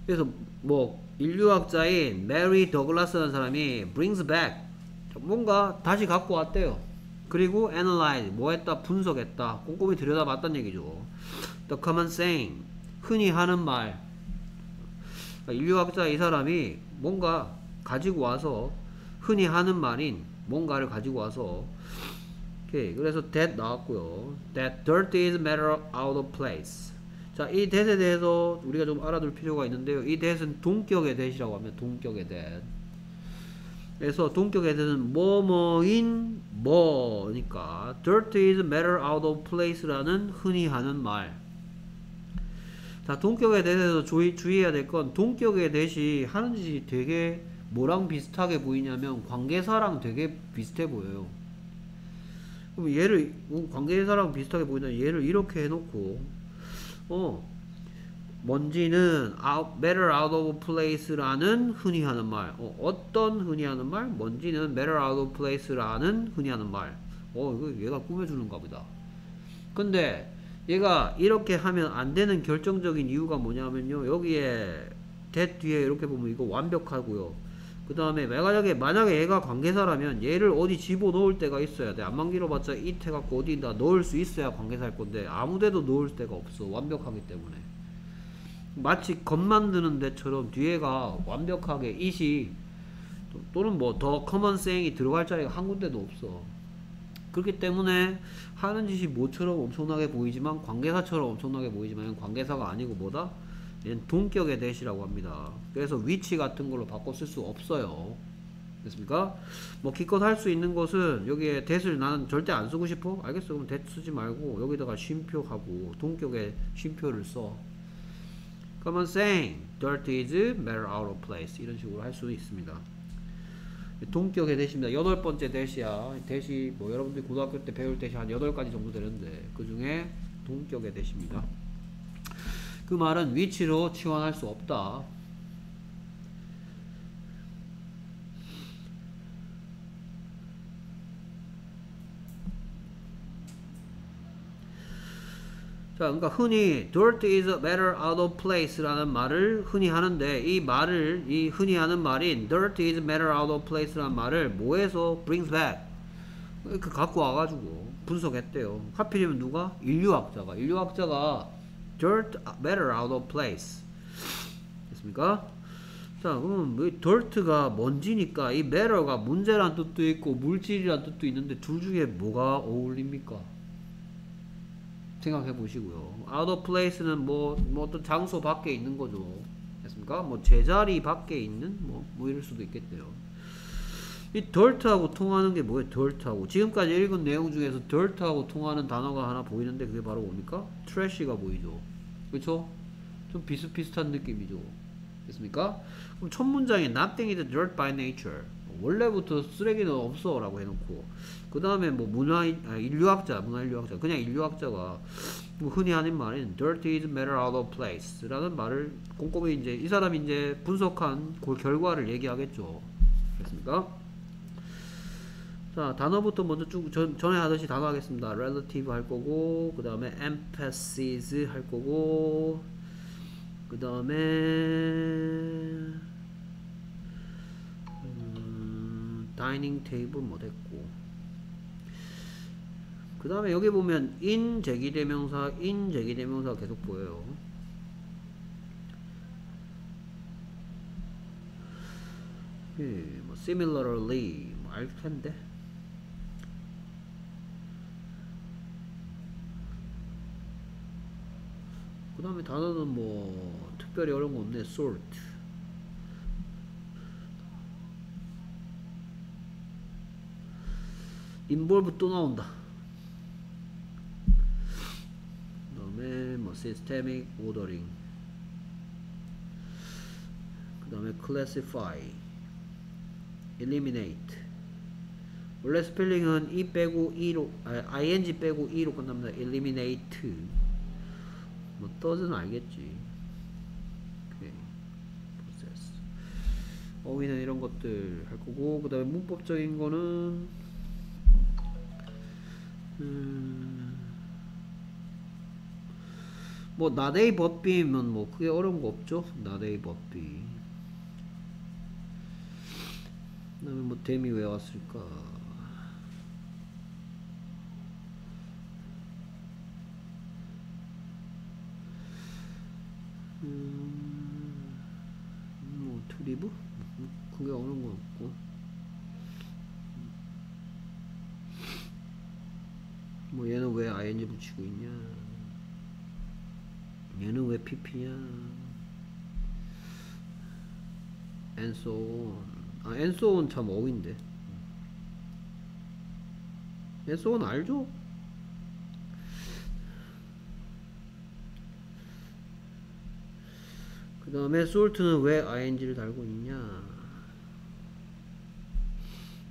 그래서 뭐 인류학자인 메리 더글라스라는 사람이 brings back 뭔가 다시 갖고 왔대요. 그리고 analyze 뭐 했다 분석했다 꼼꼼히 들여다봤단 얘기죠. The common saying 흔히 하는 말 그러니까 인류학자 이 사람이 뭔가 가지고 와서 흔히 하는 말인 뭔가를 가지고 와서 오케이 그래서 that 나왔고요. That dirt is matter out of place. 자, 이 that에 대해서 우리가 좀 알아둘 필요가 있는데요. 이 that은 동격의 that이라고 하면 동격의 that. 그래서 동격의 that은 뭐뭐인 뭐니까 dirt is matter out of place라는 흔히 하는 말. 자, 동격의 that에서 주의, 주의해야 될 건 동격의 that이 하는 짓이 되게 뭐랑 비슷하게 보이냐면 관계사랑 되게 비슷해 보여요. 그럼 얘를 어, 관계사랑 비슷하게 보이는 얘를 이렇게 해놓고 어 먼지는 out, better out of place라는 흔히 하는 말. 어, 어떤 흔히 하는 말? 먼지는 better out of place라는 흔히 하는 말. 어, 이거 얘가 꾸며주는가 보다. 근데 얘가 이렇게 하면 안 되는 결정적인 이유가 뭐냐면요. 여기에 that 뒤에 이렇게 보면 이거 완벽하고요. 그 다음에 만약에 만약에 얘가 관계사라면 얘를 어디 집어 넣을 때가 있어야 돼. 암만 길어봤자 it 해갖고 어디다 넣을 수 있어야 관계사일 건데 아무데도 넣을 데가 없어. 완벽하기 때문에. 마치 겉 만드는 데처럼 뒤에가 완벽하게 또- 또는 뭐 the common saying이 들어갈 자리가 한 군데도 없어. 그렇기 때문에 하는 짓이 뭐처럼 엄청나게 보이지만 관계사처럼 엄청나게 보이지만 관계사가 아니고 뭐다? 얘는 동격의 대시라고 합니다. 그래서 위치 같은 걸로 바꿔 쓸 수 없어요. 됐습니까? 뭐 기껏 할 수 있는 것은 여기에 대를 나는 절대 안 쓰고 싶어? 알겠어. 그럼 대 쓰지 말고 여기다가 쉼표하고 동격의 쉼표를 써. 그러면 saying dirt is matter out of place 이런 식으로 할 수 있습니다. 동격의 대시입니다. 여덟 번째 대시야. 대시 뭐 여러분들이 고등학교 때 배울 대시 한 여덟 가지 정도 되는데 그 중에 동격의 대시입니다. 그 말은 위치로 치환할 수 없다. 자, 그러니까 흔히 dirt is better out of place라는 말을 흔히 하는데 이 말을 이 흔히 하는 말인 dirt is better out of place라는 말을 뭐에서 brings back 이렇게 갖고 와가지고 분석했대요. 하필이면 누가 인류학자가 인류학자가 dirt better out of place 됐습니까? 자, 그러면 뭐 dirt가 먼지니까 이 matter가 문제란 뜻도 있고 물질이란 뜻도 있는데 둘 중에 뭐가 어울립니까? 생각해 보시고요. out of place는 뭐, 뭐 어떤 장소 밖에 있는 거죠. 됐습니까? 뭐 제자리 밖에 있는 뭐, 뭐 이럴 수도 있겠대요. 이 dirt하고 통하는 게 뭐예요? dirt하고. 지금까지 읽은 내용 중에서 dirt하고 통하는 단어가 하나 보이는데 그게 바로 뭡니까? trash가 보이죠. 그렇죠? 좀 비슷비슷한 느낌이죠. 됐습니까? 그럼 첫 문장에 nothing is dirt by nature. 원래부터 쓰레기는 없어 라고 해놓고 그 다음에 뭐 문화 아, 인류학자 문화 인류학자 그냥 인류학자가 뭐 흔히 하는 말인 dirt is matter out of place 라는 말을 꼼꼼히 이제 이 사람이 이제 분석한 그 결과를 얘기하겠죠 됐습니까? 자 단어부터 먼저 쭉 전, 전에 하듯이 단어 하겠습니다. relative 할 거고 그 다음에 emphasis 할 거고 그 다음에 음, 다이닝 테이블 못했고. 그 다음에 여기 보면 in 제기대명사 in 제기대명사 계속 보여요. 예, 뭐 similarly 뭐 알 텐데 그 다음에 단어는 뭐 특별히 어려운 거 없네 sort involve 또 나온다 그 다음에 뭐 systemic ordering 그 다음에 classify eliminate 원래 스펠링은 e 빼고 e로 아, ing 빼고 e로 끝납니다 eliminate 뭐 does는 알겠지. 오케이 process. 어휘는 이런 것들 할 거고 그 다음에 문법적인 거는 음, 뭐 나데이 법비면 뭐 크게 어려운 거 없죠? 나데이 법비 그 다음에 뭐 댐이 왜 왔을까 음, 뭐 트리브? 그게 어려운 거 없고. 뭐 얘는 왜 ing 붙이고 있냐? 얘는 왜 pp냐? And so on. 아 and so on 참 어휘인데. and so on 알죠? 그 다음에 salt는 왜 ing를 달고 있냐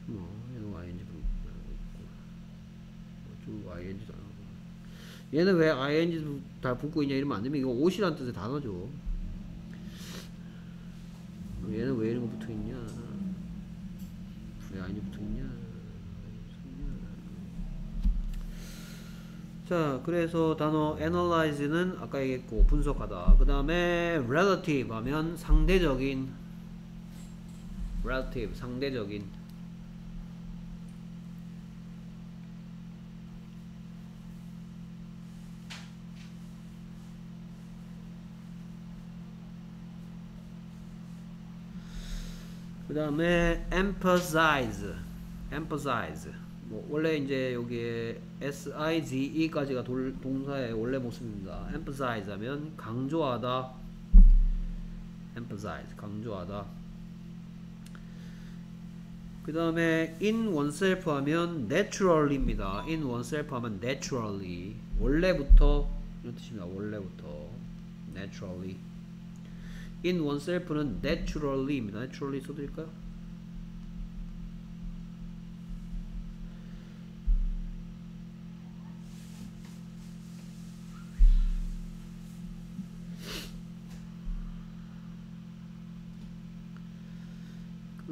뭐 얘는 ing 달고 있고 쭉 ing도 안 하고 얘는 왜 ing 다 붙고 있냐 이러면 안 됩니다. 이거 옷이란 뜻의 단어죠. 얘는 왜 이런 거 붙어 있냐? 왜 ing 붙어 있냐? 자, 그래서 단어 analyze는 아까 얘기했고 분석하다. 그 다음에 relative 하면 상대적인 relative 상대적인 그 다음에 emphasize, emphasize. 뭐 원래 이제 여기에 S-I-Z-E까지가 돌, 동사의 원래 모습입니다. emphasize 하면 강조하다, emphasize 강조하다. 그 다음에 in oneself 하면 naturally입니다. in oneself 하면 naturally 원래부터 이런 뜻입니다. 원래부터 naturally. in oneself는 naturally입니다. naturally 써드릴까요?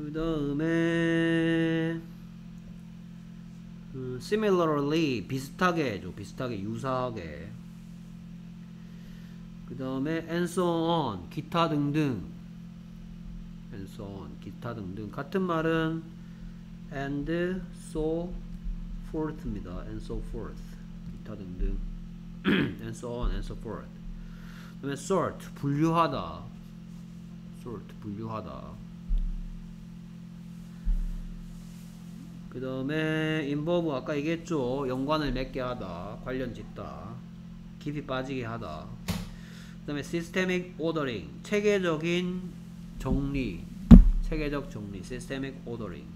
그 다음에 음, similarly 비슷하게 해줘 비슷하게 유사하게 그 다음에 and so on 기타 등등 and so on 기타 등등 같은 말은 and so forth입니다 and so forth 기타 등등 and so on and so forth 그 다음에 sort 분류하다 sort 분류하다 그 다음에 involve 아까 얘기했죠. 연관을 맺게 하다. 관련 짓다. 깊이 빠지게 하다. 그 다음에 systemic ordering. 체계적인 정리. 체계적 정리. systemic ordering.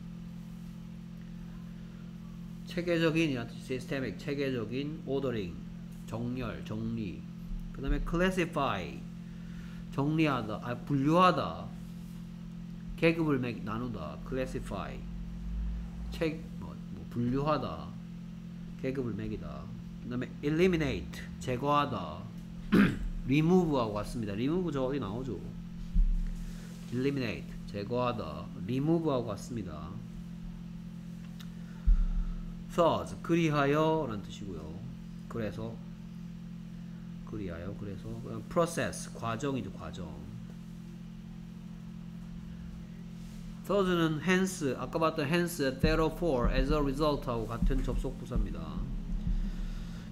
체계적인 systemic 체계적인 ordering. 정렬 정리. 그 다음에 classify. 정리하다. 아 분류하다. 계급을 매, 나누다. classify 책, 뭐, 뭐 분류하다 계급을 매기다 그 다음에 eliminate 제거하다 remove하고 같습니다. remove 저 어디 나오죠. eliminate 제거하다 remove하고 같습니다. thus 그리하여 라는 뜻이고요. 그래서 그리하여 그래서 process 과정이죠 과정 third는 hence 아까 봤던 hence, therefore, as a result 하고 같은 접속 부사입니다.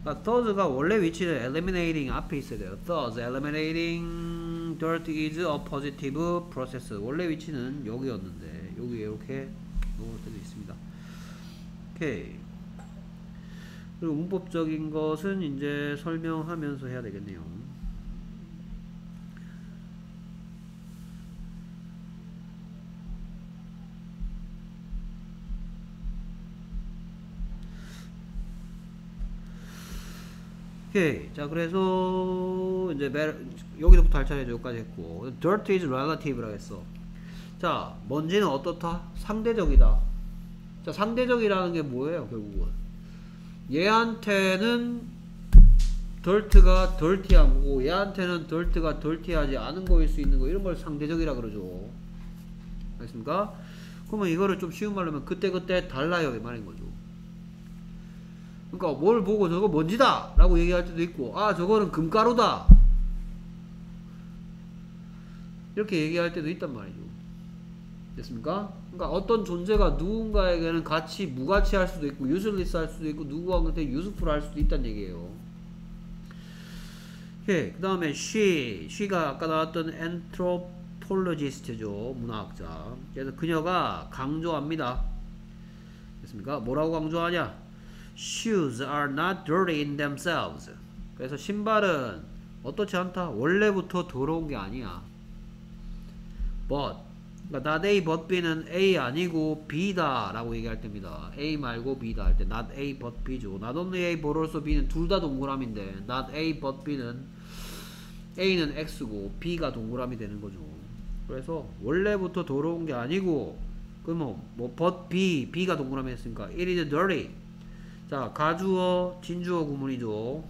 그러니까 third가 원래 위치는 eliminating 앞에 있어야 돼요. thus eliminating dirt is a positive process. 원래 위치는 여기였는데 여기 이렇게 놓을 때도 있습니다. 오케이. 그리고 문법적인 것은 이제 설명하면서 해야 되겠네요. 오케이. 자, 그래서 이제 메, 여기서부터 할 차례죠. 여기까지 했고. dirt is relative라고 했어. 자, 먼지는 어떻다? 상대적이다. 자, 상대적이라는 게 뭐예요, 결국은? 얘한테는 dirt가 dirty한 거고 얘한테는 dirt가 dirty하지 않은 거일 수 있는 거 이런 걸 상대적이라 그러죠. 알겠습니까? 그러면 이거를 좀 쉬운 말로 하면 그때그때 달라요 이 말인 거죠. 그러니까 뭘 보고 저거 먼지다 라고 얘기할 때도 있고 아 저거는 금가루다. 이렇게 얘기할 때도 있단 말이죠. 됐습니까? 그러니까 어떤 존재가 누군가에게는 같이 무가치할 수도 있고 유슬리스 할 수도 있고 누구한테 유스풀 할 수도 있다는 얘기예요. 예, 그 다음에 she, she가 아까 나왔던 anthropologist죠 문화학자. 그래서 그녀가 강조합니다. 됐습니까? 뭐라고 강조하냐 Shoes are not dirty in themselves. 그래서 신발은 어떻지 않다. 원래부터 더러운 게 아니야. But 그러니까 not A but B는 A 아니고 B다 라고 얘기할 때입니다. A 말고 B다 할 때 not A but B죠. not only A but also B는 둘 다 동그라미인데 not A but B는 A는 X고 B가 동그라미 되는 거죠. 그래서 원래부터 더러운 게 아니고 그뭐 뭐 but B B가 동그라미 했으니까 it is dirty 자, 가주어, 진주어 구문이죠.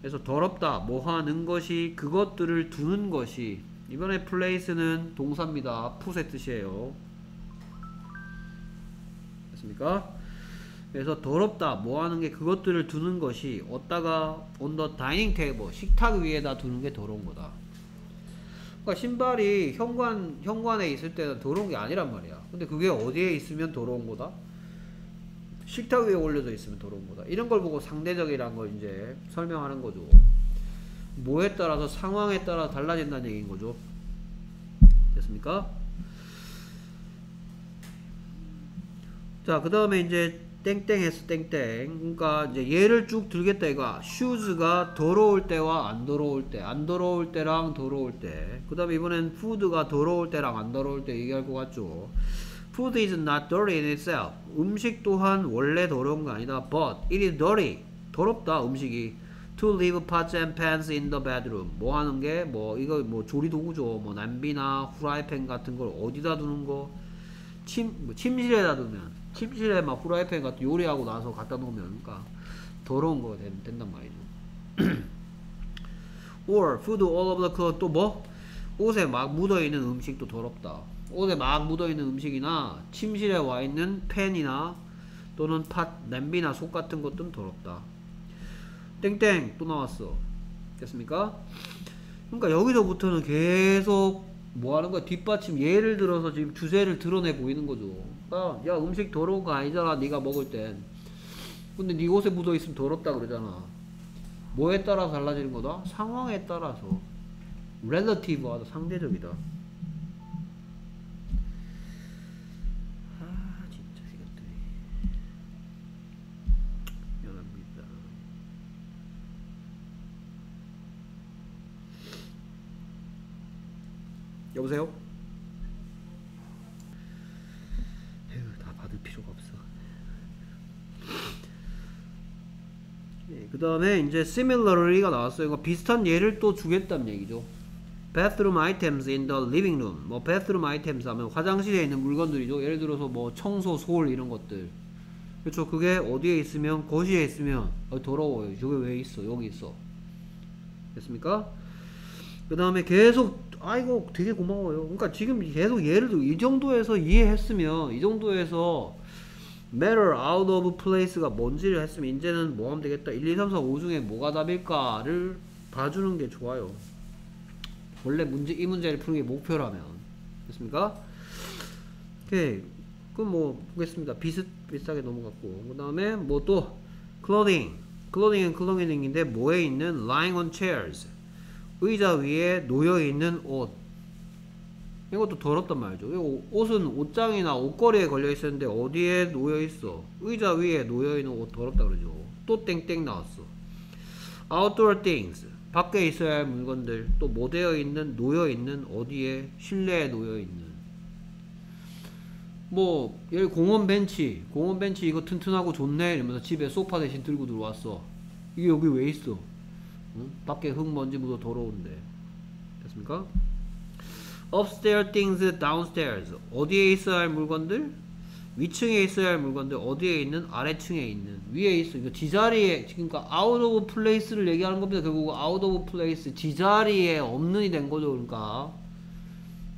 그래서 더럽다, 뭐 하는 것이, 그것들을 두는 것이. 이번에 place는 동사입니다. 풋의 뜻이에요. 됐습니까? 그래서 더럽다, 뭐 하는 게 그것들을 두는 것이, 어디다가 on the dining table, 식탁 위에다 두는 게 더러운 거다. 그러니까 신발이 현관, 현관에 있을 때는 더러운 게 아니란 말이야. 근데 그게 어디에 있으면 더러운 거다? 식탁 위에 올려져 있으면 더러운 거다. 이런 걸 보고 상대적이라는 걸 이제 설명하는 거죠. 뭐에 따라서 상황에 따라 달라진다는 얘기인 거죠. 됐습니까? 자, 그 다음에 이제 땡땡 해서 땡땡. 그러니까 이제 얘를 쭉 들겠다 이거. shoes가 더러울 때와 안 더러울 때, 안 더러울 때랑 더러울 때. 그 다음에 이번엔 food가 더러울 때랑 안 더러울 때 얘기할 것 같죠. Food is not dirty in itself. 음식 또한 원래 더러운 거 아니다. But it is dirty. 더럽다 음식이. To leave pots and pans in the bedroom. 뭐 하는 게 뭐 이거 뭐 조리 도구죠. 뭐 냄비나 후라이팬 같은 걸 어디다 두는 거. 침 뭐 침실에다 두면 침실에 막 후라이팬 같은 요리하고 나서 갖다 놓으면 그러니까 더러운 거 된, 된단 말이죠. Or food all over the clothes 또 뭐 옷에 막 묻어 있는 음식도 더럽다. 옷에 막 묻어있는 음식이나 침실에 와 있는 팬이나 또는 팥, 냄비나 속 같은 것들은 더럽다. 땡땡 또 나왔어. 됐습니까? 그러니까 여기서부터는 계속 뭐 하는 거야? 뒷받침 예를 들어서 지금 주제를 드러내 보이는 거죠. 그러니까 야 음식 더러운 거 아니잖아. 네가 먹을 땐. 근데 네 옷에 묻어 있으면 더럽다 그러잖아. 뭐에 따라서 달라지는 거다? 상황에 따라서. relative하다 상대적이다. 여보세요? 에휴 다 받을 필요가 없어 그 다음에 이제 similarly가 나왔어요 이거 비슷한 예를 또 주겠다는 얘기죠 bathroom items in the living room. 뭐 bathroom items 하면 화장실에 있는 물건들이죠. 예를 들어서 뭐 청소, 솔 이런 것들. 그렇죠. 그게 어디에 있으면 거실에 있으면 어, 더러워요. 저게 왜 있어? 여기 있어. 됐습니까? 그 다음에 계속 아이고 되게 고마워요. 그러니까 지금 계속 예를 들어 이 정도에서 이해했으면 이 정도에서 matter out of place가 뭔지를 했으면 이제는 뭐 하면 되겠다. 1, 2, 3, 4, 5 중에 뭐가 답일까를 봐주는 게 좋아요. 원래 문제 이 문제를 푸는 게 목표라면 됐습니까? 오케이 그럼 뭐 보겠습니다 비슷 비슷하게 넘어갔고 그 다음에 뭐 또 clothing clothing은 clothing인데 뭐에 있는 lying on chairs 의자 위에 놓여 있는 옷. 이것도 더럽단 말이죠. 옷은 옷장이나 옷걸이에 걸려 있었는데 어디에 놓여 있어? 의자 위에 놓여 있는 옷 더럽다 그러죠. 또 땡땡 나왔어. Outdoor things. 밖에 있어야 할 물건들. 또 뭐 되어 있는 놓여 있는 어디에? 실내에 놓여 있는. 뭐 예를 공원 벤치. 공원 벤치 이거 튼튼하고 좋네. 이러면서 집에 소파 대신 들고 들어왔어. 이게 여기 왜 있어? 응? 밖에 흙 먼지 묻어 더러운데 됐습니까? upstairs things downstairs 어디에 있어야 할 물건들? 위층에 있어야 할 물건들 어디에 있는? 아래층에 있는 위에 있어 이거 지자리에 그러니까 out of place를 얘기하는 겁니다 결국 out of place 지자리에 없는이 된 거죠 그러니까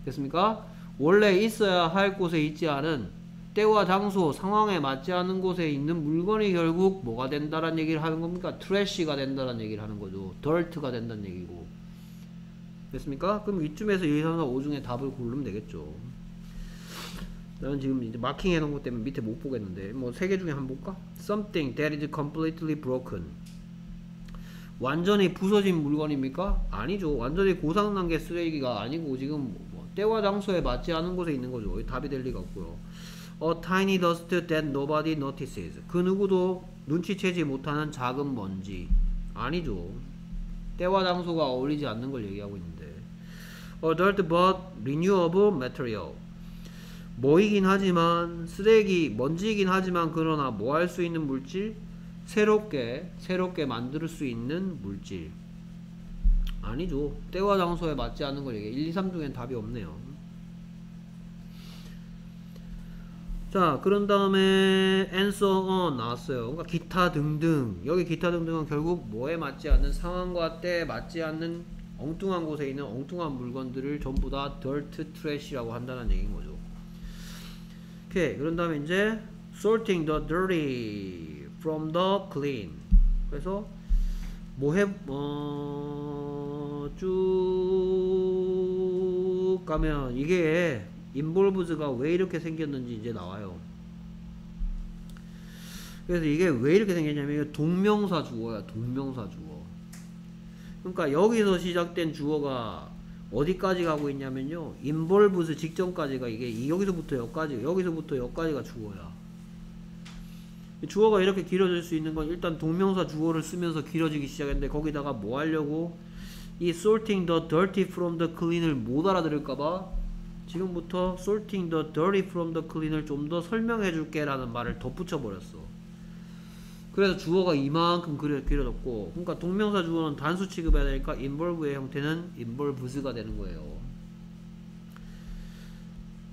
됐습니까? 원래 있어야 할 곳에 있지 않은 때와 장소, 상황에 맞지 않는 곳에 있는 물건이 결국 뭐가 된다는 얘기를 하는 겁니까? 트래쉬가 된다는 얘기를 하는 거죠. 덜트가 된다는 얘기고. 됐습니까? 그럼 이쯤에서 1, 3, 4, 5 중에 답을 고르면 되겠죠. 나는 지금 이제 마킹 해놓은 것 때문에 밑에 못 보겠는데 뭐 세 개 중에 한 번 볼까? Something that is completely broken. 완전히 부서진 물건입니까? 아니죠. 완전히 고장난 게 쓰레기가 아니고 지금 뭐 때와 장소에 맞지 않은 곳에 있는 거죠. 답이 될 리가 없고요. A tiny dust that nobody notices. 그 누구도 눈치채지 못하는 작은 먼지. 아니죠. 때와 장소가 어울리지 않는 걸 얘기하고 있는데. A dirt but renewable material. 뭐이긴 하지만 쓰레기, 먼지이긴 하지만 그러나 뭐 할 수 있는 물질? 새롭게 새롭게 만들 수 있는 물질. 아니죠. 때와 장소에 맞지 않는 걸 얘기해. 1, 2, 3 중엔 답이 없네요. 자, 그런 다음에 and so on 나왔어요. 그러니까 기타 등등. 여기 기타 등등은 결국 뭐에 맞지 않는 상황과 때에 맞지 않는 엉뚱한 곳에 있는 엉뚱한 물건들을 전부 다 dirt trash라고 한다는 얘기인 거죠. 오케이. 그런 다음에 이제 sorting the dirty from the clean. 그래서 뭐해 어, 쭉 가면 이게 인볼브즈가 왜 이렇게 생겼는지 이제 나와요. 그래서 이게 왜 이렇게 생겼냐면 동명사 주어야 동명사 주어. 그러니까 여기서 시작된 주어가 어디까지 가고 있냐면요. 인볼브즈 직전까지가 이게 여기서부터 여기까지 여기서부터 여기까지가 주어야. 주어가 이렇게 길어질 수 있는 건 일단 동명사 주어를 쓰면서 길어지기 시작했는데 거기다가 뭐 하려고 이 sorting the dirty from the clean을 못 알아들을까봐 지금부터 sorting the dirty from the clean을 좀 더 설명해 줄게 라는 말을 덧붙여 버렸어. 그래서 주어가 이만큼 길어, 길어졌고 그러니까 동명사 주어는 단수 취급해야 되니까 involve의 형태는 involves가 되는 거예요.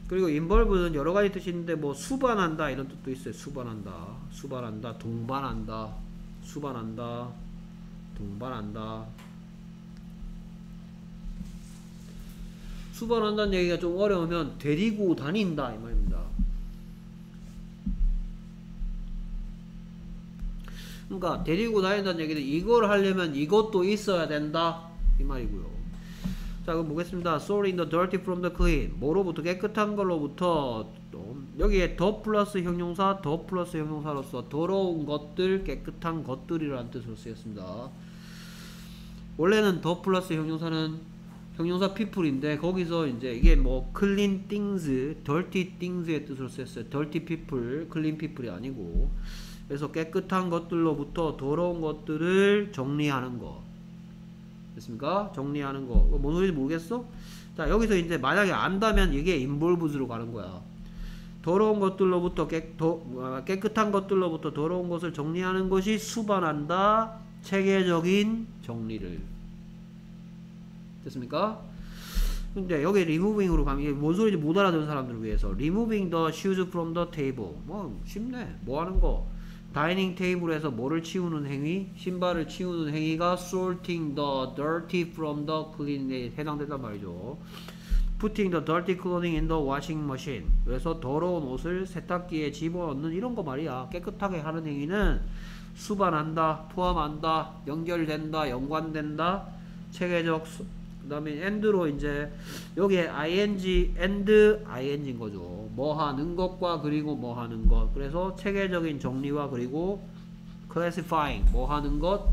그리고 involve는 여러 가지 뜻이 있는데 뭐 수반한다 이런 뜻도 있어요. 수반한다 수반한다 동반한다 수반한다 동반한다 수반한다는 얘기가 좀 어려우면 데리고 다닌다 이 말입니다. 그러니까 데리고 다닌다는 얘기는 이걸 하려면 이것도 있어야 된다 이 말이고요. 자 그럼 보겠습니다. Sorry in the dirty from the clean. 뭐로부터 깨끗한 걸로부터 또 여기에 더 플러스 형용사 더 플러스 형용사로서 더러운 것들 깨끗한 것들이라는 뜻으로 쓰였습니다. 원래는 더 플러스 형용사는 형용사 people인데 거기서 이제 이게 뭐 clean things, dirty things의 뜻으로 쓰였어요. dirty people, clean people이 아니고 그래서 깨끗한 것들로부터 더러운 것들을 정리하는 거 됐습니까? 정리하는 거. 뭔 소리인지 모르겠어? 자 여기서 이제 만약에 안다면 이게 involves로 가는 거야. 더러운 것들로부터 깨, 더, 아, 깨끗한 것들로부터 더러운 것을 정리하는 것이 수반한다. 체계적인 정리를. 됐습니까? 근데 여기 removing으로 가면 이게 뭔 소리인지 못 알아듣는 사람들을 위해서 removing the shoes from the table. 뭐 쉽네. 뭐 하는 거? 다이닝 테이블에서 뭐를 치우는 행위? 신발을 치우는 행위가 sorting the dirty from the clean에 해당된단 말이죠. putting the dirty clothing in the washing machine. 그래서 더러운 옷을 세탁기에 집어넣는 이런 거 말이야. 깨끗하게 하는 행위는 수반한다 포함한다 연결된다 연관된다 체계적 수, 그 다음에 end로 이제 여기에 ing, and, ing인 거죠. 뭐 하는 것과 그리고 뭐 하는 것. 그래서 체계적인 정리와 그리고 classifying, 뭐 하는 것,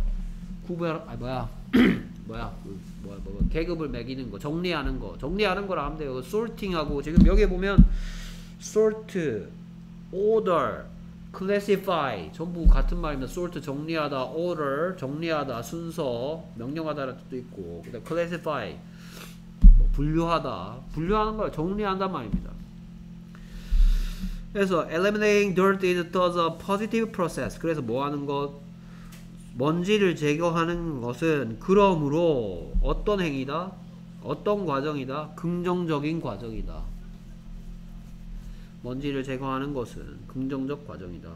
구별, 아, 뭐야. 뭐야, 그, 뭐야, 뭐, 계급을 매기는 거, 정리하는 거. 정리하는 거라 하면 돼요. sorting하고, 지금 여기에 보면, sort, order, classify 전부 같은 말입니다. sort 정리하다, order 정리하다, 순서, 명령하다라는 뜻도 있고, 그다음 classify 뭐 분류하다, 분류하는 걸 정리한단 말입니다. 그래서 eliminating dirt is thus a positive process. 그래서 뭐 하는 것? 먼지를 제거하는 것은 그러므로 어떤 행위다? 어떤 과정이다? 긍정적인 과정이다. 먼지를 제거하는 것은 긍정적 과정이다.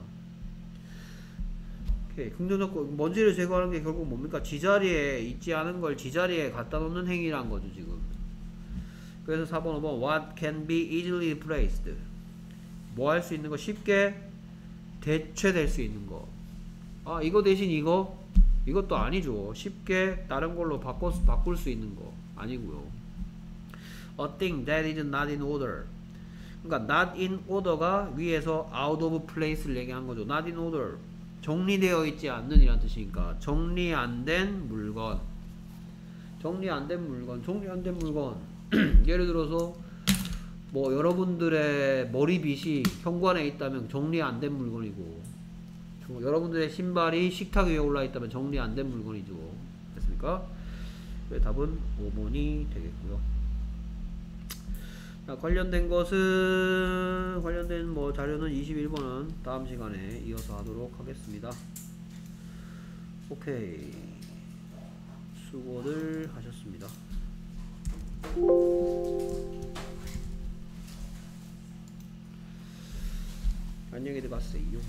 오케이. 긍정적 과- 먼지를 제거하는 게 결국 뭡니까? 지자리에 있지 않은 걸 지자리에 갖다 놓는 행위란 거죠, 지금. 그래서 4번, 5번 What can be easily replaced? 뭐 할 수 있는 거 쉽게 대체될 수 있는 거. 아 이거 대신 이거 이것도 아니죠. 쉽게 다른 걸로 바꿔 바꿀 수 있는 거 아니고요. A thing that is not in order. 그러니까 not in order가 위에서 out of place를 얘기한 거죠. not in order. 정리되어 있지 않는 이란 뜻이니까 정리 안 된 물건. 정리 안 된 물건. 정리 안 된 물건. 예를 들어서 뭐 여러분들의 머리빗이 현관에 있다면 정리 안 된 물건이고 저- 여러분들의 신발이 식탁 위에 올라 있다면 정리 안 된 물건이죠 됐습니까? 네, 답은 5번이 되겠고요 자, 관련된 것은 관련된 뭐 자료는 21번은 다음 시간에 이어서 하도록 하겠습니다. 오케이. 수고들 하셨습니다. 안녕히 들어가세요